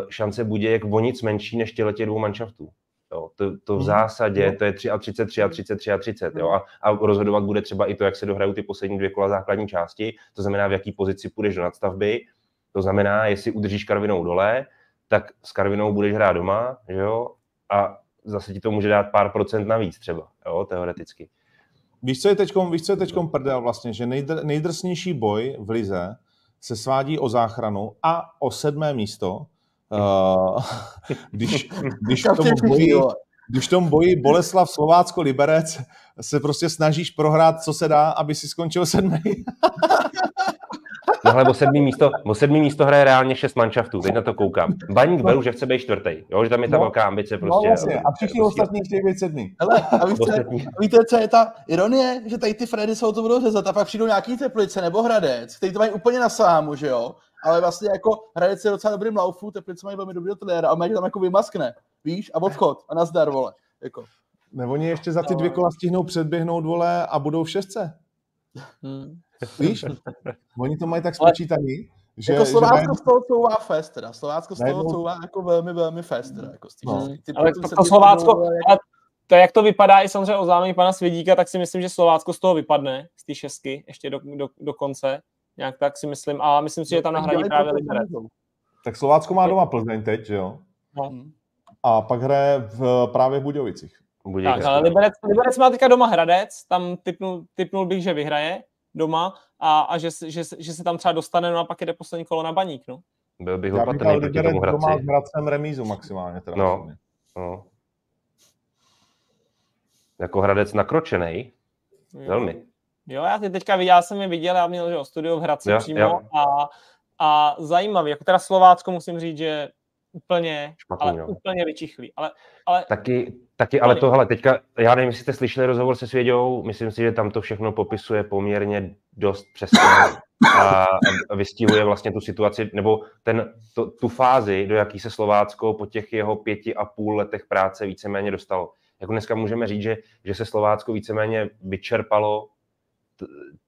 Speaker 3: šance Budějek o nic menší než těletě dvou manšaftů. Jo, to, to v hmm. zásadě, to je 33, 33, 33, jo, a, a rozhodovat bude třeba i to, jak se dohrajou ty poslední dvě kola základní části, to znamená, v jaký pozici půjdeš do nadstavby, to znamená, jestli udržíš Karvinou dole, tak s Karvinou budeš hrát doma, že jo, a zase ti to může dát pár procent navíc třeba, jo, teoreticky.
Speaker 1: Víš, co je teďkom, víš, co je teďkom prdel vlastně, že nejdr, nejdrsnější boj v Lize se svádí o záchranu a o sedmé místo, uh, [laughs] když, když, v tom boji, když v tom boji Boleslav Slovácko Liberec se prostě snažíš prohrát, co se dá, aby si skončil sedmý.
Speaker 3: No ale o sedmý místo, o sedmý místo hraje reálně šest manšaftů, teď na to koukám. Baník beru, že chce být čtvrtý, jo, že tam je ta no, velká ambice prostě. No
Speaker 1: vlastně, a všichni prostě, ostatní chtějí být sedmý.
Speaker 4: Hele, a víte, víte, co je ta ironie, že tady ty Fredy jsou to budou řezat a pak přijdou nějaký teplice nebo Hradec, který to mají úplně na sámu, že jo? Ale vlastně jako Hradec je docela dobrý laufu, teplice mají velmi dobrý trenéra a mají tam jako vymaskne, víš, a odchod a nazdar, vole. Jako.
Speaker 1: Nebo oni ještě za ty dvě kola stihnou předběhnout, vole, a budou v šestce. Hmm. Víš? Oni to mají tak spočítaný, že...
Speaker 4: Jako Slovácko že z toho couvá fest, teda. Slovácko z toho couvá jako velmi, velmi fest, teda. Jako
Speaker 2: no. ale to, to Slovácko, jak... to, jak to vypadá i samozřejmě oznámení pana Svědíka, tak si myslím, že Slovácko z toho vypadne, z té šestky, ještě do, do, do konce. Nějak tak si myslím. A myslím si, že tam nahradí právě Liberec.
Speaker 1: Tak Slovácko má doma Plzeň teď, že jo? No. A pak hraje v, právě v Budějovicích.
Speaker 2: Tak, ale Liberec, Liberec má teďka doma Hradec, tam typnul, typnul bych, že vyhraje doma a, a že, že, že, se tam třeba dostane, no a pak jde poslední kolo na baník, no.
Speaker 3: Byl bych opatrný proti tomu Hradci. Doma
Speaker 1: s Hradcem remízu maximálně. Teda
Speaker 3: no, no. Jako Hradec nakročený. Velmi.
Speaker 2: Jo, já teďka viděl, já jsem je viděl, já měl že, studio v Hradci jo, přímo jo. A, a zajímavý, jako teda Slovácko musím říct, že úplně, Špatný, ale jo. úplně vyčichlý. Ale, ale...
Speaker 3: Taky, taky ale to, hele, teďka, já nevím, jestli jste slyšeli rozhovor se Svěďou, myslím si, že tam to všechno popisuje poměrně dost přesně a, a vystihuje vlastně tu situaci, nebo ten, to, tu fázi, do jaký se Slovácko po těch jeho pěti a půl letech práce víceméně dostalo. Jako dneska můžeme říct, že, že se Slovácko víceméně vyčerpalo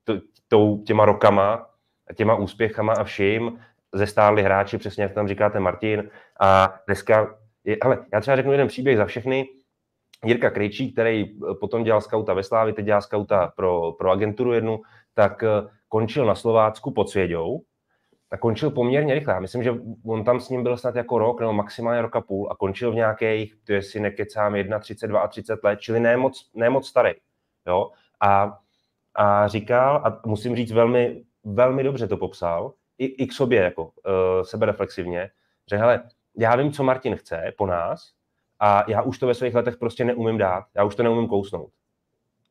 Speaker 3: t, t, těma rokama, těma úspěchama a vším, zestáli hráči, přesně jak tam říkáte Martin. A dneska, je, ale já třeba řeknu jeden příběh za všechny. Jirka Krejčí, který potom dělal skauta ve Slávi, teď dělá skauta pro, pro agenturu jednu, tak končil na Slovácku pod Svěďou a končil poměrně rychle. Já myslím, že on tam s ním byl snad jako rok nebo maximálně roka půl a končil v nějakých, to si nekecám, 1, 32 a 30 let, čili ne moc, ne moc starý. Jo? A, a říkal, a musím říct velmi, velmi dobře to popsal, i, i k sobě jako uh, sebereflexivně, že hele, já vím, co Martin chce po nás a já už to ve svých letech prostě neumím dát, já už to neumím kousnout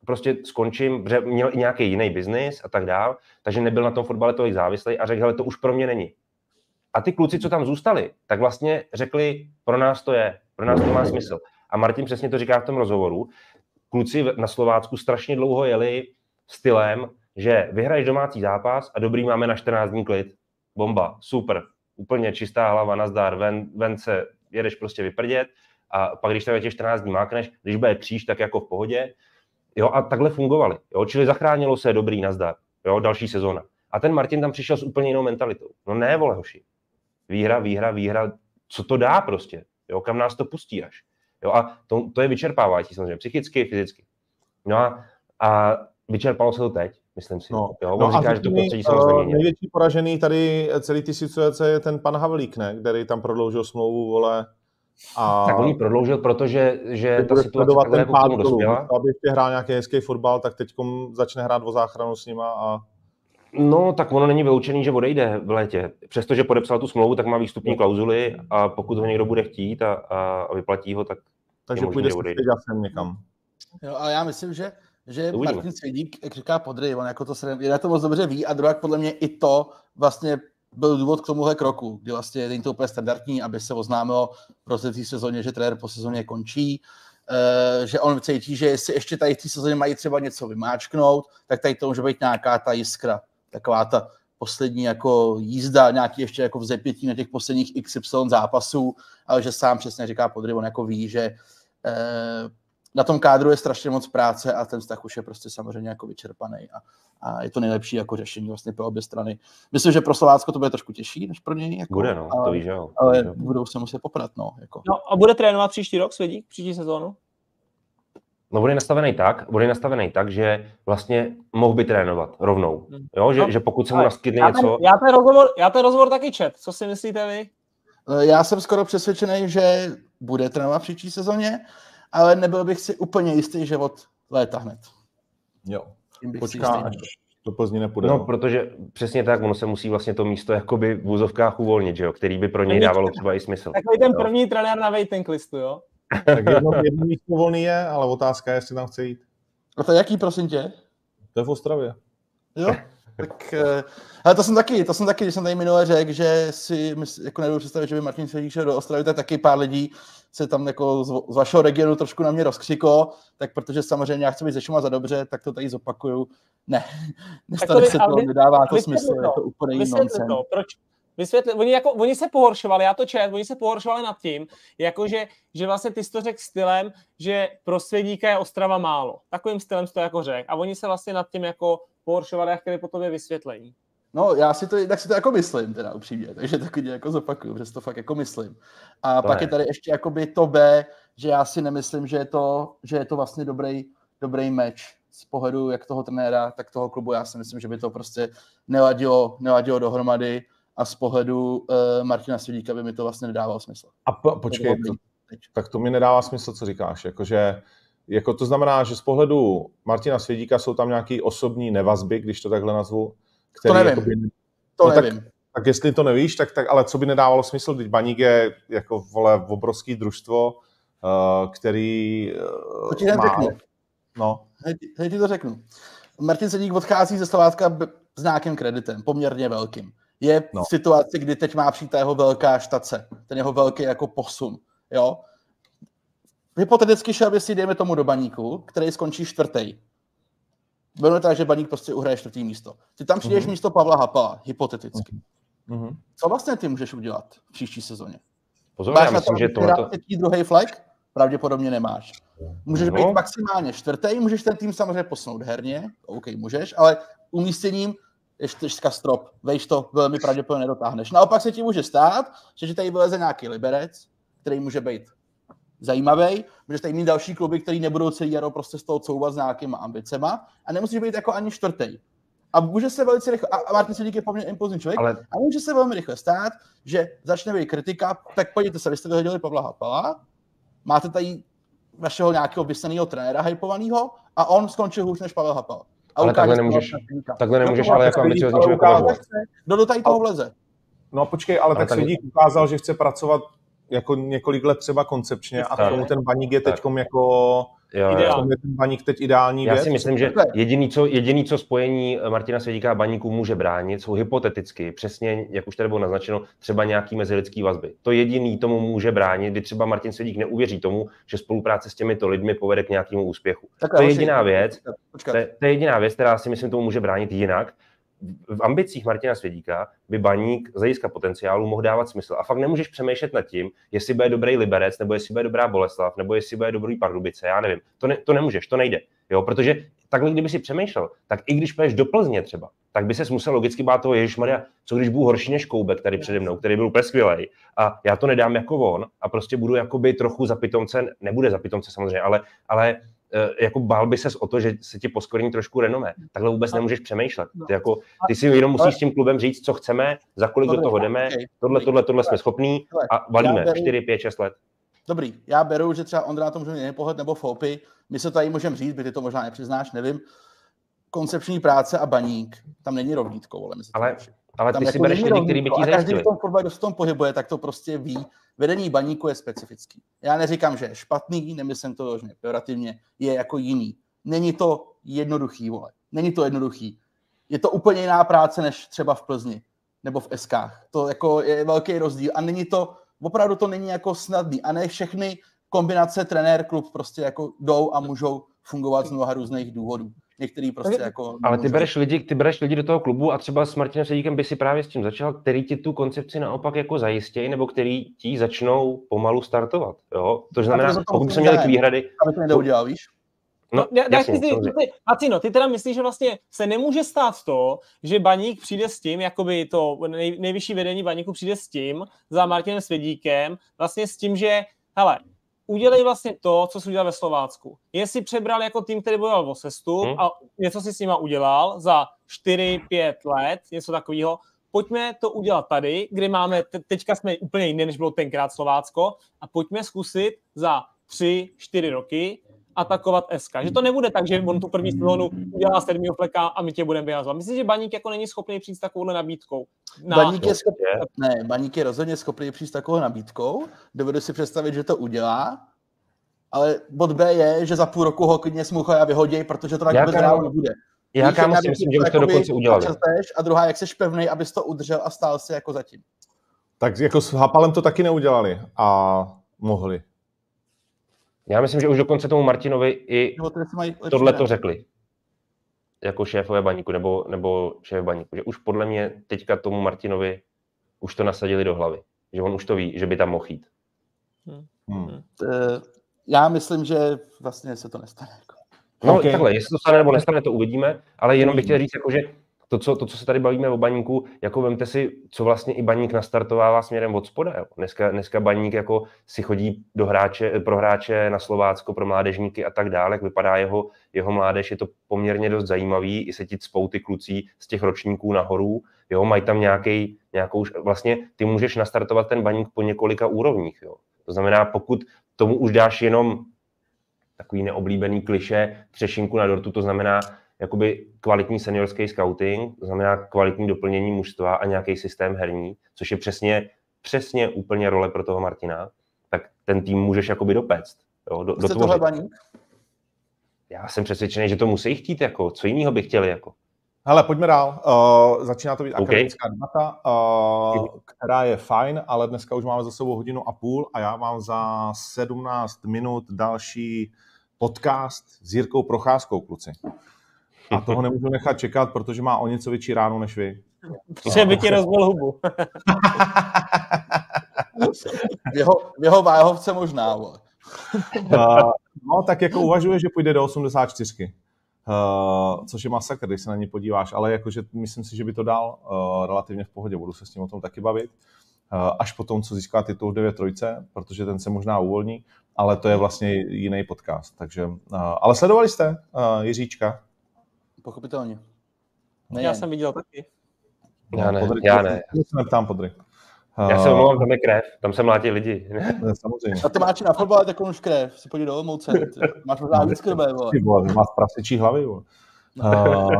Speaker 3: prostě skončím, protože měl i nějaký jiný biznis a tak dál, takže nebyl na tom fotbale tolik závislý a řekl, hele, to už pro mě není. A ty kluci, co tam zůstali, tak vlastně řekli, pro nás to je, pro nás to má smysl. A Martin přesně to říká v tom rozhovoru. Kluci na Slovácku strašně dlouho jeli stylem, že vyhraješ domácí zápas a dobrý máme na 14 dní klid. Bomba, super, úplně čistá hlava, nazdar, ven, ven se jedeš prostě vyprdět a pak, když tam těch 14 dní mákneš, když bude příš, tak jako v pohodě. Jo, a takhle fungovali. Jo, čili zachránilo se dobrý nazdar. Jo, další sezóna. A ten Martin tam přišel s úplně jinou mentalitou. No ne, vole hoši. Výhra, výhra, výhra. Co to dá prostě? Jo, kam nás to pustí až? Jo, a to, to je vyčerpávající samozřejmě, psychicky, fyzicky. No a, a vyčerpalo se to teď, myslím si.
Speaker 1: No,
Speaker 3: jo,
Speaker 1: no
Speaker 3: říká,
Speaker 1: a
Speaker 3: že to
Speaker 1: prostředí uh, Největší poražený tady celý ty situace je ten pan Havlík, ne? který tam prodloužil smlouvu, vole,
Speaker 3: a tak on ji prodloužil, protože že ta situace takhle jako k tomu dospěla.
Speaker 1: Aby ještě hrál nějaký hezký fotbal, tak teď začne hrát o záchranu s nima a
Speaker 3: No, tak ono není vyloučený, že odejde v létě. Přestože podepsal tu smlouvu, tak má výstupní no. klauzuly a pokud ho někdo bude chtít a, a vyplatí ho, tak
Speaker 1: Takže půjde s sem někam.
Speaker 4: Jo, ale já myslím, že, že Martin Svědík, jak říká Podry, on jako to se, já to moc dobře ví a druhá podle mě i to vlastně byl důvod k tomuhle kroku, kdy vlastně není to úplně standardní, aby se oznámilo v rozhodcí sezóně, že trenér po sezóně končí, uh, že on cítí, že jestli ještě tady v té sezóně mají třeba něco vymáčknout, tak tady to může být nějaká ta jiskra, taková ta poslední jako jízda, nějaký ještě jako vzepětí na těch posledních XY zápasů, ale že sám přesně říká Podry, on jako ví, že uh, na tom kádru je strašně moc práce a ten vztah už je prostě samozřejmě jako vyčerpaný a, a je to nejlepší jako řešení vlastně pro obě strany. Myslím, že pro Slovácko to bude trošku těžší než pro něj. Jako,
Speaker 3: bude, no,
Speaker 4: ale,
Speaker 3: to víš, jo.
Speaker 4: Ale budou se muset poprat, no. Jako.
Speaker 2: no a bude trénovat příští rok, Svědík, příští sezónu?
Speaker 3: No bude nastavený tak, bude nastavený tak, že vlastně mohl by trénovat rovnou. Hmm. Jo, že, no, že pokud se mu naskytne já něco...
Speaker 2: já, ten rozhovor, já ten rozhovor taky čet, co si myslíte vy?
Speaker 4: Eh, já jsem skoro přesvědčený, že bude trénovat příští sezóně, ale nebyl bych si úplně jistý, že od léta hned.
Speaker 1: Jo, počká, až do Plzně nepůjde.
Speaker 3: No, protože přesně tak, ono se musí vlastně to místo jakoby v úzovkách uvolnit, že jo, který by pro něj dávalo třeba i smysl.
Speaker 2: Takový ten první trenér na waiting listu, jo?
Speaker 1: tak jedno, jedno místo volný je, ale otázka je, jestli tam chce jít.
Speaker 4: A to jaký, prosím tě?
Speaker 1: To je v Ostravě.
Speaker 4: Jo? [laughs] Tak, ale to jsem taky, to jsem taky, když jsem tady minule řekl, že si jako nebudu představit, že by Martin šel do Ostravy, tak taky pár lidí se tam jako z, z vašeho regionu trošku na mě rozkřiko, tak protože samozřejmě já chci být ze za dobře, tak to tady zopakuju. Ne, [laughs] nestane se to, nedává to smysl, to, je to úplně jiný
Speaker 2: to, proč, Vysvětli, oni, jako, oni se pohoršovali, já to čet, oni se pohoršovali nad tím, jakože, že vlastně ty jsi to řekl stylem, že pro Svědíka je Ostrava málo. Takovým stylem jsi to jako řekl. A oni se vlastně nad tím jako pohoršovali a chtěli po tobě vysvětlení.
Speaker 4: No, já si to, tak si to jako myslím, teda upřímně, takže takový jako zopakuju, protože to fakt jako myslím. A to pak je. je tady ještě jakoby to B, že já si nemyslím, že je to, že je to vlastně dobrý, dobrý meč z pohledu jak toho trenéra, tak toho klubu. Já si myslím, že by to prostě neladilo, neladilo dohromady a z pohledu uh, Martina Svědíka by mi to vlastně nedávalo smysl.
Speaker 1: A po, počkej, to, tak to mi nedává smysl, co říkáš. Jakože, jako to znamená, že z pohledu Martina Svědíka jsou tam nějaké osobní nevazby, když to takhle nazvu,
Speaker 4: který to nevím. Jakoby,
Speaker 1: to no nevím. Tak, tak jestli to nevíš, tak, tak ale co by nedávalo smysl, teď Baník je jako vole obrovský družstvo, uh, který
Speaker 4: uh, to má... Řeknu. No. Hej, ti to řeknu. Martin Sedík odchází ze Slovácka s nějakým kreditem, poměrně velkým. Je no. v situaci, kdy teď má přijít ta jeho velká štace, ten jeho velký jako posun. Jo? Hypoteticky šel by si, dejme tomu do baníku, který skončí čtvrtý. Bylo tak, že Baník prostě uhraje čtvrtý místo. Ty tam přijdeš uh-huh. místo Pavla Hapala, hypoteticky. Uh-huh. Co vlastně ty můžeš udělat v příští sezóně?
Speaker 3: Pozor, Máš já myslím, že tohle... To...
Speaker 4: druhý flag? Pravděpodobně nemáš. Můžeš no. být maximálně čtvrtý, můžeš ten tým samozřejmě posunout herně, OK, můžeš, ale umístěním je čtyřka strop, vejš to, velmi pravděpodobně nedotáhneš. Naopak se ti může stát, že tady vyleze nějaký liberec, který může být zajímavý, protože tady mít další kluby, který nebudou celý jaro prostě z toho couvat s nějakýma ambicema a nemusí být jako ani čtvrtý. A může se velice rychle, a Martin Svědík je poměrně impulzní člověk, ale... a může se velmi rychle stát, že začne být kritika, tak pojďte se, vy jste vyhodili Pavla Hapala, máte tady vašeho nějakého vysaného trenéra hypovaného a on skončil hůř než Pavel Hapal. A
Speaker 3: ale takhle nemůžeš, takhle nemůžeš ale jako ambiciozní člověk
Speaker 4: Kdo do tady toho vleze?
Speaker 1: No počkej, ale, ale tak, tak Svědík ukázal, že chce pracovat jako několik let třeba koncepčně a k tomu ten baník je teď jako Jo, jo. je ten baník teď ideální
Speaker 3: Já
Speaker 1: věc?
Speaker 3: si myslím, že jediný co, jediný, co spojení Martina Svědíka a baníku může bránit, jsou hypoteticky, přesně, jak už tady bylo naznačeno, třeba nějaký mezilidský vazby. To jediný tomu může bránit, kdy třeba Martin Svědík neuvěří tomu, že spolupráce s těmito lidmi povede k nějakému úspěchu. Tak, to je jediná věc, to je, to je jediná věc, která si myslím tomu může bránit jinak v ambicích Martina Svědíka by baník z hlediska potenciálu mohl dávat smysl. A fakt nemůžeš přemýšlet nad tím, jestli bude dobrý Liberec, nebo jestli bude dobrá Boleslav, nebo jestli bude dobrý Pardubice, já nevím. To, ne, to nemůžeš, to nejde. Jo, protože takhle, kdyby si přemýšlel, tak i když půjdeš do Plzně třeba, tak by se musel logicky bát toho, Ježíš Maria, co když budu horší než Koubek tady přede mnou, který byl úplně skvělý, a já to nedám jako on a prostě budu jakoby trochu za pitomce, nebude za pitomce samozřejmě, ale, ale jako bál by ses o to, že se ti poskvrní trošku renomé. Takhle vůbec nemůžeš přemýšlet. Ty, jako, ty si jenom musíš s tím klubem říct, co chceme, za kolik do toho jdeme, tohle, tohle, tohle jsme schopní a valíme. 4, 5, 6 let.
Speaker 4: Dobrý, já beru, že třeba Ondra na to může mít pohled nebo Fopy, my se tady můžeme říct, by ty to možná nepřiznáš, nevím, koncepční práce a baník, tam není rovnítko,
Speaker 3: ale, ale ale tam ty jako si bereš lidi, kteří by ti
Speaker 4: zajistili. Každý v tom fotbale, kdo se v tom pohybuje, tak to prostě ví. Vedení baníku je specifický. Já neříkám, že je špatný, nemyslím to že pejorativně, je jako jiný. Není to jednoduchý, vole. Není to jednoduchý. Je to úplně jiná práce, než třeba v Plzni nebo v SK. To jako je velký rozdíl. A není to, opravdu to není jako snadný. A ne všechny kombinace trenér, klub prostě jako jdou a můžou fungovat z mnoha různých důvodů některý prostě jako...
Speaker 3: Ale ty bereš, lidi, ty bereš lidi do toho klubu a třeba s Martinem Sedíkem by si právě s tím začal, který ti tu koncepci naopak jako zajistějí, nebo který ti začnou pomalu startovat, jo? To znamená, to pokud jsme měli výhrady...
Speaker 4: Aby to neudělal, víš?
Speaker 3: No, no jasně,
Speaker 2: ty, ty, Acino, ty teda myslíš, že vlastně se nemůže stát to, že baník přijde s tím, jakoby to nej, nejvyšší vedení baníku přijde s tím za Martinem Svědíkem, vlastně s tím, že hele, udělej vlastně to, co jsi udělal ve Slovácku. Jestli přebral jako tým, který bojoval o sestup hmm. a něco si s nima udělal za 4-5 let, něco takového, pojďme to udělat tady, kde máme, teďka jsme úplně jiné, než bylo tenkrát Slovácko, a pojďme zkusit za 3-4 roky atakovat SK. Že to nebude tak, že on tu první sezónu udělá sedmého fleka a my tě budeme vyhazovat. Myslím, že Baník jako není schopný přijít s takovou nabídkou.
Speaker 4: Na... Baník, je schopný, ne, Baník je rozhodně schopný přijít s takovou nabídkou. Dovedu si představit, že to udělá, ale bod B je, že za půl roku ho klidně smuchají a vyhodí, protože to tak vůbec reálně nebude.
Speaker 3: Já kámo si myslím, že už to dokonce udělali.
Speaker 4: A druhá, jak seš pevný, abys to udržel a stál si jako zatím.
Speaker 1: Tak jako s Hapalem to taky neudělali a mohli.
Speaker 3: Já myslím, že už dokonce tomu Martinovi i tohle to řekli. Jako šéfové baníku, nebo, nebo šéf baníku. Že už podle mě teďka tomu Martinovi už to nasadili do hlavy. Že on už to ví, že by tam mohl jít.
Speaker 4: Hmm. Hmm. Já myslím, že vlastně se to nestane.
Speaker 3: No okay. takhle, jestli to stane nebo nestane, to uvidíme, ale jenom bych chtěl říct, jako, že to co, to, co se tady bavíme o baníku, jako vemte si, co vlastně i baník nastartovává směrem od spoda. Jo. Dneska, dneska baník jako si chodí do hráče, pro hráče na Slovácko, pro mládežníky a tak dále, jak vypadá jeho, jeho mládež, je to poměrně dost zajímavý, i se ti cpou ty kluci z těch ročníků nahoru, jo, mají tam nějaký, nějakou, vlastně ty můžeš nastartovat ten baník po několika úrovních, jo. To znamená, pokud tomu už dáš jenom takový neoblíbený kliše třešinku na dortu, to znamená, jakoby kvalitní seniorský scouting, to znamená kvalitní doplnění mužstva a nějaký systém herní, což je přesně, přesně úplně role pro toho Martina, tak ten tým můžeš jakoby dopect. Jo, do,
Speaker 4: Jste tohle baník?
Speaker 3: Já jsem přesvědčený, že to musí chtít, jako, co jiného by chtěli. Jako.
Speaker 1: Hele, pojďme dál. Uh, začíná to být okay. akademická debata, uh, která je fajn, ale dneska už máme za sebou hodinu a půl a já mám za 17 minut další podcast s Jirkou Procházkou, kluci. A toho nemůžu nechat čekat, protože má o něco větší ránu než vy.
Speaker 2: Že by ti rozbil hubu.
Speaker 4: v, jeho, v jeho váhovce možná. Uh,
Speaker 1: no, tak jako uvažuje, že půjde do 84. Uh, což je masakr, když se na ně podíváš, ale jakože myslím si, že by to dal uh, relativně v pohodě, budu se s tím o tom taky bavit. Uh, až po tom, co získá titul v 9 trojce, protože ten se možná uvolní. ale to je vlastně jiný podcast. Takže, uh, ale sledovali jste uh, Jiříčka?
Speaker 4: Pochopitelně.
Speaker 2: Ne, já jsem viděl taky.
Speaker 3: Já ne,
Speaker 1: Podry,
Speaker 3: já ne.
Speaker 1: Já se neptám Podry.
Speaker 3: Já se omlouvám, tam je krev, tam se mlátí lidi.
Speaker 1: Ne, samozřejmě.
Speaker 4: A ty máš na fotbale takovou už krev, si podívej do Olomouce. ty. Máš možná víc krve, vole.
Speaker 1: Máte prasečí hlavy. Vole. Uh,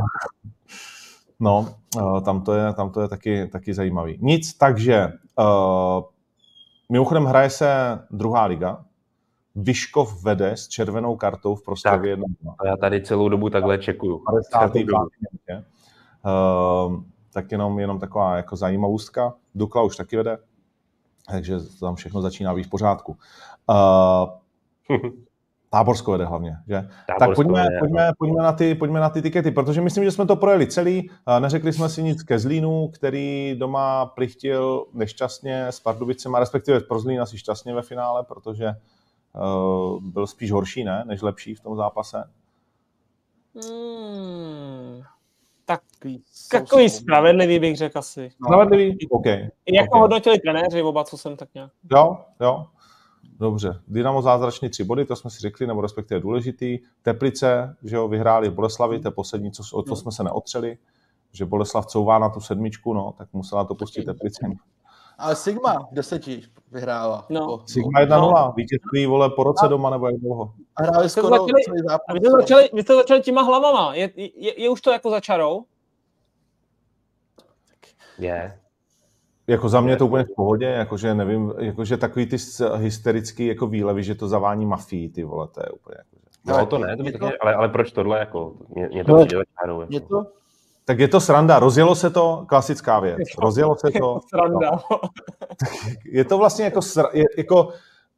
Speaker 1: no, uh, tam to je, tam to je taky, taky zajímavý. Nic, takže uh, mimochodem hraje se druhá liga. Vyškov vede s červenou kartou v Prostějově 1
Speaker 3: A já tady celou dobu takhle čekuju.
Speaker 1: 52. minutě. Uh, tak jenom, jenom taková jako zajímavostka. Dukla už taky vede, takže tam všechno začíná být v pořádku. Uh, [laughs] Táborsko vede hlavně, že? tak
Speaker 3: Táborsko
Speaker 1: pojďme,
Speaker 3: vede,
Speaker 1: pojďme, pojďme, na ty, pojďme na ty tikety, protože myslím, že jsme to projeli celý. Uh, Neřekli jsme si nic ke Zlínu, který doma plichtil nešťastně s Pardubicema, respektive pro Zlín asi šťastně ve finále, protože uh, byl spíš horší, ne, než lepší v tom zápase.
Speaker 2: Hmm. Tak
Speaker 4: Takový
Speaker 2: takový spravedlivý bych řekl asi.
Speaker 1: Spravedlivý? OK.
Speaker 2: I jako
Speaker 1: Ok.
Speaker 2: hodnotili trenéři oba, co jsem tak nějak.
Speaker 1: Jo, jo. Dobře. Dynamo zázračný tři body, to jsme si řekli, nebo respektive důležitý. Teplice, že jo, vyhráli v Boleslavi, to je poslední, co, o to jsme se neotřeli, že Boleslav couvá na tu sedmičku, no, tak musela to pustit Teplice.
Speaker 4: Ale Sigma v deseti vyhrála.
Speaker 2: No.
Speaker 4: Po-
Speaker 1: Sigma 1-0, vítězství, vole, po roce doma, nebo jak dlouho?
Speaker 4: A hráli
Speaker 2: jste
Speaker 4: skoro
Speaker 2: začali-
Speaker 4: celý zápas.
Speaker 2: A vy jste začali, vy jste začali těma hlavama. Je, je, je už to jako za čarou?
Speaker 3: Je.
Speaker 1: Jako za mě je to úplně v pohodě, jakože nevím, jakože takový ty hysterický jako výlevy, že to zavání mafii, ty vole, to je úplně jakože.
Speaker 3: No to ne, to
Speaker 4: je to-
Speaker 3: taky, ale, ale proč tohle, jako, mě, mě to
Speaker 1: No.
Speaker 3: přijde čárou,
Speaker 4: Je
Speaker 3: jako.
Speaker 4: to,
Speaker 1: Tak je to sranda, rozjelo se to, klasická věc. Rozjelo se to,
Speaker 2: Sranda.
Speaker 1: je to vlastně jako, sr- je, jako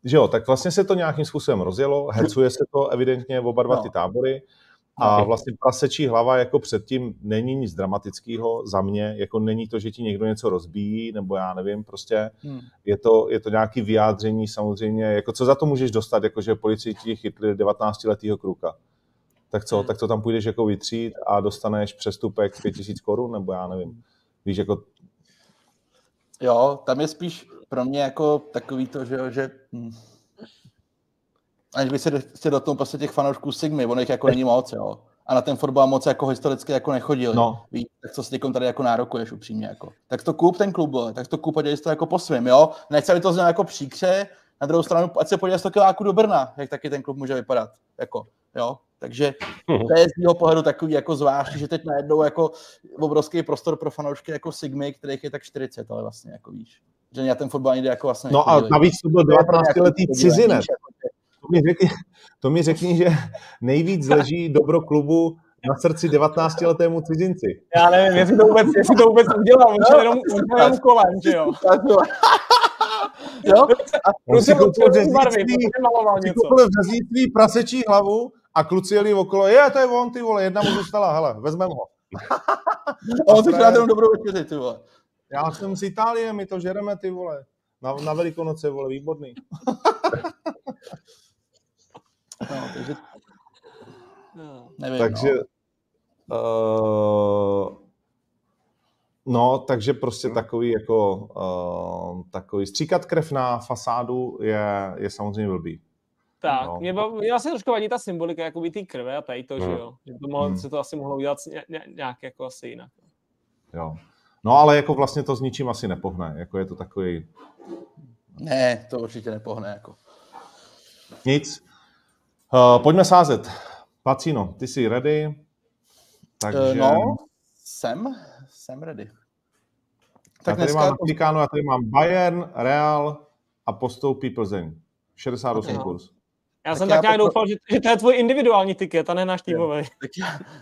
Speaker 1: že jo, tak vlastně se to nějakým způsobem rozjelo, hecuje se to evidentně v oba dva
Speaker 4: No.
Speaker 1: ty tábory a
Speaker 3: No.
Speaker 1: vlastně prasečí hlava jako předtím není nic dramatického za mě, jako není to, že ti někdo něco rozbíjí, nebo já nevím, prostě
Speaker 4: Hmm.
Speaker 1: je to, je to nějaký vyjádření samozřejmě, jako co za to můžeš dostat, jako že policii ti chytli 19-letýho kruka. Tak co, tak to tam půjdeš jako vytřít a dostaneš přestupek 5000 korun, nebo já nevím. Víš, jako
Speaker 4: jo, tam je spíš pro mě jako takový to, že, že hm. aniž by se chtěl dotknout prostě těch fanoušků Sigmy, ono jich jako není moc, jo. A na ten fotbal moc jako historicky jako nechodili.
Speaker 1: No.
Speaker 4: Víš, tak co si teď tady jako nárokuješ upřímně. Jako. Tak to kup ten klub, tak to kup a dělej to jako po svém, jo. Nechci, aby to znělo jako příkře, na druhou stranu, ať se podíváš z Tokiláku do Brna, jak taky ten klub může vypadat. Jako, jo. Takže to je z mého pohledu takový jako zvláštní, že teď najednou jako obrovský prostor pro fanoušky jako Sigmy, kterých je tak 40, ale vlastně jako víš. Že na ten fotbal nikdy jako vlastně
Speaker 1: No a
Speaker 4: nechodili.
Speaker 1: navíc to byl
Speaker 4: To je pro mě jako
Speaker 1: 19-letý
Speaker 4: podívaný,
Speaker 1: cizinec.
Speaker 4: jako,
Speaker 1: To mi, řekni, to mi řekni, že nejvíc [laughs] leží dobro klubu na srdci 19-letému cizinci.
Speaker 2: Já nevím, jestli to vůbec, jestli to vůbec udělal. On šel jenom, on jenom kolem, že jo.
Speaker 4: Jo. jo?
Speaker 1: On si
Speaker 2: něco.
Speaker 1: koupil v řeznictví prasečí hlavu a kluci jeli okolo, je, to je on, ty vole, jedna mu zůstala, hele, vezmem ho.
Speaker 4: A on si chtěl jenom dobrou večeři, ty vole.
Speaker 1: Já jsem z Itálie, my to žereme, ty vole. Na, na Velikonoce, vole, výborný. [laughs]
Speaker 4: No, takže
Speaker 2: No.
Speaker 4: nevím,
Speaker 1: Takže,
Speaker 4: no.
Speaker 1: uh, no, takže prostě takový jako, uh, takový stříkat krev na fasádu je, je samozřejmě blbý.
Speaker 2: Tak,
Speaker 1: No.
Speaker 2: mě, ba- mě vlastně trošku vadí ta symbolika jakoby té krve a tady to, že
Speaker 3: Hmm.
Speaker 2: jo. Že to mohlo,
Speaker 1: Hmm.
Speaker 2: se to asi mohlo udělat ně, ně, nějak jako asi jinak.
Speaker 1: Jo. No ale jako vlastně to s ničím asi nepohne, jako je to takový
Speaker 4: Ne, to určitě nepohne, jako.
Speaker 1: nic. Uh, pojďme sázet. Pacino, ty jsi ready? Takže...
Speaker 4: Uh, no, jsem, jsem ready.
Speaker 1: já
Speaker 4: Tak
Speaker 1: tady
Speaker 4: dneska,
Speaker 1: mám Vatikánu, já tady mám Bayern, Real a postoupí Plzeň. 68
Speaker 2: Ok.
Speaker 1: kurz.
Speaker 2: Já
Speaker 4: Tak
Speaker 2: jsem
Speaker 4: já
Speaker 2: tak nějak
Speaker 4: popro-
Speaker 2: doufal, že, že to je tvůj individuální tiket a ne náš týmový. [laughs]
Speaker 4: tak,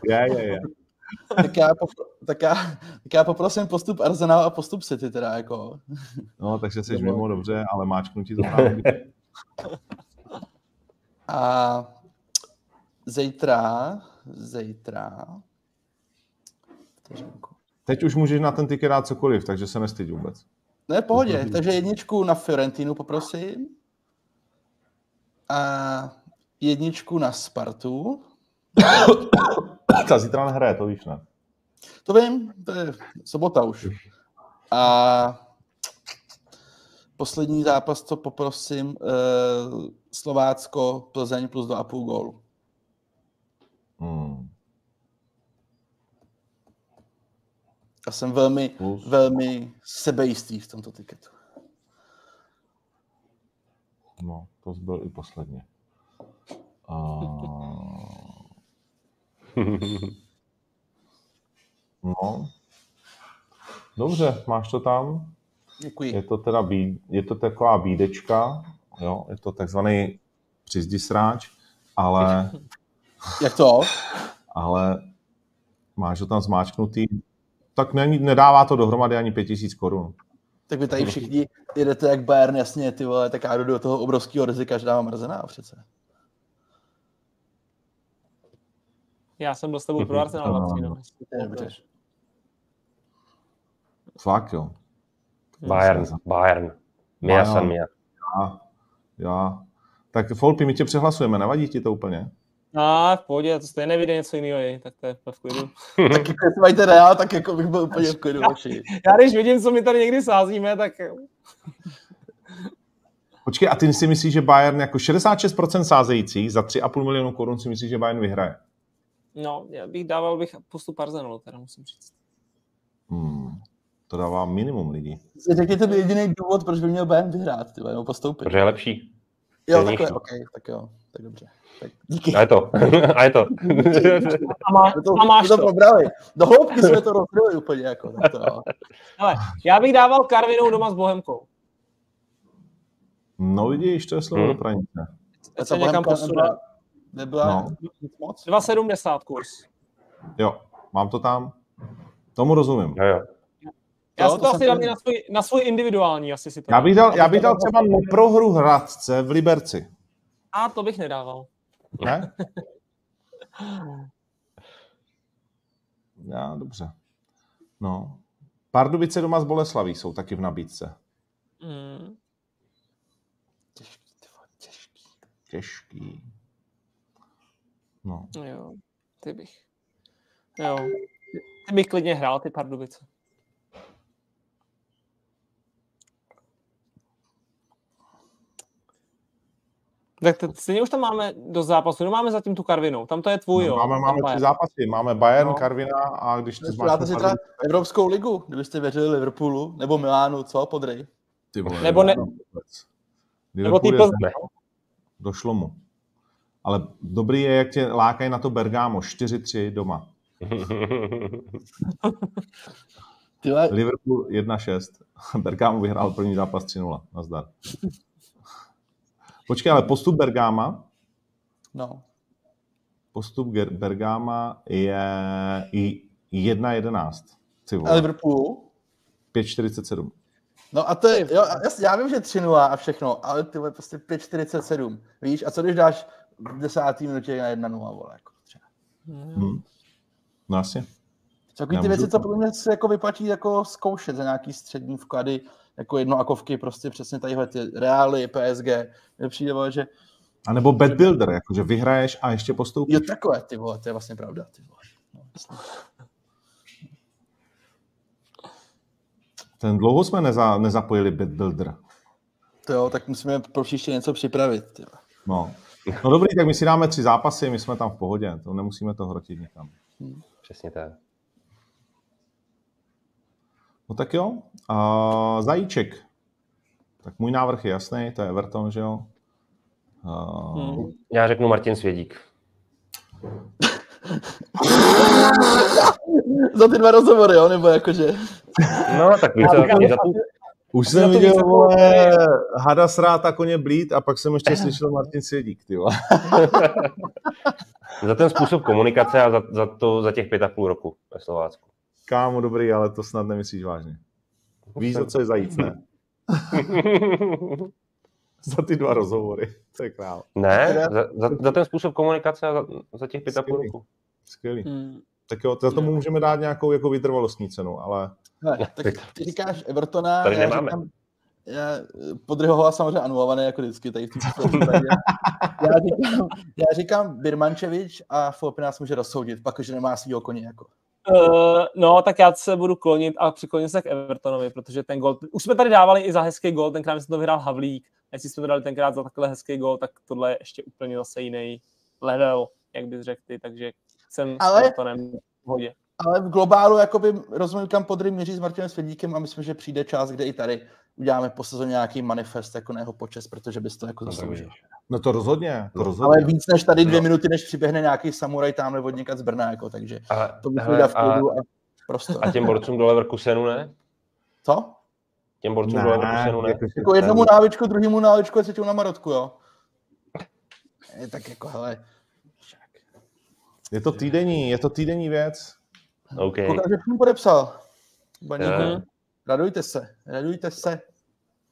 Speaker 4: já, [laughs] tak, já, popro, tak, já, tak já poprosím postup Arsenal a postup City teda, jako. [laughs]
Speaker 1: No, takže jsi
Speaker 4: Nebo-
Speaker 1: mimo dobře, ale máčknutí to právě.
Speaker 4: A zítra, zítra.
Speaker 1: Teď už můžeš na ten tiket dát cokoliv, takže se nestyď vůbec.
Speaker 4: Ne, v pohodě. Takže jedničku na Fiorentinu poprosím. A jedničku na Spartu. [coughs]
Speaker 1: Ta zítra nehraje, to víš, ne?
Speaker 4: To vím, to je sobota už. A poslední zápas, co poprosím, uh, Slovácko, Plzeň plus 2,5 gólu. Hmm. Já jsem velmi, plus. velmi sebejistý v tomto tiketu.
Speaker 1: No, to byl i posledně. Uh... [laughs] no. Dobře, máš to tam?
Speaker 4: Děkuji.
Speaker 1: Je to teda bí, je to taková bídečka, jo, je to takzvaný přizdisráč, ale... [laughs]
Speaker 4: Jak to?
Speaker 1: Ale máš to tam zmáčknutý, tak není, nedává to dohromady ani 5000 korun.
Speaker 4: Tak vy tady všichni jedete jak Bayern, jasně, ty vole, tak já jdu do toho obrovského rizika, že dávám mrzená přece.
Speaker 2: Já jsem byl s tebou pro Arsenal, no.
Speaker 1: Fakt jo.
Speaker 3: Bayern, Bayern. Mia Mia.
Speaker 1: Já, já. Tak Folpy, my tě přehlasujeme, nevadí ti to úplně?
Speaker 2: A v pohodě, to stejně nevíde něco jiného, je, tak to je v klidu. [laughs]
Speaker 4: tak jako jestli majte reál, tak jako bych byl úplně v klidu. Já,
Speaker 2: já, když vidím, co my tady někdy sázíme, tak...
Speaker 1: Počkej, a ty si myslíš, že Bayern jako 66% sázejících za 3,5 milionu korun si myslíš, že Bayern vyhraje?
Speaker 2: No, já bych dával bych postup Arsenalu, teda musím říct.
Speaker 1: Hmm. To dává minimum lidí.
Speaker 4: Řekněte mi jediný důvod, proč by měl Bayern vyhrát, tyhle, nebo postoupit.
Speaker 3: Protože je lepší.
Speaker 4: Jo, takhle, ok, tak jo, tak dobře. Tak díky.
Speaker 3: A je to. [laughs] a je to.
Speaker 2: a, má,
Speaker 4: to,
Speaker 2: a máš
Speaker 4: to.
Speaker 2: to.
Speaker 4: probrali. Do hloubky jsme to rozdělili úplně. Jako, tak to, jo.
Speaker 2: Ale já bych dával Karvinou doma s Bohemkou.
Speaker 1: No vidíš, to je slovo hmm. do pranice.
Speaker 2: Teď se někam posune.
Speaker 4: Nebyla no.
Speaker 2: moc? 2,70 kurz.
Speaker 1: Jo, mám to tam. Tomu rozumím.
Speaker 3: Jo, jo.
Speaker 2: Já si to, to asi dám na svůj, na svůj individuální, asi si to
Speaker 1: Já bych dal, já bych dal třeba neprohru Hradce v Liberci.
Speaker 2: A to bych nedával.
Speaker 1: Ne? [laughs] Já, dobře. No. Pardubice doma z Boleslaví jsou taky v nabídce.
Speaker 2: Mm.
Speaker 4: Těžký, těžký.
Speaker 1: Těžký. No.
Speaker 2: Jo, ty bych. Jo. Ty bych klidně hrál ty Pardubice. Tak to, stejně už tam máme do zápasu, no máme zatím tu Karvinu, tam to je tvůj,
Speaker 1: no,
Speaker 2: jo.
Speaker 1: Máme, máme tři zápasy, máme Bayern, no. Karvina a když ty
Speaker 4: máš... si třeba Evropskou ligu, kdybyste věřili Liverpoolu, nebo Milánu, co, podrej.
Speaker 1: Ty vole,
Speaker 2: nebo ne...
Speaker 1: Nebo ty Plzně. Došlo mu. Ale dobrý je, jak tě lákají na to Bergamo, 4-3 doma.
Speaker 4: Tyhle...
Speaker 1: Liverpool 1-6. [laughs] Bergamo vyhrál první zápas 3-0. Nazdar. Počkej, ale postup Bergama?
Speaker 4: No.
Speaker 1: Postup Bergama je i 1-11.
Speaker 4: A Liverpool?
Speaker 1: 5-47.
Speaker 4: No a to je, jo, jasně, já vím, že 3-0 a všechno, ale ty vole, prostě 5-47. Víš, a co když dáš v desátý minutě na 1-0, vole, jako třeba.
Speaker 1: Hmm. No jasně.
Speaker 4: Takový ty věci, co pro mě se jako vyplatí jako zkoušet za nějaký střední vklady, jako jednoakovky, prostě přesně tadyhle ty Reály, PSG, mi přijde, že...
Speaker 1: A nebo bad builder, jakože vyhraješ a ještě postoupíš.
Speaker 4: Jo, takové, ty vole, to je vlastně pravda, ty vole. No,
Speaker 1: Ten dlouho jsme neza, nezapojili bad builder.
Speaker 4: To jo, tak musíme pro příště něco připravit. Ty.
Speaker 1: No. no dobrý, tak my si dáme tři zápasy, my jsme tam v pohodě, to nemusíme to hrotit nikam.
Speaker 3: Hmm. Přesně tak.
Speaker 1: No tak jo. Uh, zajíček. Tak můj návrh je jasný, to je Everton, že jo?
Speaker 3: Uh... Hmm. Já řeknu Martin Svědík. [laughs]
Speaker 4: za ty dva rozhovory, jo? Nebo jakože...
Speaker 3: No, tak víš, za, za tu...
Speaker 1: Už jsem viděl, vole, hada sráta koně blít a pak jsem ještě [laughs] slyšel Martin Svědík, ty [laughs]
Speaker 3: za ten způsob komunikace a za, za, to, za těch pět a půl roku ve Slovácku.
Speaker 1: Kámo, dobrý, ale to snad nemyslíš vážně. Víš, co je zajíc, ne? [laughs] za ty dva rozhovory. To je král.
Speaker 3: Ne, za, za, za ten způsob komunikace a za, za těch pět a půl roku.
Speaker 1: Skvělý. Hmm. Tak jo, za tomu můžeme dát nějakou jako vytrvalostní cenu, ale...
Speaker 4: Ne, tak ty říkáš Evertona,
Speaker 3: Tady já nemáme.
Speaker 4: říkám, já, podryhovala samozřejmě anulované jako vždycky tady v té já, říkám, já říkám Birmančevič a Filip nás může rozsoudit, pak, že nemá svýho koně jako.
Speaker 2: Uh, no, tak já se budu klonit a přikloním se k Evertonovi, protože ten gol, už jsme tady dávali i za hezký gol, tenkrát jsme to vyhrál Havlík, a jestli jsme to dali tenkrát za takhle hezký gol, tak tohle je ještě úplně zase jiný level, jak bys řekl ty, takže jsem
Speaker 4: Ale-
Speaker 2: s Evertonem v hodě.
Speaker 4: Ale v globálu jakoby rozumím, kam Podry míří s Martinem Svědíkem a myslím, že přijde čas, kde i tady uděláme po sezóně nějaký manifest jako na jeho počest, protože bys to jako
Speaker 3: No,
Speaker 4: zasloužil.
Speaker 1: No to rozhodně, to
Speaker 4: Ale
Speaker 1: rozhodně.
Speaker 4: víc než tady dvě
Speaker 3: No.
Speaker 4: minuty, než přiběhne nějaký samuraj tamhle od někat z Brna, jako, takže
Speaker 3: A,
Speaker 4: to bych
Speaker 3: hele,
Speaker 4: udělal v
Speaker 3: a,
Speaker 4: klidu a prostor.
Speaker 3: a těm borcům do Leverkusenu ne?
Speaker 4: Co?
Speaker 3: Těm borcům do Leverkusenu ne?
Speaker 1: jakože
Speaker 4: Jako jednomu návičku, druhému návičku a třetímu na Marotku, jo? Je, tak jako, hele,
Speaker 1: Je to týdenní, je to týdenní věc.
Speaker 3: OK.
Speaker 4: koukám, že jsem podepsal. Baníku.
Speaker 3: Jo.
Speaker 4: Radujte se, radujte se.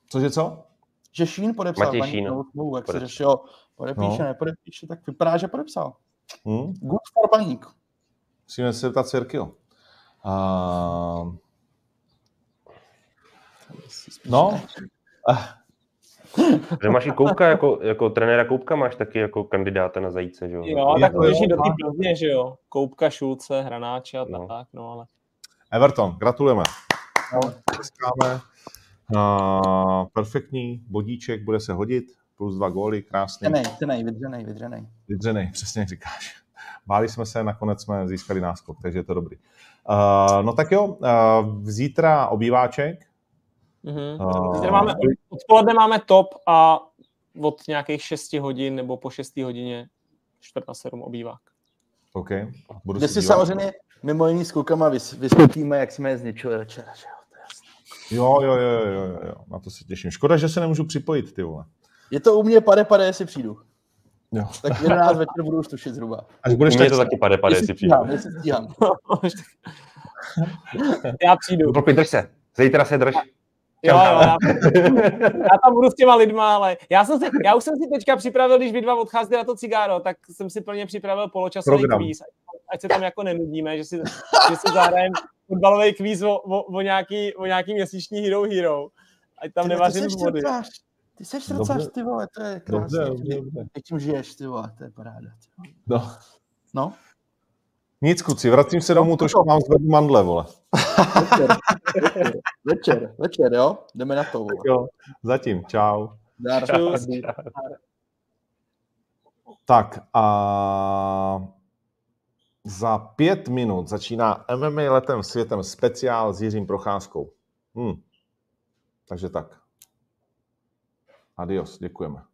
Speaker 1: Cože co?
Speaker 4: Že Šín podepsal
Speaker 3: Matěj Šín.
Speaker 4: novou smlouvu, jak se řešilo. Podepíše,
Speaker 1: No.
Speaker 4: nepodepíše, tak vypadá, že podepsal.
Speaker 1: Hm?
Speaker 4: Good for Baník.
Speaker 1: Musíme se zeptat Cirkil. Uh, no,
Speaker 3: Že máš i Koupka, jako, jako trenéra Koupka máš taky jako kandidáta na zajíce, že jo?
Speaker 2: Jo,
Speaker 1: Je
Speaker 2: tak jít do té. Plzně, že jo, Koupka, Šulce, Hranáče a
Speaker 3: No.
Speaker 2: tak, no ale.
Speaker 1: Everton, gratulujeme. Tleskáme. Uh, perfektní, bodíček, bude se hodit, plus dva góly, krásný,
Speaker 4: Vydřenej, vydřenej, vydřenej, vydřenej.
Speaker 1: vydřený, přesně jak říkáš. Báli jsme se, nakonec jsme získali náskok, takže je to dobrý. Uh, no tak jo, uh, zítra obýváček.
Speaker 2: Mhm.
Speaker 1: Uh,
Speaker 2: Zítra máme, odpoledne máme top a od nějakých 6 hodin nebo po 6 hodině čtvrt na 7 obývák.
Speaker 1: OK, budu
Speaker 4: Kde
Speaker 1: se
Speaker 4: si
Speaker 1: dívat.
Speaker 4: samozřejmě mimo jiný s klukama vys- vysvětlíme, jak jsme je zničili večera, že jo?
Speaker 1: Jo, jo, jo, jo, jo, na to se těším. Škoda, že se nemůžu připojit, ty vole.
Speaker 4: Je to u mě pade, pade, jestli přijdu.
Speaker 1: Jo.
Speaker 4: Tak v 11 večer budu už tušit zhruba.
Speaker 1: Až budeš
Speaker 3: mě
Speaker 1: tak
Speaker 3: to taky pade, pade,
Speaker 4: Jestli
Speaker 3: přijde.
Speaker 4: stíhám, jestli stíhám. [laughs]
Speaker 2: já přijdu.
Speaker 3: Klopi, drž se. Zítra se drž.
Speaker 2: Jo, jo, já, [laughs] já tam budu s těma lidma, ale já, jsem si, já už jsem si teďka připravil, když vy dva odcházíte na to cigáro, tak jsem si plně připravil poločasový kvíz, ať, se tam jako nenudíme, že si, že si zahrajeme fotbalový kvíz o, o, o, nějaký, o nějaký měsíční Hero Hero. Ať tam nevařím vody.
Speaker 4: srdcař. Ty seš
Speaker 1: Dobře.
Speaker 4: srdcař, ty vole, to je krásné.
Speaker 1: Dobře, dobře, dobře.
Speaker 4: Jak tím žiješ, ty vole, to je paráda. Ty vole.
Speaker 1: No.
Speaker 4: No,
Speaker 1: Nic, kluci, vracím se domů, trošku mám zvednu mandle, vole.
Speaker 4: večer, večer, večer, večer, jo? Jdeme na to, vole.
Speaker 1: Jo, zatím, čau.
Speaker 4: Dár.
Speaker 2: Čus.
Speaker 1: Tak a za pět minut začíná MMA letem světem speciál s Jiřím Procházkou. Hm. Takže tak. Adios, děkujeme.